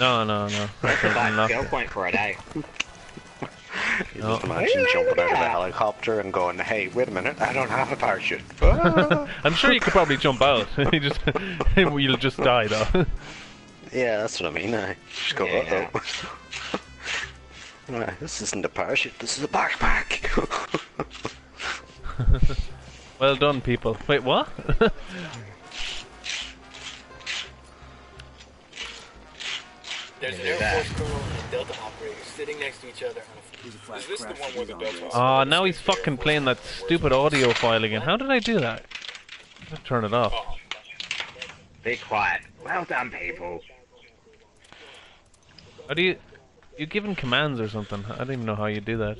No, no, no. That's a bad Unlocked skill point for a day. You No. just oh. imagine jumping out of a helicopter and going, "Hey, wait a minute, I don't have a parachute." I'm sure you could probably jump out. you just, you'll just die though. yeah, that's what I mean. I just go, Yeah. "Uh-oh." This isn't a parachute. This is a backpack. Well done, people. Wait, what? There's an Air Force colonel and a Delta operator sitting next to each other on a Is this the one where the Delta Oh, now he's fucking playing that stupid audio file again. How did I do that? Let's turn it off. Be quiet. Well done, people. How do you? You giving commands or something? I don't even know how you do that.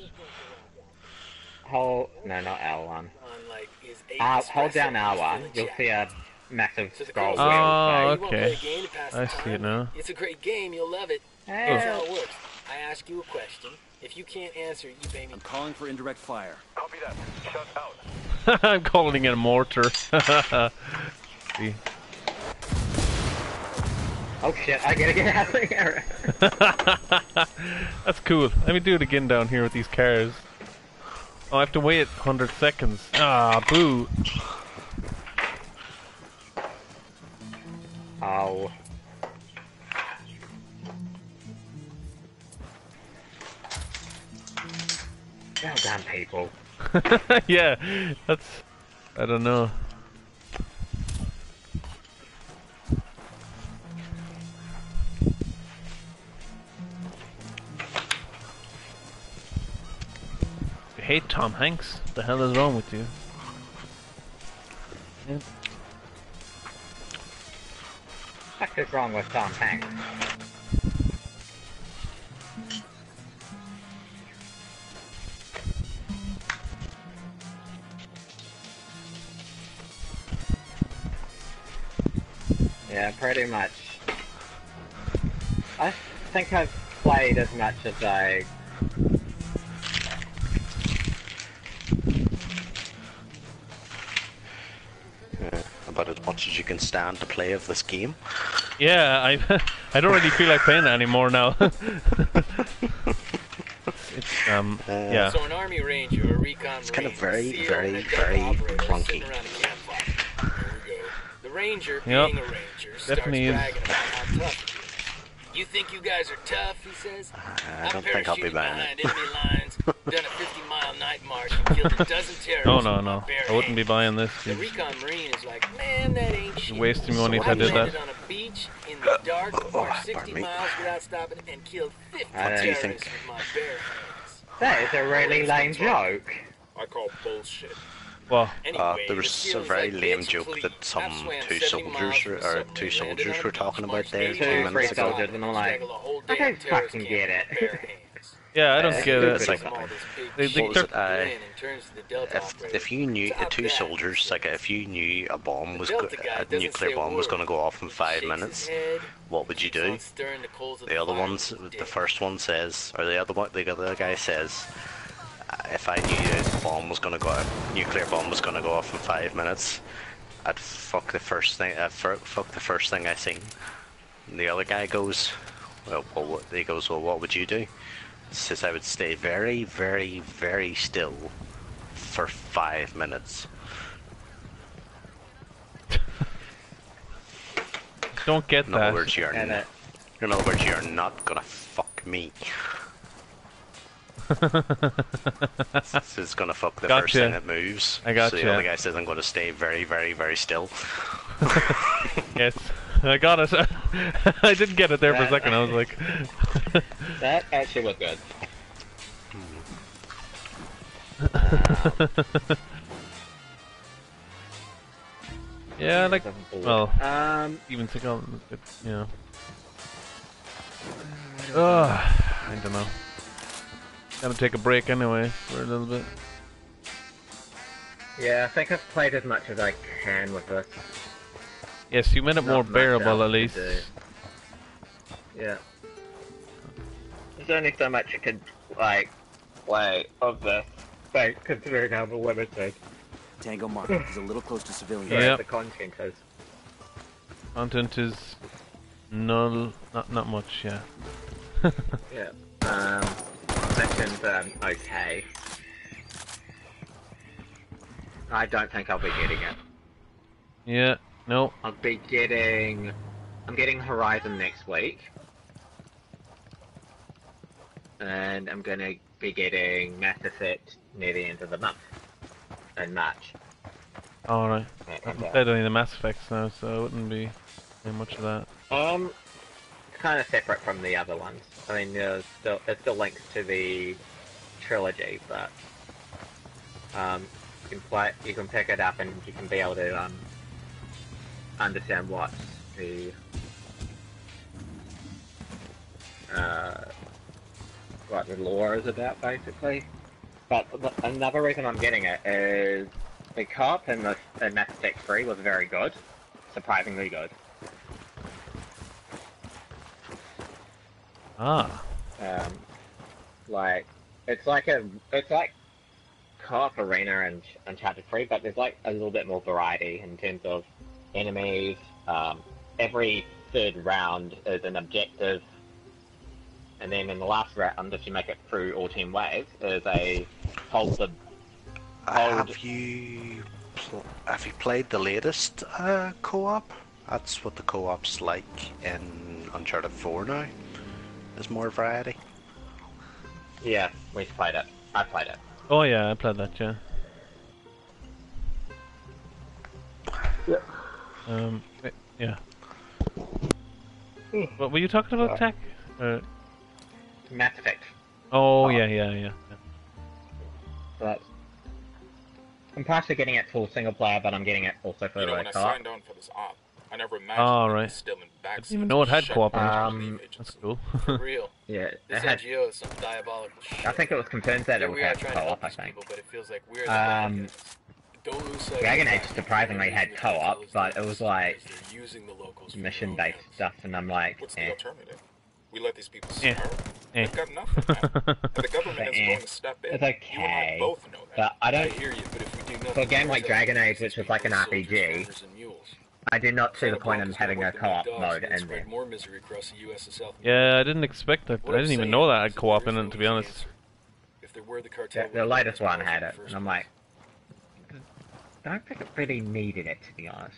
Hold. No, not L1. on like his eight Uh, hold down and he's R1. You'll see a massive So the scroll colonel's wheel. Oh, like, "You wanna play okay. a game to pass the I see it now. It's a great game. You'll love it. Hey. Here's how it works. I ask you a question. If you can't answer, you pay me. I'm calling for indirect fire. Copy that. Shut out. I'm calling it a mortar. see. Oh shit, I gotta get out of here. That's cool. Let me do it again down here with these cars. Oh, I have to wait 100 seconds. Ah, boo. Ow. Well done, people. yeah, that's. I don't know. Hate Tom Hanks? What the hell is wrong with you? What is wrong with Tom Hanks? Yeah, pretty much. I think I've played as much as I. Yeah, about as much as you can stand to play of this game. Yeah, I I don't really feel like playing it anymore now. it's, it's, um yeah. So an Army Ranger or Recon It's kind of very, a SEAL, and very, very clunky. sitting around a campfire. Here we go. The Ranger, Yep. being a Ranger, starts Definitely You think you guys are tough, he says. Uh, I don't think I'll be buying behind it. enemy lines, done a 50-mile night march, and killed a dozen terrorists. Oh no no, bare I wouldn't be buying this. The Recon Marine is like, man, that ain't shit. wasting money if I I did that. on a beach in the dark, Oh, marched 60 me. miles without stopping, and killed 50 I terrorists think- with my bare hands. That is a really lame joke. I call bullshit. Well, Uh, there was a very lame joke that some two soldiers were, or two soldiers were talking about there a Two minutes ago. soldiers, and I'm like, I don't fucking get it. Yeah, I don't Uh, get it's it. like, They- they what was it? Uh, if, if you knew the two soldiers, like if you knew a bomb was go- a nuclear bomb was going to go off in five minutes, what would you do? The other ones, the first one says, or the other one, the other guy says, "Uh, if I knew a bomb was going to go, a nuclear bomb was going to go off in five minutes, I'd fuck the first thing, uh, fir- fuck the first thing I seen. And the other guy goes, well, well, what, he goes, well, what would you do? Says I would stay very, very, very still for five minutes. Don't get In that. other words, you're Get it. in other words, you're not gonna fuck me. This is gonna fuck the first thing that moves. I got gotcha. So the other guy says I'm gonna stay very, very, very still. yes, I got it. I didn't get it there for a second. I was like, That actually was good. yeah, like, well, Um, even to go, you know. Ugh, I don't know. Gonna take a break anyway for a little bit. Yeah, I think I've played as much as I can with this. Yes, you made it Not more bearable at least. Yeah. There's only so much you can, like, play of this, like, considering how limited. Tango Mark. is a little close to civilians. Yeah. The content is. Content is null. Not not much. Yeah. yeah. Um, missions um okay. I don't think I'll be getting it. Yeah. No. I'll be getting. I'm getting Horizon next week. And I'm gonna be getting Mass Effect near the end of the month. In March. Alright. Yeah, I haven't okay. played of the Mass Effects now, so it wouldn't be much of that. Um, kind of separate from the other ones. I mean, there's still it still links to the trilogy, but um, you can play, you can pick it up, and you can be able to um understand what the uh what the lore is about, basically. But th- another reason I'm getting it is the co-op in the in Mass Effect 3 was very good, surprisingly good. Ah. Um, like it's like a it's like co-op arena and Uncharted 3, but there's like a little bit more variety in terms of enemies. Um, every third round is an objective, and then in the last round, if you make it through all ten waves, is a hold the Have you pl- have you played the latest uh, co-op? That's what the co-op's like in Uncharted 4 now. There's more variety. yeah, we played it. I played it. Oh yeah, I played that. Yeah. Yeah. Um. wait, Yeah. What were you talking about, Tech? Uh, Mass Effect. oh yeah, yeah, yeah. But I'm partially getting it full single player, but I'm getting it also for You know, the when I co-op. signed on for this op, I never imagined Oh, it right. was still in I backseat. didn't even know it had co-op. in it. Um, That's cool. For real. Yeah, This had, NGO is some diabolical shit. I think it was confirmed that Here it would we are have trying to help co-op. I think. people, but it feels like we're the bad Um, guys. Don't lose sight of Dragon Age surprisingly had co-op, but it was like using the locals for their own mission-based ends. stuff, and I'm like, What's eh. the alternative? We let these people Eh. starve? Eh. They've got nothing, man. and the government But, isn't eh. going to step in. It's You and okay. I both know that. But I don't- hear you, but if we do nothing For a game like Dragon Age, these which was like an people are RPG, farmers, and mules. I did not see the point in having a work co-op mode and in spread there. more misery across the US and South Yeah, I didn't expect that. What I I'm didn't even saying know that is had co-op in it, to be easy honest. If there were the cartel, The, the latest one had it, and I'm like, I don't think it really needed it, to be honest.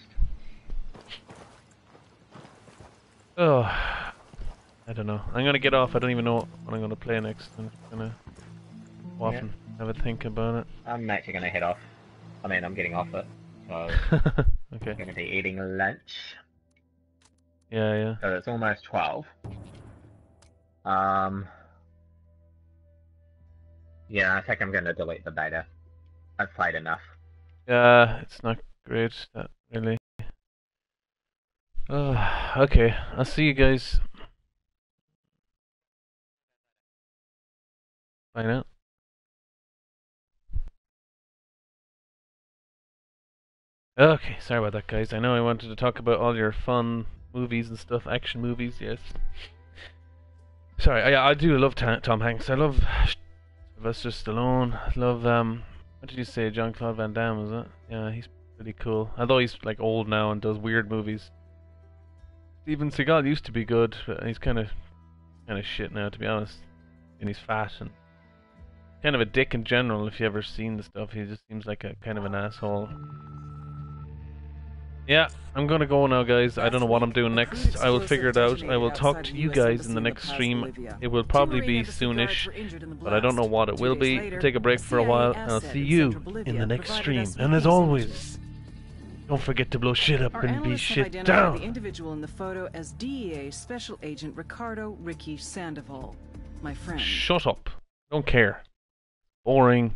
Oh, I don't know. I'm gonna get off. I don't even know what I'm gonna play next. I'm gonna go off Yeah. and have a think about it. I'm actually going to head off. I mean, I'm getting off it, so okay. I'm to be eating lunch. Yeah, yeah. So it's almost 12. Um. Yeah, I think I'm going to delete the beta. I've played enough. Yeah, it's not great. Not really. Oh, okay. I'll see you guys. Bye now. Okay, sorry about that, guys. I know I wanted to talk about all your fun movies and stuff, action movies, yes. Sorry, I, I do love Ta- Tom Hanks. I love Sylvester Stallone. I love um, what did you say, Jean Claude Van Damme? Was it? Yeah, he's pretty cool. Although he's like old now and does weird movies. Steven Seagal used to be good, but he's kind of kind of shit now, to be honest. And he's fat and kind of a dick in general. If you ever seen the stuff, he just seems like a kind of an asshole. Yeah, I'm gonna go now, guys. I don't know what I'm doing next. I will figure it out. I will talk to you guys in the next stream. It will probably be soonish, but I don't know what it will be. Take a break for a while, and I'll see you in the next stream. And as always, don't forget to blow shit up and be shit down. the individual in the photo as DEA Special Agent Ricardo Ricky Sandoval. My friend. Shut up. Don't care. Boring.